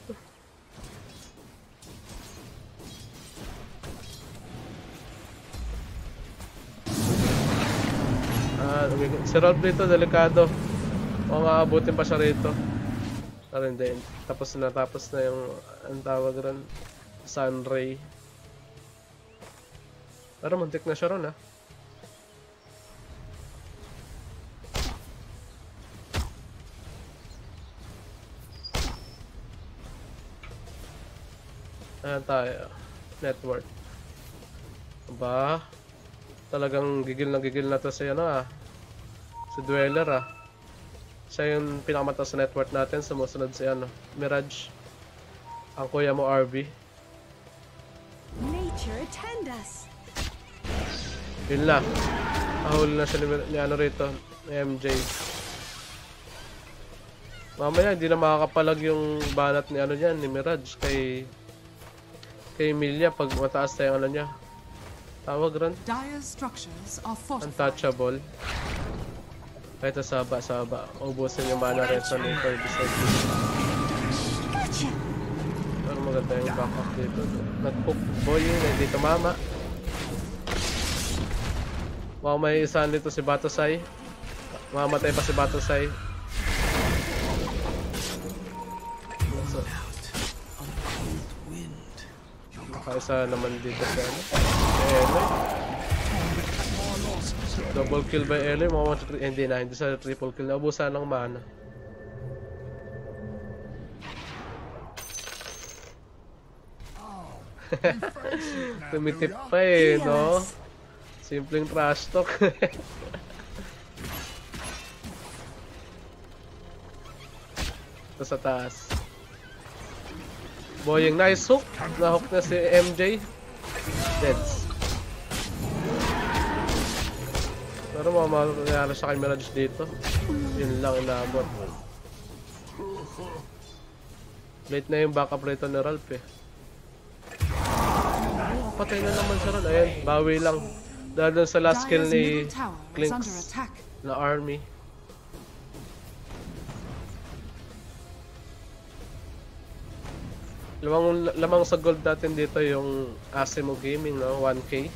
Ah, si Ralph dito, delikado. O maabutin pa siya rito. Pero hindi. Tapos na, tapos na yung, ang tawag ron, Sunray. Pero muntik na siya ron ah. Ayan tayo. Network. Aba. Talagang gigil na gigil na to si ano ah. Si Dweller ah. Siya yung pinakamataas sa network natin. Sumusunod si ano. Mirage. Ang kuya mo RB. Nature attend us. Yun lang. Ahuli na siya ni, ni ano rito. Ni MJ. Mamaya hindi na makakapalag yung banat ni ano niyan, ni Mirage kay kay Emilia pag mataas na yung ano niya. Tawag ron? Untouchable. Kahit sa saba, saba. Ubusin yung mana Kirby side. Gotcha. Pero maganda yung backup dito. Nag-hook boy yun, hindi tumama. Wow, may isa nito si Batosay. Mamatay pa si Batosay. Nakaisa naman dito sa ano. Eloy. Double kill by Eloy. Mga tri- hindi na, hindi sa triple kill. Naubusan ng mana. Tumitip pa eh, no? Simpleng trash talk. Ito sa taas. Boying nice hook. Na-hook na si MJ. Deads. Pero mamamayari siya kay Mirage dito. Yun lang inaabot. Late na yung backup rito ni Ralph eh. Oh, patay na naman siya ron. Ayan, bawi lang. Dahil sa last kill ni Clinks na army. Lamang, lamang sa gold natin dito yung Asimo Gaming, no? 1K.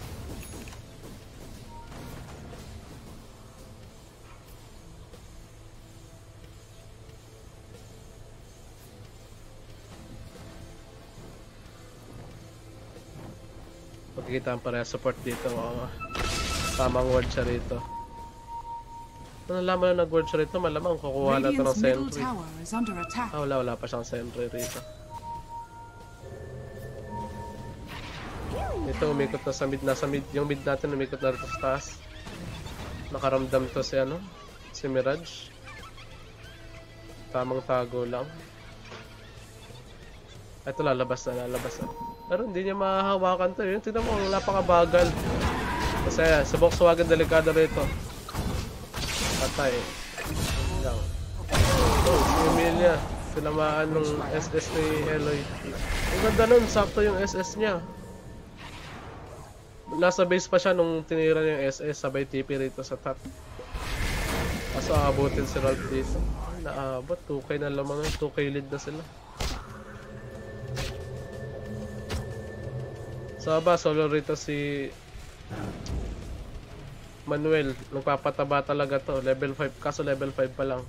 Pagkikita ang pareha support dito. Oh. Tamang word siya rito. Kung nalaman na nag-word siya rito, malamang kukuha na ito ng sentry. Ah, wala, wala pa siyang sentry rito. Ito, umikot na sa mid. Nasa mid, yung mid natin umikot na rito sa taas. Nakaramdam to si ano, si Mirage. Tamang tago lang. Ito lalabas na, lalabas na. Pero hindi niya mahahawakan to. Yun, tignan mo, wala pa kabagal. Kasi sa Volkswagen delikado rito. Patay. Wala, niya. Tinamaan ng SS ni Eloy. Ang ganda nun, sakto yung SS niya. Nasa base pa siya nung tinira niya yung SS, sabay TP rito sa top. Kaso aabutin si Ralph dito. Naabot, 2k na lamang yun, 2k lead na sila. So ba, solo rito si Manuel. Nagpapataba talaga to. Level 5, kaso level 5 pa lang.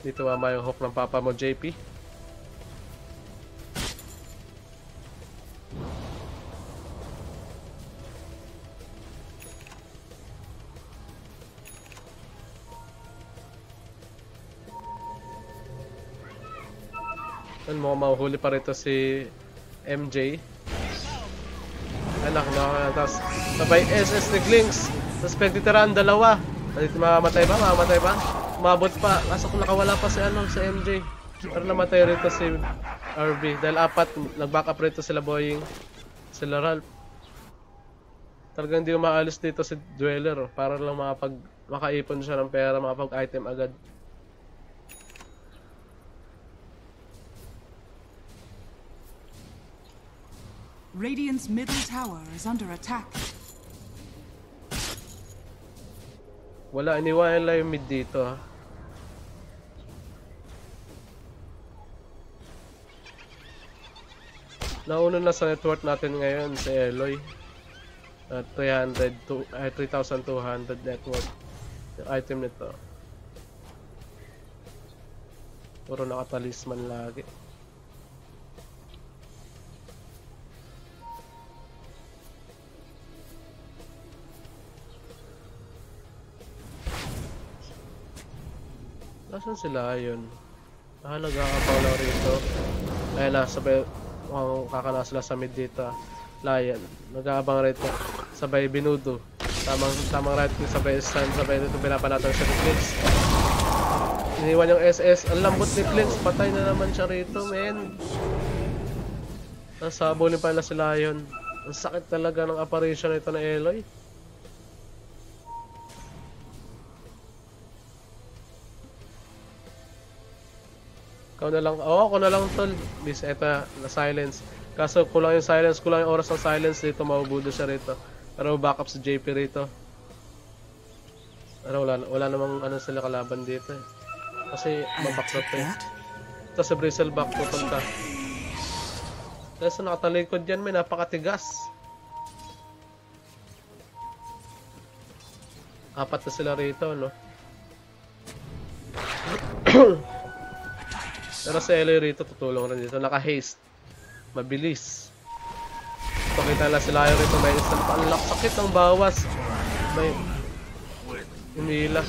Dito mama yung hook ng papa mo, JP. Mo, mahuhuli pa rito si MJ. Anak na, tapos sabay SS ni Glinks. Tapos pagtitiraan dalawa. Dito mamamatay ba? Mamamatay ba? Umabot pa. Kaso kung nakawala pa si ano, si MJ. Pero namatay rito si RB. Dahil apat, nag-back up rito sila Boying. Sila Ralph. Talagang hindi umaalis dito si Dweller. oh. Para lang makapag, makaipon siya ng pera, makapag-item agad. Radiant's middle tower is under attack. Wala, iniwanan lang yung mid dito ha. Nauna na sa network natin ngayon si Eloy. At 300 to, ay 3,200 network. Yung item nito. Puro nakatalisman lagi. Nasaan sila yun? Ah, nag-aabaw lang rito. Ayun na, sabay, mukhang kakana sila sa mid dito. ah. Lion, nag-aabang rito. Sabay binudo. Tamang, tamang right click, sabay stun, sabay dito pinapanatan siya ni Clinks. Iniwan yung SS. Ang lambot ni Clinks, patay na naman siya rito, men. Nasabulin pala si Lion. Ang sakit talaga ng apparition nito na Eloy. Ikaw na lang. Oo, ako na lang tol. Bis, eto na silence. Kaso kulang yung silence, kulang yung oras ng silence dito, maubudo siya rito. Pero backup si JP rito. Pero wala, wala namang ano sila kalaban dito eh. Kasi maback up eh. Ito sa Bristleback pupunta. Kasi nakatalikod yan, may napakatigas. Apat na sila rito, no? Pero si Eloy rito tutulong rin dito. Naka-haste. Mabilis. Pakita lang sila yung rito. May instant. Ang lak- sakit ng bawas. May... Hinila.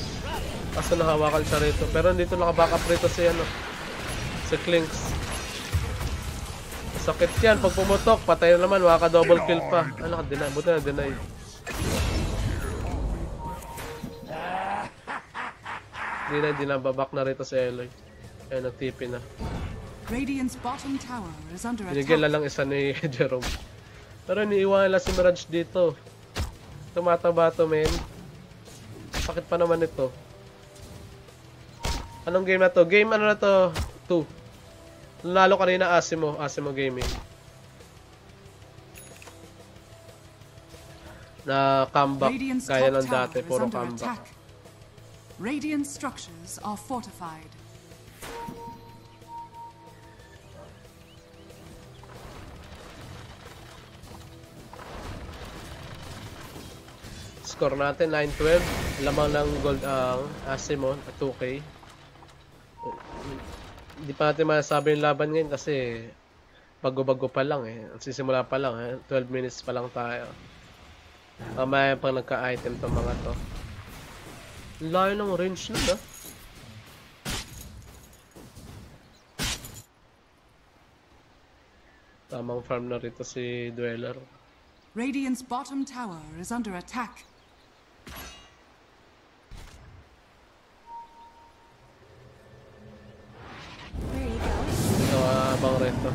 Kaso nahawakan siya rito. Pero dito naka-back up rito si ano. Si Clinks. Sakit yan. Pag pumutok, patay na naman. Makaka-double kill pa. Ano ka, deny. Buti na deny. Hindi na, hindi na. Babak na rito si Eloy. Ayun, nag-TP na. Radiant's bottom tower is under Binigyan attack. lang isa ni Jerome. Pero iniiwan lang si Mirage dito. Tumataba to, men. Sakit pa naman ito. Anong game na to? Game ano na to? 2. Lalo kanina Asimo, Asimo Gaming. Na comeback kaya top ng tower dati, puro comeback. Radiant structures are fortified. Score natin 9-12. Lamang ng gold ang Asimo at 2K. Hindi pa natin masasabi yung laban ngayon kasi bago-bago pa lang eh. Sisimula pa lang eh. 12 minutes pa lang tayo. Mamaya pang nagka-item tong mga to. Layo ng range nun ah. Tamang farm na rito si Dweller. Radiant's bottom tower is under attack. So, abang rito.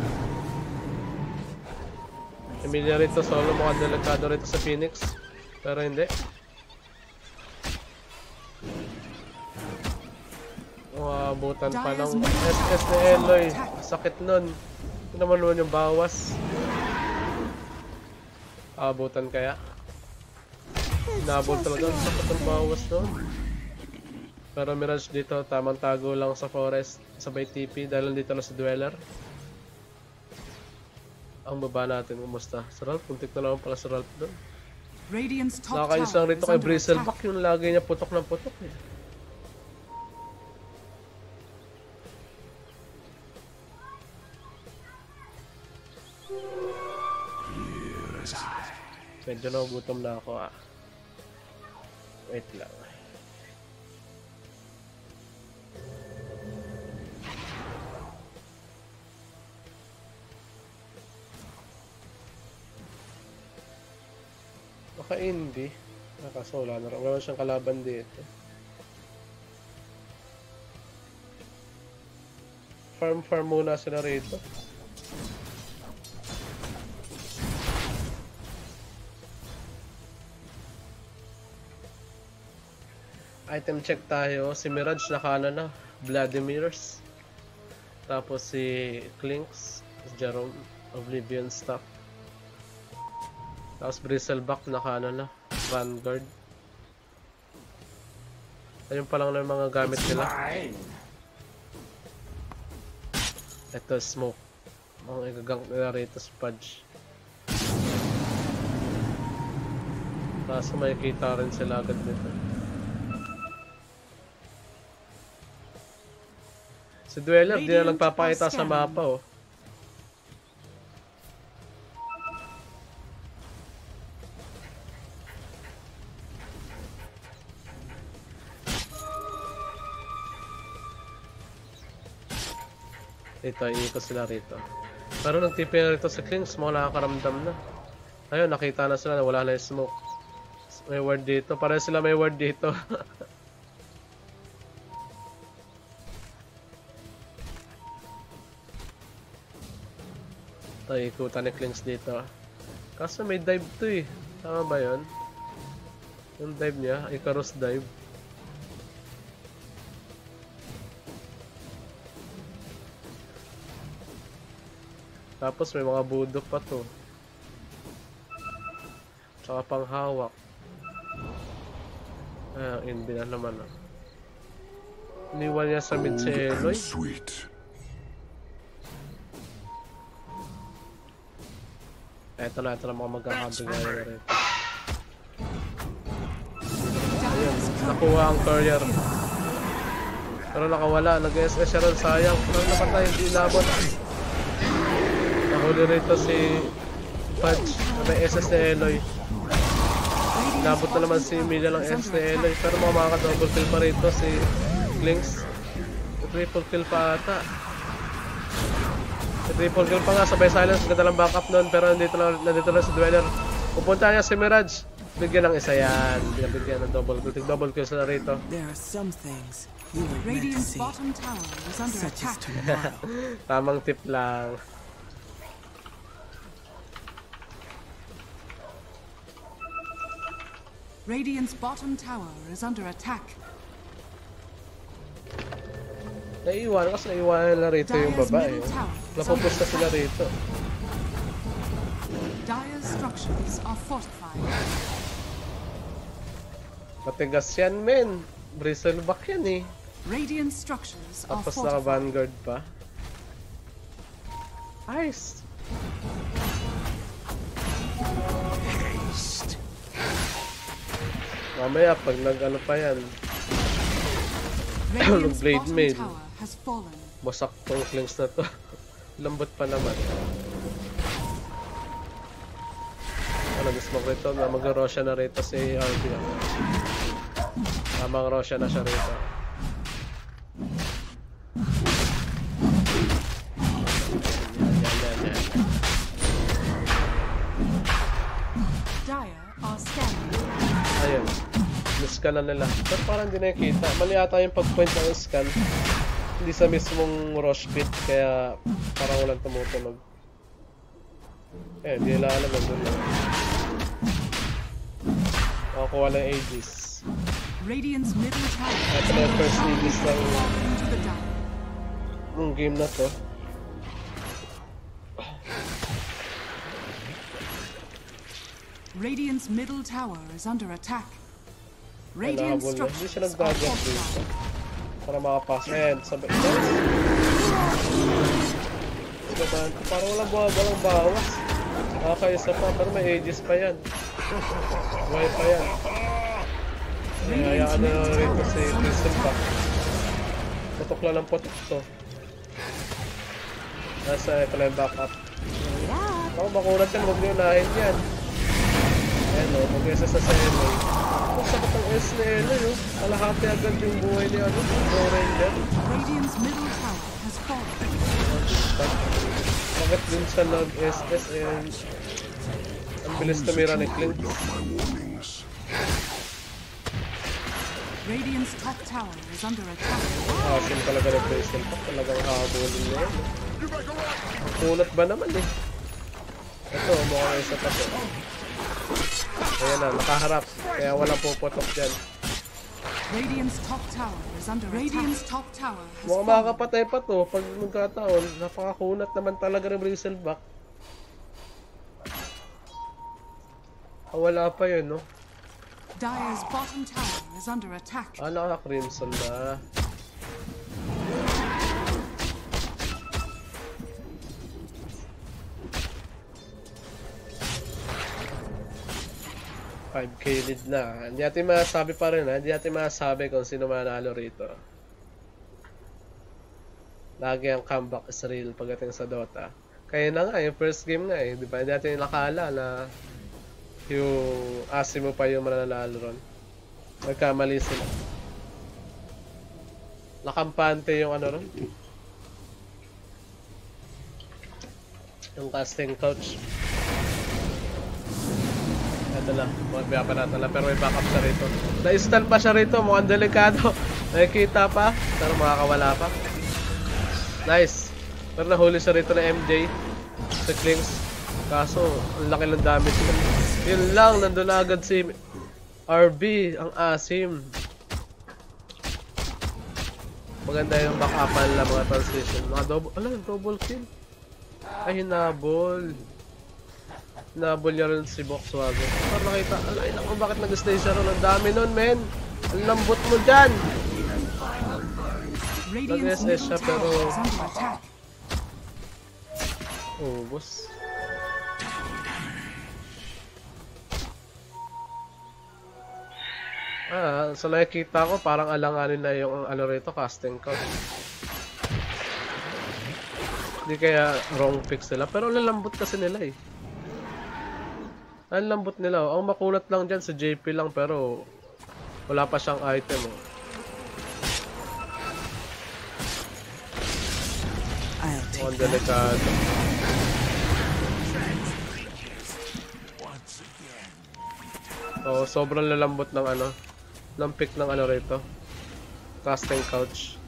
Emilia rito solo mukhang delikado rito sa Phoenix. Pero hindi. Abutan pa ng SS ni Eloy. Sakit nun. Ito naman naman yung bawas. Abutan kaya? Nabol talaga. Ang Sakit ng bawas nun. Pero Mirage dito, tamang tago lang sa forest. Sabay TP dahil dito na si Dweller. Ang baba natin, kumusta? Si Ralph, puntik na naman pala si Ralph doon. Tower lang rito kay attack. yung lagi niya putok ng putok eh. Medyo nagugutom na ako ah. Wait lang. Baka hindi. Nakaso wala na rin. Wala siyang kalaban dito. Farm farm muna sila rito. Item check tayo. Si Mirage nakana na. Vladimir's. Tapos si Clinks. Jerome. Oblivion Staff. Tapos Bristleback nakana na. Vanguard. Ayun pa lang na mga gamit nila. Ito, smoke. Mga igagang nila rito, Spudge. Kaso makikita rin sila agad nito. Si Dweller, di na nagpapakita sa mapa oh. Ito, iikot sila rito. Pero nagtipi na rito sa Klings, mga nakakaramdam na. Ayun, nakita na sila na wala na yung smoke. May ward dito. Para sila may ward dito. Ito, ikutan ni Klings dito. Kaso may dive to eh. Tama ba yun? Yung dive niya, Icarus dive. Tapos may mga budok pa to. Tsaka panghawak. Ah, hindi na naman ah. Iniwan niya sa mid si Eloy. Eto na, ito na mga magkakabigay na rin. Ayun, nakuha ang courier. Pero nakawala, nag-SS siya ron, sayang. Pero napatay, hindi inabot. Nahuli rito si Fudge na may SS ni Eloy. Inabot na naman si Emilia ng SS ni Eloy. Pero mga makaka-double kill pa rito si Blinks. Triple kill pa ata. Si triple kill pa nga, sabay silence. Ganda lang backup nun. Pero nandito na, nandito na si Dweller. Pupunta niya si Mirage. Bigyan ng isa yan. Bigyan ng double kill. Tig double kill sila rito. There are some things you were Radiant's bottom tower is under such attack. tomorrow. Tamang tip lang. Radiant's bottom tower is under attack. Naiiwan kasi naiiwan na rito yung babae. Napupusta sila rito. Dire structures are fortified. Matigas yan, men. Bristleback yan eh. Radiant structures are Tapos fortified. naka-vanguard pa. Nice! Mamaya pag nag-ano pa yan, Blade mail. tower has fallen. Basak tong clings na to. Lambot pa naman. Ano, mismo rito na mag-rosya na rito si RB. Tamang rosya na siya rito. Ayun. Niscan na nila. Pero parang hindi nakikita. Mali ata yung pag-point ng scan. Hindi sa mismong rush pit. Kaya parang walang tumutunog. Eh, hindi nila alam nandun lang. Makakuha lang Aegis. Radiant's middle tower Ito na yung first Aegis ng. Tong game na to. Radiant's middle tower is under attack. Radiant structures are nagdadyak Para makapass. Ayan, sabay. Diba, parang walang bawa, walang bawas. Nakakaisa pa, pero may ages pa yan. Buhay pa yan. Kaya hayaan na lang rito si Crystal Pack. Putok lang ng putok to. Nasa ito lang yung backup. Ako makulat yan, huwag niyo unahin yan. Ayan o, mag-isa sa Seno. Ang sakit ang S ni Elo yun. Kalahati agad yung buhay ni ano, Go Ranger. Radiant's middle tower has fallen. Bakit din siya nag-SS and ang bilis tumira ni Clint. Radiant's top tower is under attack. Asim talaga ng Crystal Pack. Talagang habulin na yun. eh. Kunat ba naman eh. Ito, mukhang isa pa to. Ayan na, nakaharap. Kaya walang puputok dyan. Radiant's top tower is under Radiant's top tower has Mukhang makakapatay pa to pag magkataon. Napakakunat naman talaga ng Bristleback. Ah, wala pa yun, no? Dire's bottom tower is under attack. Ah, naka-crimson na. Five K lead na. Hindi natin masabi pa rin ha. Hindi natin masabi kung sino manalo rito. Lagi ang comeback is real pagdating sa Dota. Kaya na nga, yung first game nga eh. Di ba? Hindi natin nakala na yung Asimo pa yung mananalo ron. Nagkamali sila. Nakampante yung ano ron. Yung casting coach. Lang, mga pa natin lang, pero may backup siya rito. Na-stun pa siya rito, mukhang delikado. Nakikita pa, pero makakawala pa. Nice. Pero nahuli siya rito na MJ. Sa Klings. Kaso, ang laki ng damage. Yun lang, nandun na agad si RB, ang asim. Maganda yung backupan lang mga transition. Mga double, ala, double kill. Ay, hinabol. Hinabol niya rin si Volkswagen. Para nakita, alay naku, bakit nag-stay siya ron? Ang dami nun, men. Ang lambot mo dyan. Nag-SS siya, pero... Oh, boss. Ah, sa nakikita ko parang alanganin na yung ano rito, casting count. Hindi kaya wrong pick sila, pero lalambot kasi nila eh. Ang lambot nila. oh. Ang makulat lang dyan sa JP lang pero wala pa siyang item oh. Take Mukhang delikado. Oh, sobrang lalambot ng ano, ng pick ng ano rito. Casting couch.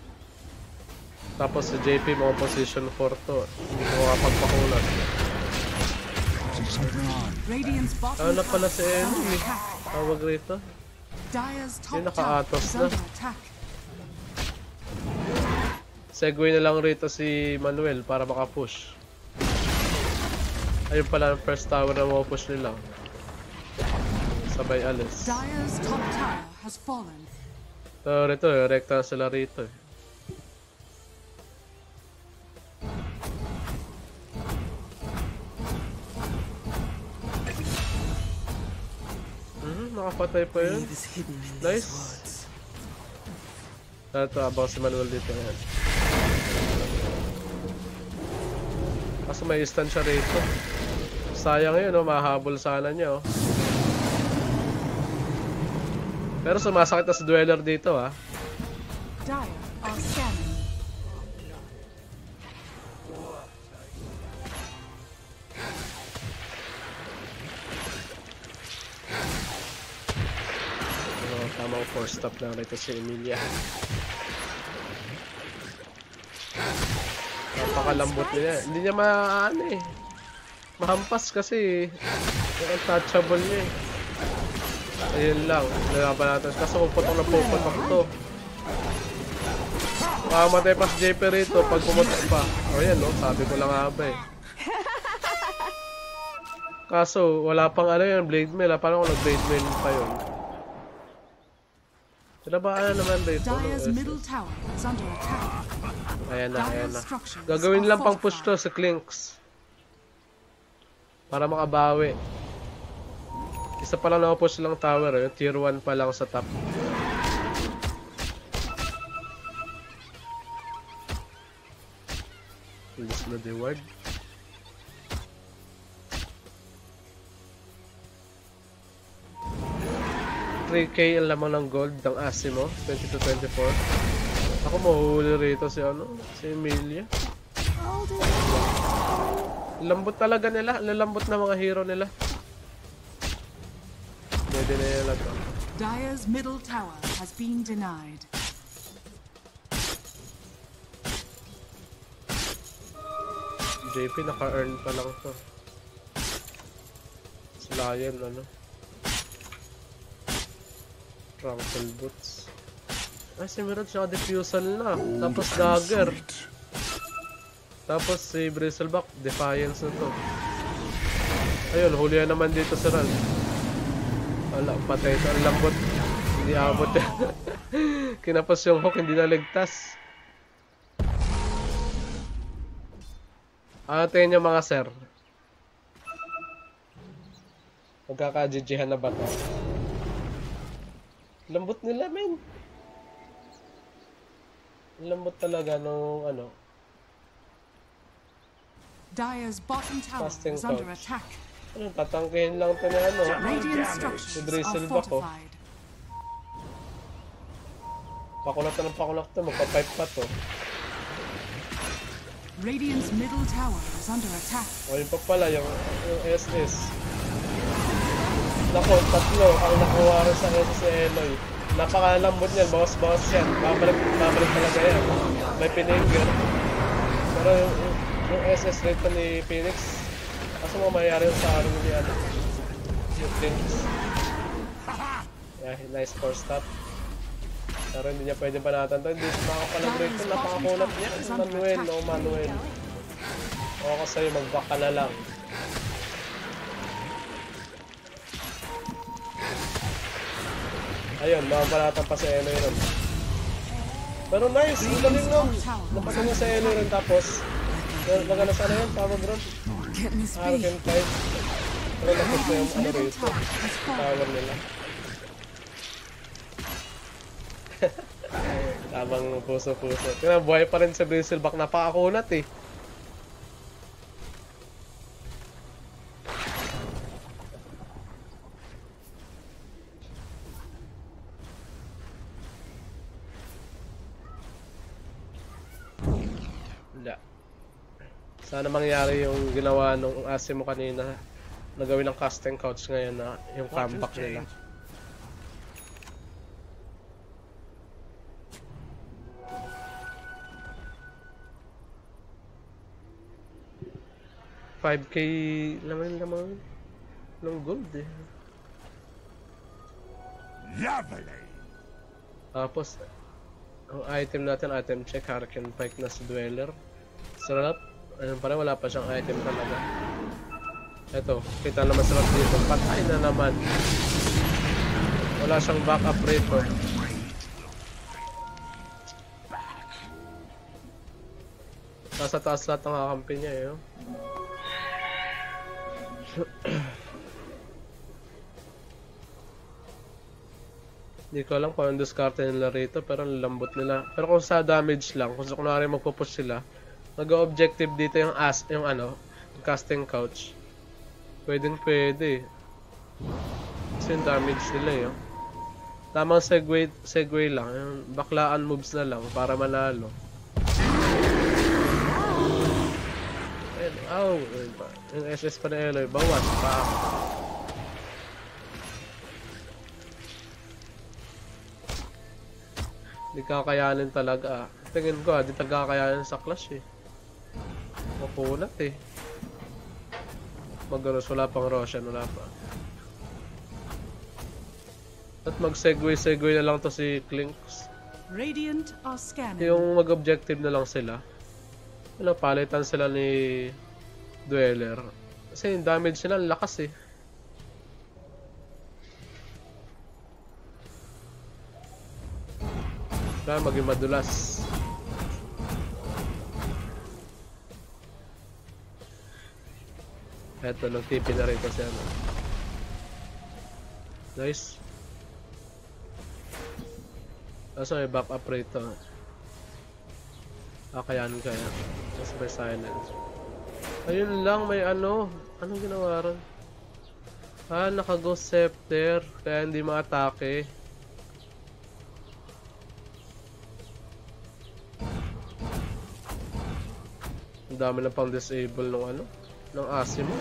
Tapos sa JP mga position 4 to. Hindi ko makapagpakulat. Ano pala si attack. Tawag rito. Dire's top Yun, tower naka-atos na. Segway na lang rito si Manuel para makapush. Ayun pala ang first tower na mapupush nila. Sabay alis. So, rito eh, rekta sila rito eh. Nakapatay pa yun. Nice. Ito, abang si Manuel dito yan. Kaso may stun siya rito. Sayang yun, oh, mahabol sana niya, oh. Pero sumasakit na sa dweller dito, ah. Dire are scanning. Tamang force stop lang rito si Emilia. Napakalambot niya. Hindi niya maano eh. Mahampas kasi yung untouchable niya eh. Ayun lang, nalaban natin. Kaso puputok na puputok to. Makamatay pa si JP rito pag pumunta pa. O yan no, sabi ko lang nga eh. Kaso, wala pang ano yun, blade mail. ah. Paano kung nag-blade mail pa yun? Tinabakan naman ba ito? Ayan na, ayan na. Gagawin lang pang push to sa si Klinks. Para makabawi. Isa pa lang nakapush lang tower. Yung tier 1 pa lang sa top. Ilis na the ward. 3k ang laman ng gold ng ase mo 20 to 24 ako mahuli rito si ano si Emilia. Lambot talaga nila. Lalambot na mga hero nila. Pwede na nila to Dyer's middle tower has been denied. JP naka-earn pa lang to. Lion ano? Trunkle boots. Ah si Mirage naka diffusal na. Tapos dagger. Tapos si Bristleback defiance na to. Ayun huli na naman dito si Ral wala patay ito ang lambot. Hindi abot. Kinapos yung hook hindi naligtas. Ano tingin nyo mga sir? Magkaka-GGhan na ba to? Lambot nila, men. Lambot talaga nung ano. Dire's bottom tower is under attack. Ano, tatangkihin lang to ni ano. Radiant structures are fortified. Pakulat na ng pakulat to, magpa-pipe pa to. Radiant's middle tower is under attack. O yun pa pala, yung, yung SS. Nako, tatlo ang nakuha rin sa SS si Eloy. Napakalambot niyan, bawas-bawas yan. Babalik, babalik talaga yan. May pininger. Pero yung, yung, SS rate pa ni Phoenix, kaso mo mayayari sa ano ni ano. Yung Phoenix. Yeah, nice force stop. Pero hindi niya pwede panatan to. Hindi makakapalag rate to. Napakakulat niya. Manuel, no Manuel. O ako sa'yo, mag-back na lang. Ayun, makabalatan pa sa Elo yun. Pero nice, ang galing nun. Napasa mo sa Elo yun tapos. Pero magana sana yun, tawag ron. Arcan type. Pero napos na yung ano rito. Tower nila. Tamang puso-puso. Tingnan, buhay pa rin sa Bristleback. Napakakunat eh. Mangyari yung ginawa nung ase mo kanina na gawin ng casting couch ngayon na yung comeback nila. Five k naman naman ng gold eh. Tapos, ang item natin, item check, Hurricane Pike na si Dweller. Sarap. Ayun pala, wala pa siyang item talaga. Eto, kita naman sarap dito. Patay na naman. Wala siyang backup rito. Nasa taas lahat ng kakampi niya eh. oh. Hindi ko alam kung anong diskarte nila rito pero ang lambot nila. Pero kung sa damage lang, kung sa kunwari magpo-push sila, mag-objective dito yung as, yung ano, yung casting couch. Pwedeng pwede. Kasi yung damage nila yun. Tamang segue, segue lang, yung baklaan moves na lang para manalo. Ayun pa. yung SS pa na Eloy, bawas pa. Hindi kakayanin talaga. ah. Tingin ko, ah, di talaga kakayanin sa clash eh. Mapulat eh. Magaros, wala pang Roshan, wala pa. At mag-segue-segue na lang to si Clinks. Radiant are scanning. Yung mag-objective na lang sila. Wala, palitan sila ni Dweller. Kasi yung damage nila, lakas eh. Kaya maging madulas. Eto, nag-TP na rin kasi ano. Nice. Kaso may back up rito. Ah, kayanin kaya. Tapos may silence. Ayun lang, may ano. Anong ginawa ron? Ah, naka-ghost scepter. Kaya hindi maatake. Ang dami na pang disable ng ano. Ng Asimo.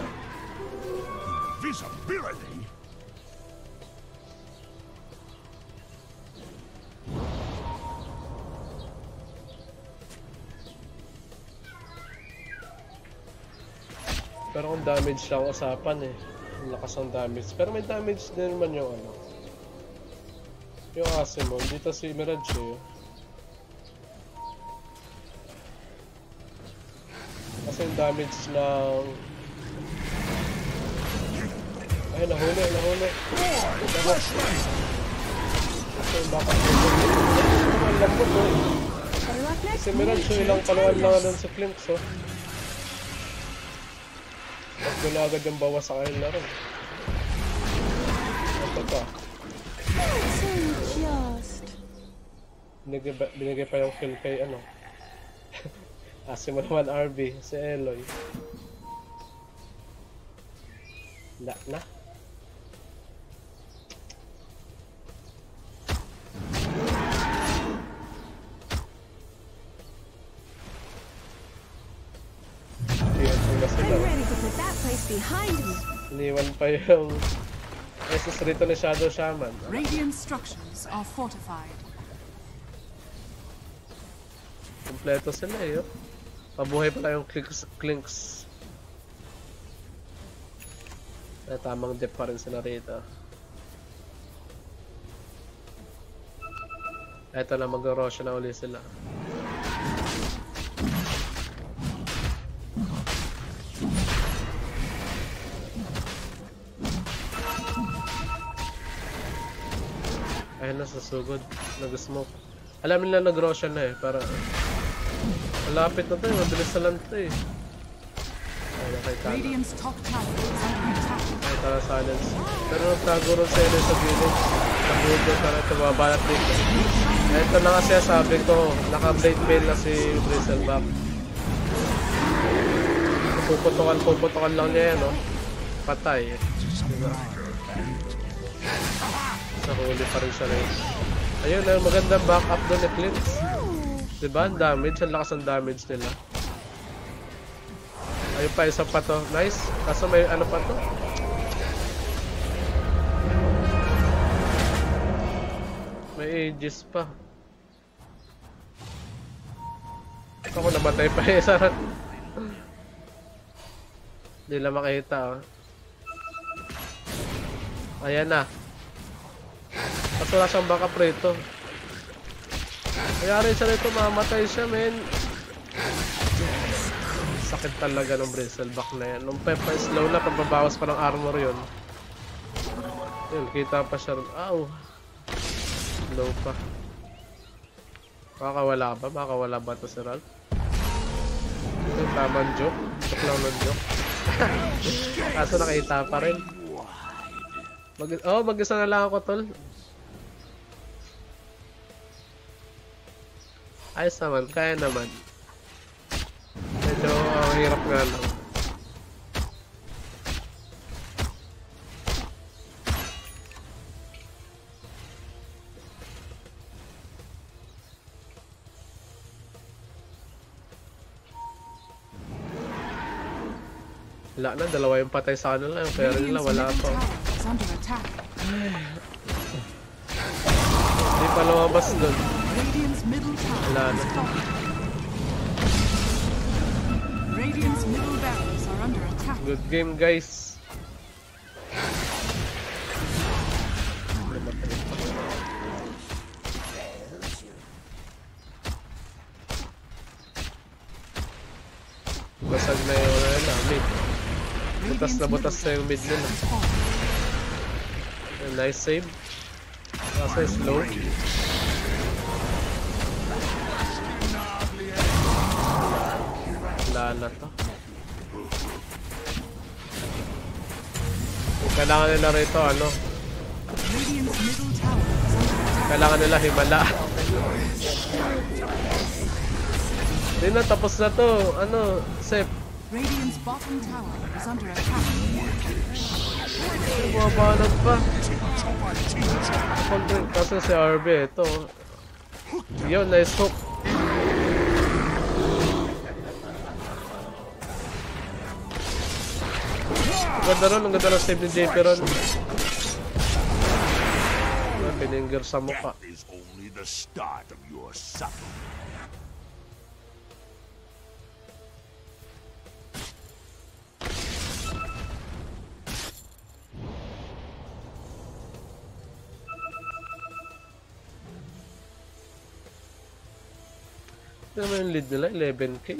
Visibility. Pero kung damage lang usapan eh. Ang lakas ng damage. Pero may damage din naman yung ano. Yung Asimon. Dito si Mirage eh. Kasi yung damage ng... Ay, nahuli, nahuli. Kasi yung baka... Ang lambot oh. Si Mirage yung ilang paluan lang doon sa Clinks oh. Tapos doon na agad yung bawas sa kanyang laro. Ito pa. Just. Binigay, binigay pa yung kill kay ano. Asi mo naman RB, si Eloy. Na, na. Iniwan pa yung SS rito ni Shadow Shaman. Radiant structures are fortified. Kompleto sila eh. oh. Mabuhay pala yung clinks. clinks. Eh, tamang dip pa rin sila rito. Eto na, mag-rush na uli sila. Ayun na, susugod. Nag-smoke. Alam nila nag-rush na eh, para... Malapit na to eh, mabilis na lang to eh. Ay, nakita na. Nakita na silence. Pero nagtago rin sa inyo sa. Nabudo ka na tumabalat dito. Ito na kasi sabi ko, naka-blade mail na si Bristleback. Puputokan, puputokan lang niya yan, no? Patay eh. Diba? Sa huli pa rin siya rin. Ayun, eh, magandang backup doon Clint. Diba? Ang damage, ang lakas ng damage nila. Ayun pa, isa pa to. Nice. Kaso may ano pa to? May ages pa. Ako namatay pa eh. Sarap. Hindi lang makita oh. Ayan na. At wala siyang backup rito. Kaya rin siya rito, mamatay siya, men. Sakit talaga ng bristleback na yan. Nung Peppa slow na, pagbabawas pa ng armor yun. Yun, kita pa siya rin. Ow! Low pa. Makakawala ba? Makakawala ba ito si Ralph? Yung tamang joke. Joke lang ng joke. Kaso nakita pa rin. Mag oh, mag-isa na lang ako, tol. Ayos naman, kaya naman. Medyo uh, hirap nga lang. Wala na, dalawa yung patay sa kanila. Yung pero nila, wala pa. Hindi pa lumabas dun. Middle tower middle are under attack. Good game, guys. Basag na yung ano na, mid. Butas na ah. butas na yung mid nila. Nice save. Kaso slow. Wala na to. Kailangan nila rito, ano? Kailangan nila himala. Hindi na, tapos na to. Ano, Sep? Radiant's bottom tower is under attack. Bumabanat pa. Pag- Kaso si RB, ito. Yun, nice hook. Ganda ron, ang ganda ng save ni JP ron. Ah, Pininger sa mukha. is only the start of your suffering. Ito naman yung lead nila, 11k.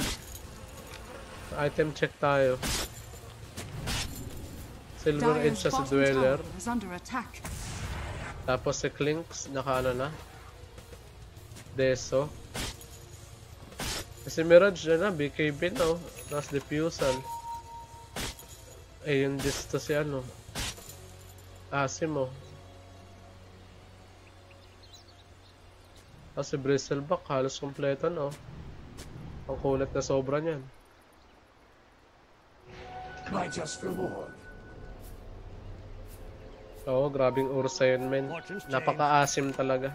Item check tayo. Silver Edge siya si Dweller. Tapos si Clinks, naka ano na. Deso. Kasi Mirage na na, BKB no. Tapos Diffusal. Eh, yung disto si ano. Asimo. Tapos si Bristleback, halos kompleto no. Ang kulit na sobra niyan. My just reward. Oo, grabing Ursa yun, men. Napaka-asim talaga.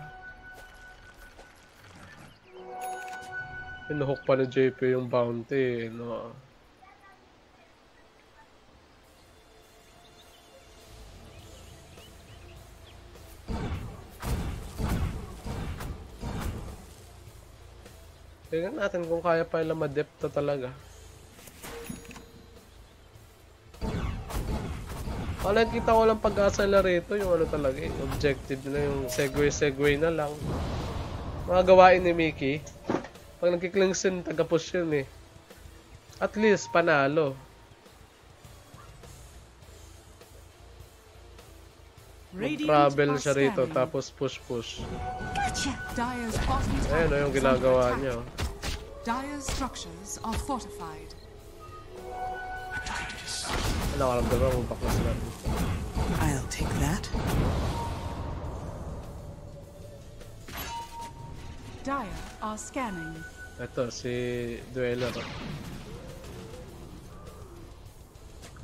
Pinuhook pa ni JP yung bounty, no. Tingnan natin kung kaya pa nila ma-depth talaga. Ang nakikita ko lang pag-asa nila rito, yung ano talaga eh, objective na yung segway-segway na lang. Mga gawain ni Mickey, pag nagkiklingsin, taga-push yun eh. At least, panalo. Mag-travel siya rito, tapos push-push. Ayun o yung is under ginagawa niya. oh. Dyer's structures are fortified. Nakaramdaman mo baklas na. I'll take that. Dyer are scanning. Ito, si Dweller. oh.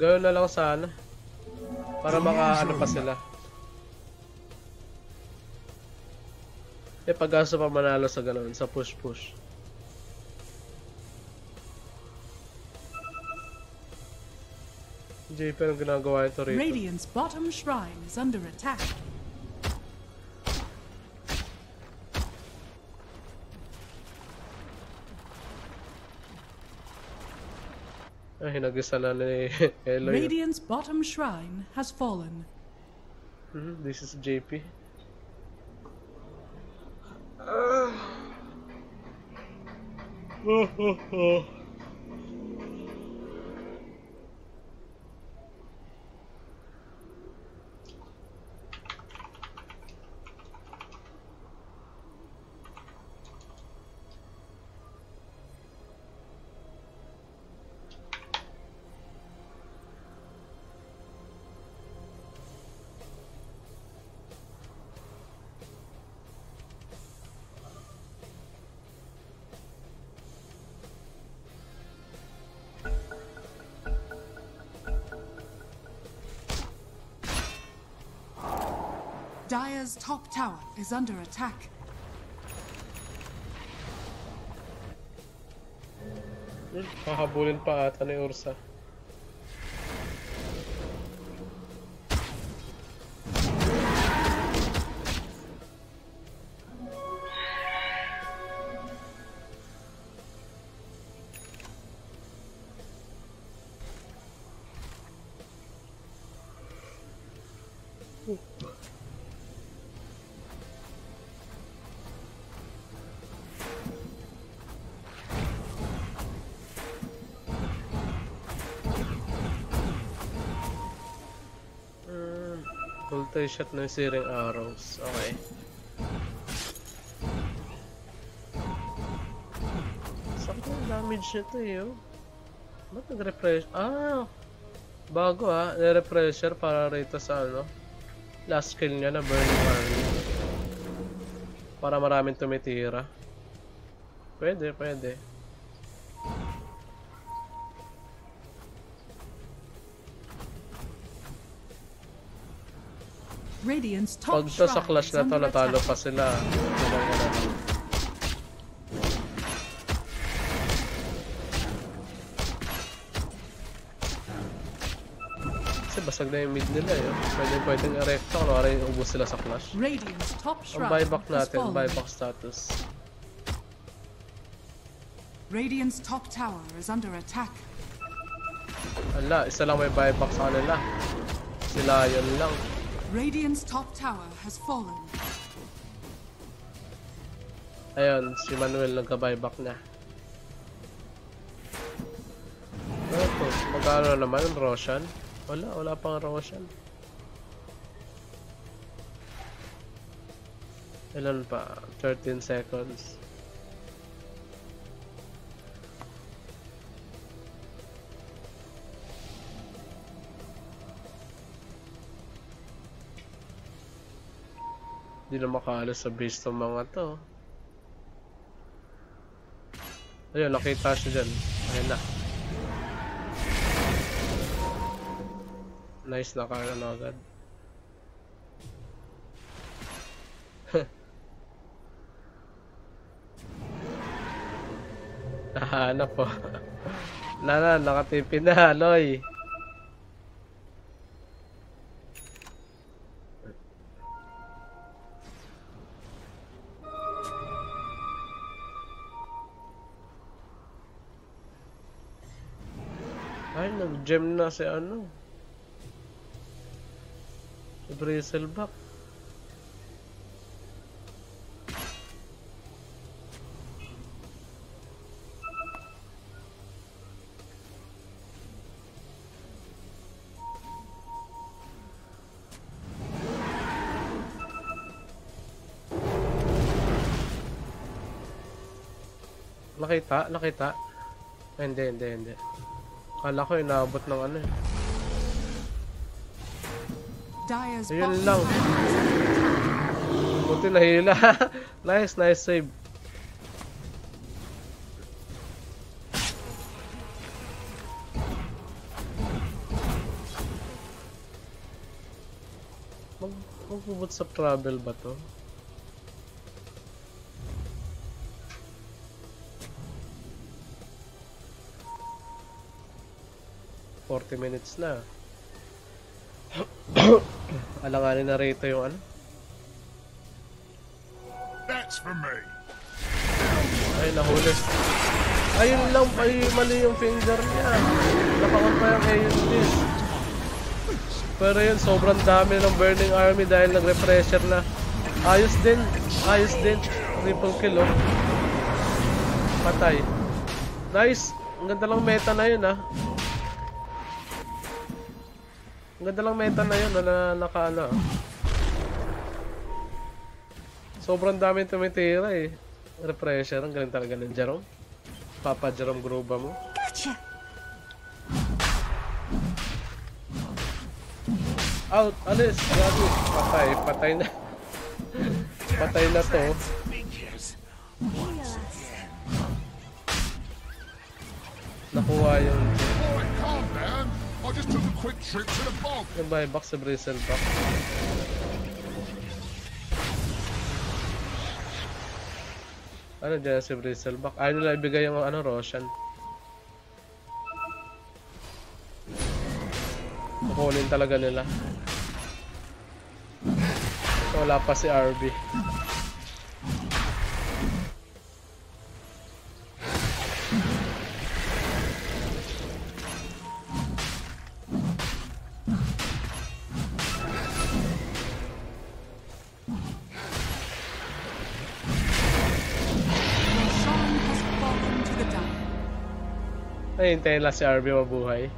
Gawin na lang sana. Para maka ano pa sila. Eh, pag-asa pa manalo sa ganun, sa push-push. JP, anong ginagawa ito rito? Radiant's bottom shrine is under attack. Ay, hinagisa na ni Eloy. Radiant's bottom shrine has fallen. Mhm, this is JP. Dyer's top tower is under attack. Pa Ursa. Ulti shot ng searing arrows. Okay. Sakit yung damage nito eh, oh. Ba't nag-refresh? Ah! Bago ah, nire-pressure para rito sa ano. Last kill niya na Burning Army. Para maraming tumitira. Pwede, pwede. Radiant's top Pag to sa clash na to, natalo pa sila. Kasi basag na yung mid nila eh. Pwede pwedeng erecta kung wala yung ubus sila sa clash. Radiant's top Ang buyback natin, buyback status. Radiant's top tower is under attack. Ala, isa lang may buyback sa kanila. Sila yun lang. Radiant's top tower has fallen. Ayun, si Manuel nagka-buyback na. Ano to? Magkano naman? Roshan? Wala, wala pang Roshan. Ilan pa? 13 seconds. Hindi na makaalis sa base ng mga to. Ayun, nakita siya dyan. Ayun na. Nice na kaya na agad. Nahanap po. Nana, nakatipi na, Loy. Nag-gem na si ano. Si Bristleback. Nakita? Nakita? Hindi, hindi, hindi. Kala ko inaabot ng ano eh. Ayun lang. Buti nahila. nice, nice save. Mag magbubot sa travel ba to? Forty minutes na. Alanganin na rito yung ano. That's for me. Ay, nahuli. Ayun lang, ay mali yung finger niya. Nakakon pa yung Disc. Pero yun, sobrang dami ng Burning Army dahil nag-refresher na. Ayos din, ayos din. Triple kill, oh. Patay. Nice! Ang ganda lang meta na yun, ah. Ganda lang meta na yun, na naka ah. Sobrang dami tumitira eh. Refresher, ang galing talaga ng Jerome. Papa Jerome Gruba mo. Gotcha. Out! Alis! Gabi! Patay, patay na. patay na to. Nakuha yung Boy, calm down. I just took quick trip to the bog. yung buyback sa Bristleback. Ano dyan si Bristleback? Ayaw nila ibigay yung ano, Roshan. Kukunin talaga nila. So, wala pa si RB. Hintayin lang si RB mabuhay.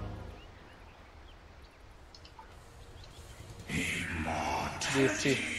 SDC.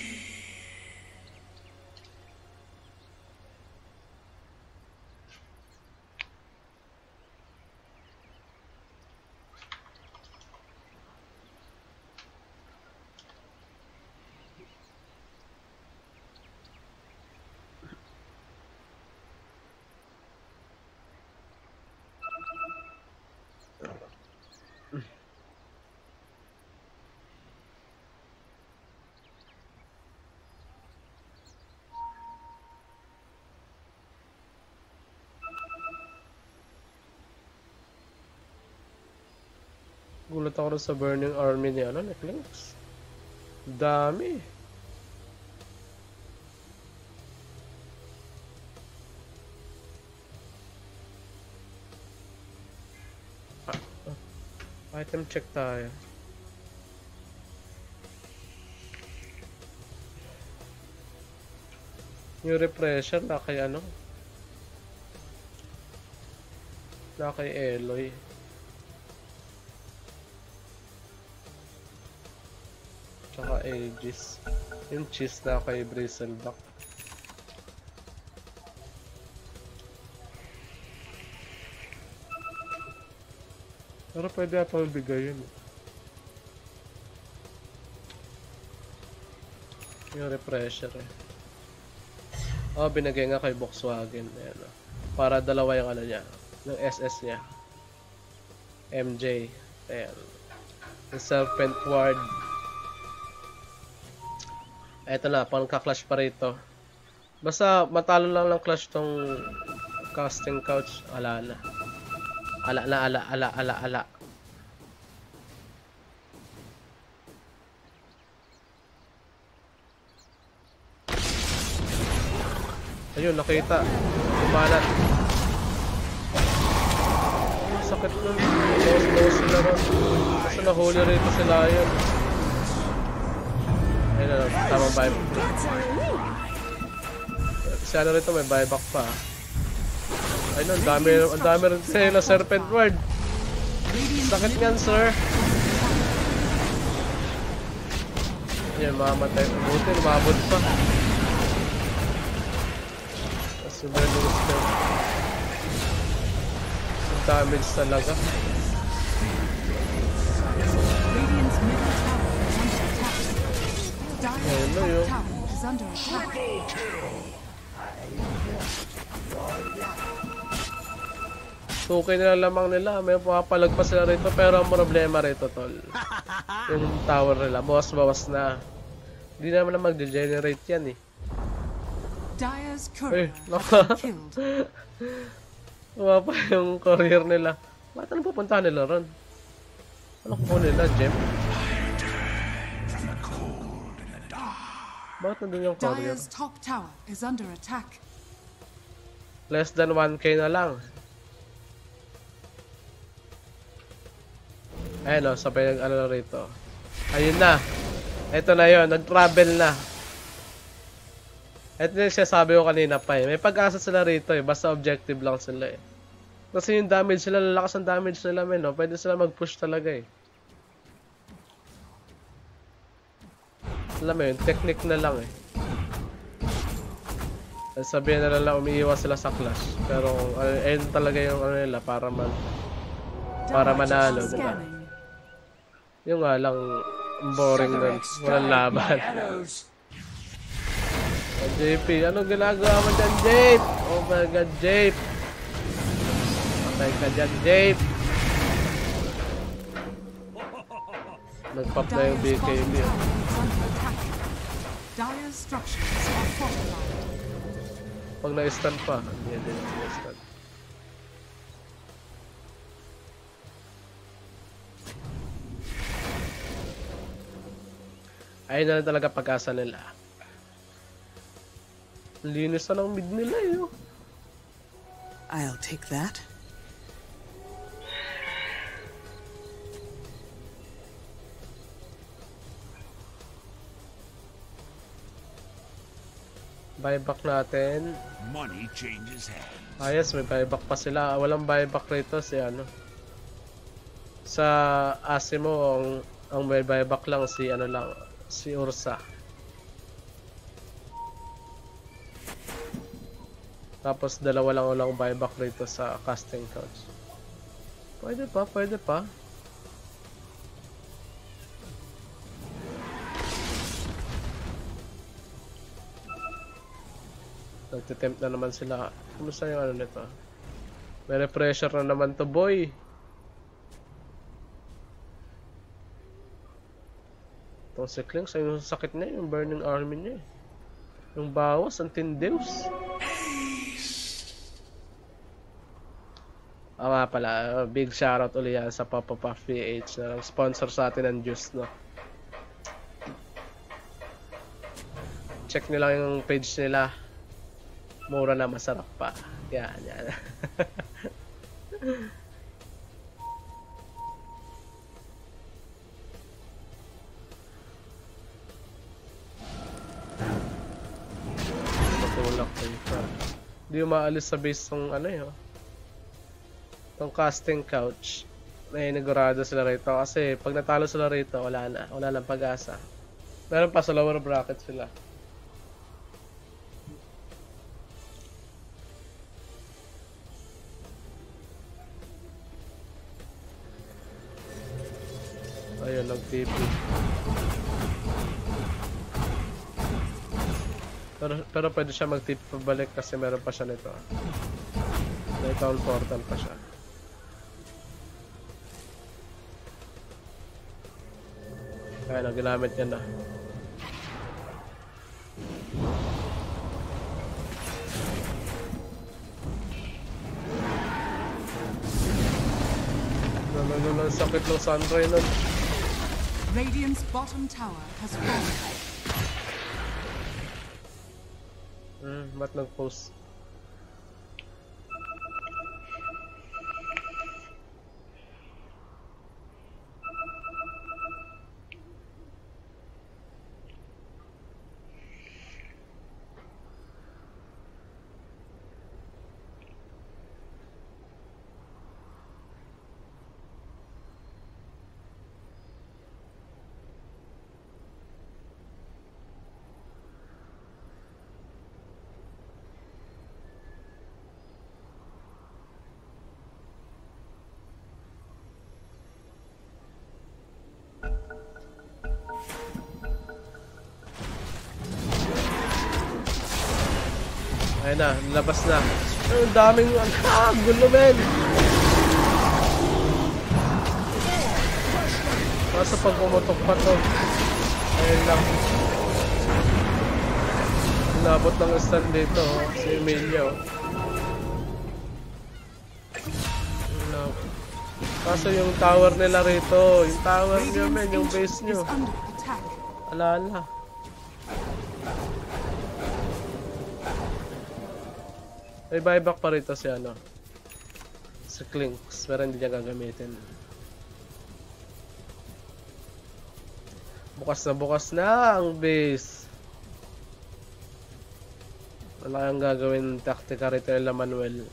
Gulat ako sa Burning Army ni ano, ni Clinks. Dami. Ah, ah. Item check tayo. Yung refresher na kay ano? Na kay Eloy. Tsaka Aegis. Yung cheese na kay Bristleback. Pero pwede ata bigay yun. eh. Yung refresher eh. Oh, binigay nga kay Volkswagen. Ayan, oh. Para dalawa yung ano niya. Yung SS niya. MJ. Ayan. Yung Serpent Ward. Eto na, pang clash pa rito. Basta matalo lang ng clash tong casting couch. Ala na. Ala na, ala, ala, ala, ala. Ayun, nakita. Kumalat. Sakit nun. Bawas-bawas sila ron. Kasi nahuli rito si Lion. Ayun na, tamang buyback. Si ano rito, may buyback pa. Ayun, ang dami, ang dami rin sa'yo na Serpent Ward. Sakit yan, sir. Yan, mamamatay. Buti, lumabot pa. Super. Ang damage talaga. Dire's no, yo. top tower is under attack. Tukay nila lamang nila. May papalagpas sila rito. Pero ang problema rito, tol. Yung tower nila. Bawas-bawas na. Hindi naman na mag-degenerate yan eh. Eh, courier killed. Tuwa pa yung courier nila. Bakit ano pupuntahan nila ron? Ano ko nila, Gem? Bakit nandun yung courier? Dire's top tower is under attack. Less than 1k na lang. Ayun o, sabay nag ano rito. Ayun na. Ito na yon nag-travel na. Ito yung sinasabi ko kanina pa eh. May pag-asa sila rito eh. Basta objective lang sila eh. Kasi yung damage sila, lalakas ang damage nila men no? Pwede sila mag-push talaga eh. Alam mo yun, technique na lang eh. Sabihin na lang umiiwas sila sa clash. Pero ano, ayun talaga yung ano nila para man para manalo, di ba? Yung nga lang ang boring nun. Walang laban. Oh, JP, anong ginagawa mo dyan, Jape? Oh my god, Jape. Patay ka dyan, Jape. Nagpop na yung BKB. Pag na-stun pa, hindi din na-stun. Ayun na lang talaga pag-asa nila. Linis na ng mid nila eh. oh. I'll take that. Buyback natin. Money changes hands. Ah, yes, may buyback pa sila. Ah, walang buyback rito si ano. Sa Asimo, ang, ang may buyback lang si ano lang, si Ursa. Tapos dalawa lang ulang buyback rito sa casting couch. Pwede pa, pwede pa. Nagtitempt na naman sila. Kumusta yung ano nito? May pressure na naman to boy. Itong si Kling, yung sakit niya, yung burning army niya eh. Yung bawas, ang tindews. Ah, nga pala, uh, big shoutout ulit yan sa Papa Puff PH na sponsor sa atin ng juice, no? Check lang yung page nila. Mura na masarap pa. Yan, yan. Matulak kayo pa. Hindi yung maalis sa base ng ano oh. Itong casting couch. Nainigurado sila rito kasi pag natalo sila rito, wala na. Wala nang pag-asa. Meron pa sa lower bracket sila. Nag-TP. Pero, pero pwede siya mag-TP pabalik kasi meron pa siya nito. May town portal pa siya. Kaya na, ginamit niya na. Ano, ano, ano, sakit ng sunray nun. Radiant's bottom tower has fallen. Hmm, ba't? Labas na. Ang daming, ah, gulo men. Kaso pag umutok pa to, ayun lang. Inabot ng stand dito, oh, si lang. Kaso yung tower nila rito, yung tower nyo men, yung base nyo. Attack. Ala May buyback pa rito si ano. Si Clinks, pero hindi niya gagamitin. Bukas na bukas na ang base. Wala kang gagawin taktika rito nila Manuel.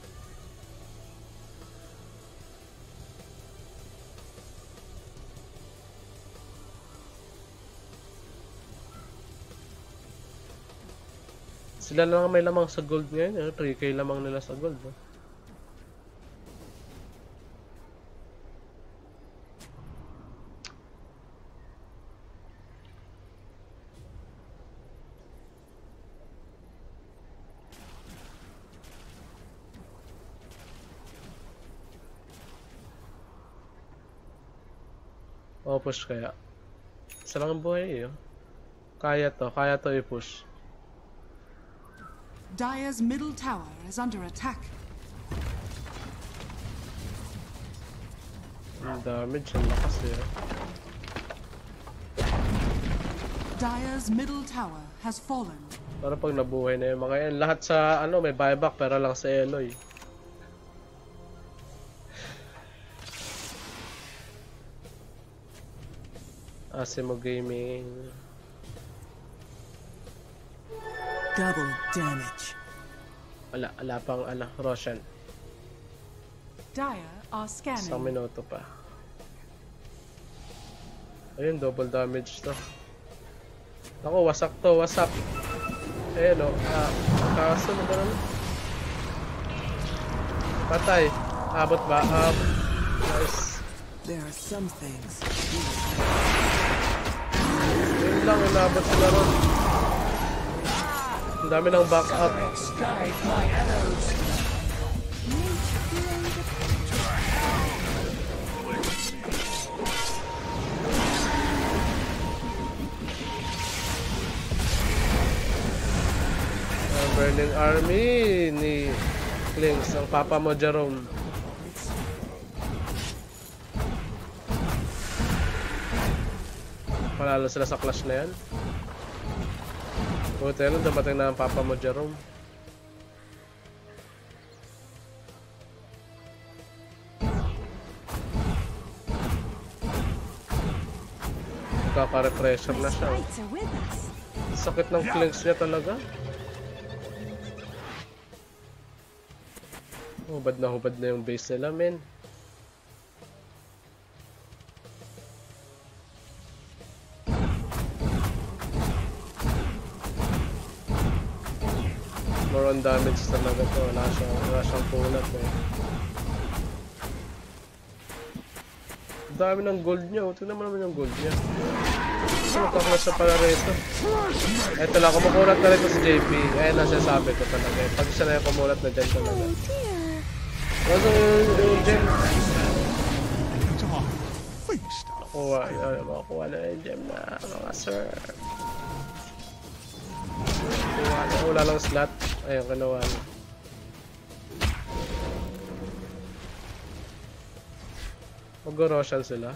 Sila lang ang may lamang sa gold ngayon. Eh. 3k lamang nila sa gold. Eh. O, push kaya. Isa lang ang buhay eh. oh. Kaya to, kaya to i-push. Dire's middle tower is under attack. Ang damage, ang lakas eh. Dire's middle tower has fallen. Para pag nabuhay na yung mga yan. Lahat sa ano may buyback pero lang sa Eloy. Asimo Gaming. Double damage. Wala, wala pang ano, Roshan. Dire are Isang scanning. minuto pa. Ayun, double damage to. Ako, wasak to, wasak. Ayun o, ah, kaso na gano'n. Patay. Abot ba? Um, nice. There are some things. Yun lang, inabot sila ron. Ang dami ng back up. Burning Army ni Clinks, ang papa mo Jerome. Panalo sila sa clash na yan. Buti nun, dumating na ang papa mo Jerome. Magkaka-refresher na siya. Sakit ng clinks niya talaga. Hubad na hubad na yung base nila, men. On damage talaga to. Wala siyang, wala siyang punat eh. Dami ng gold niya. oh. Tingnan mo naman yung gold niya. Ano magkaklas na pala rito? Ito lang, kumukulat na rito si JP. Ayan na sinasabi ko talaga. eh. Pag siya na yung kumulat na dyan talaga. Ano yung, gem? Nakuha, makakuha na yung gem na mga sir. Wala lang slot. Ayun, kinuha na. Mag-Roshan sila.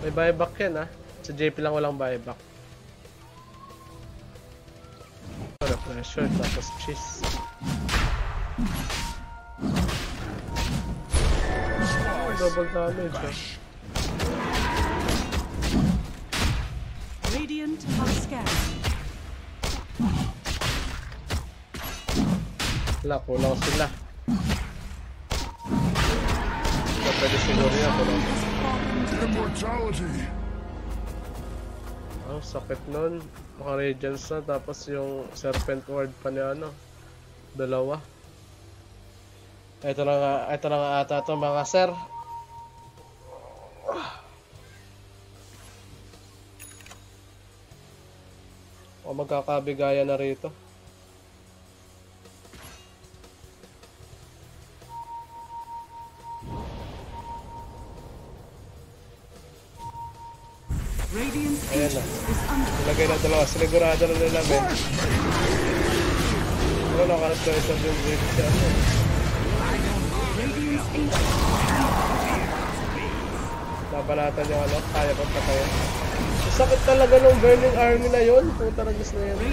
May buyback yan ah. Sa JP lang walang buyback. Refresher tapos cheese. Oh, double damage ah. Radiant are scared. Wala, kulang sila. Ito pwede siguro yan, kulang. Immortality. Oh, sakit nun. Mga radiance na, tapos yung serpent ward pa niya ano. Dalawa. Ito na nga, ito na nga ata to mga sir. O magkakabigayan na rito. Ayan na. Nilagay na dalawa. Sinigurado na nila, men. Ano, nakalat ka rin yung break siya. ano. Babalatan yung ano, kaya pang patayin. Sakit talaga nung burning army na yun. Puta na gusto na under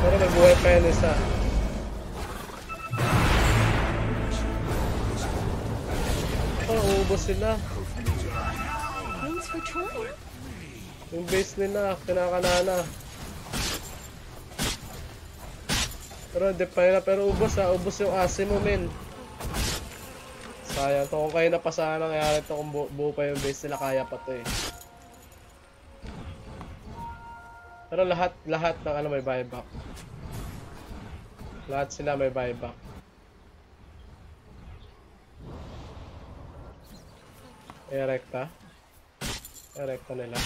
Pero may buhay pa yan isa. Oh, ubos sila. Yung base nila, kinakanana. Pero hindi pa nila, pero ubos ha, ubos yung asim mo men. Sayang to, kung kayo na pa sana nangyari to, kung bu- buo pa yung base nila, kaya pa to eh. Pero lahat, lahat ng ano may buyback. Lahat sila may buyback. Erekta. Erekta nila.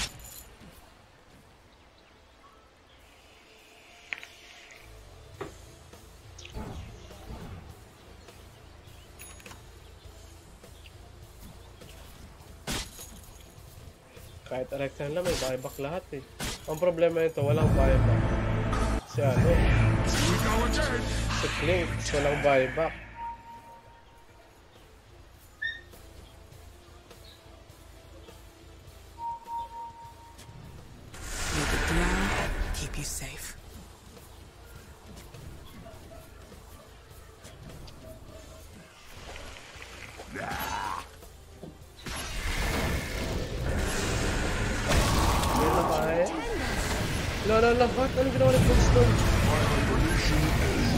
Kahit erekta nila may buyback lahat eh. Ang problema nito, walang buyback. Si ano? Si Clint, walang buyback. Keep you safe. na? Bakit? Anong ginawa ng Bloodstone?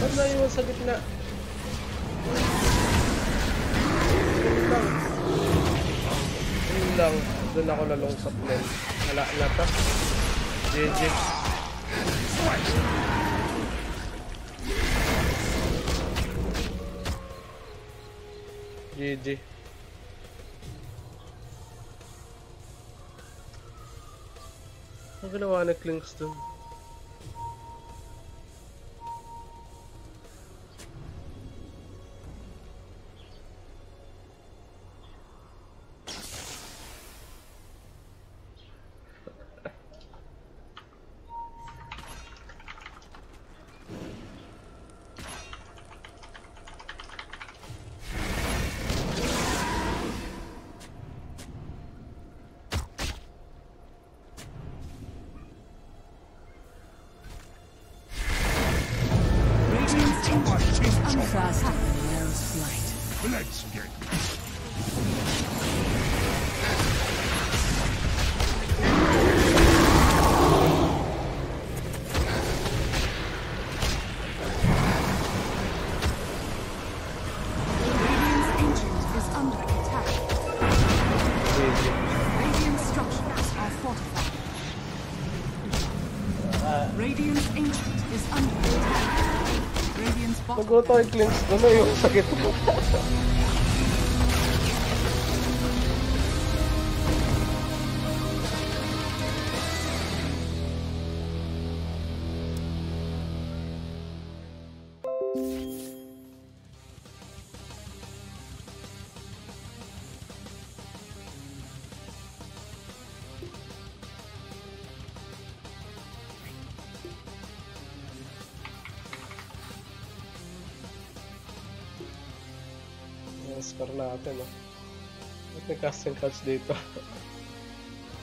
Ba't naiwan sa gitna? Yun lang. Doon ako nalungsap nil. Hala na. GG. GG. Ang ginawa ni Klinks. Naguto kay Clinks dun na yung sakit Casting couch dito?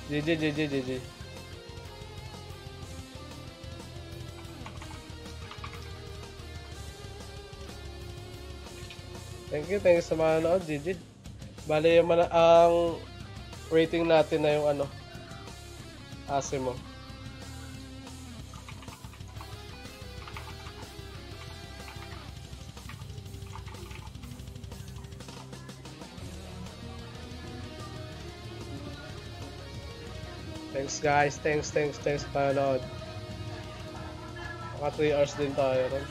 GG, GG, GG. Thank you, thank you sa mga nanood, GG. Bale, yung ang rating natin na yung ano, Asimo. Thanks guys, thanks, thanks, thanks panonood. Mga 3 hours din tayo ron.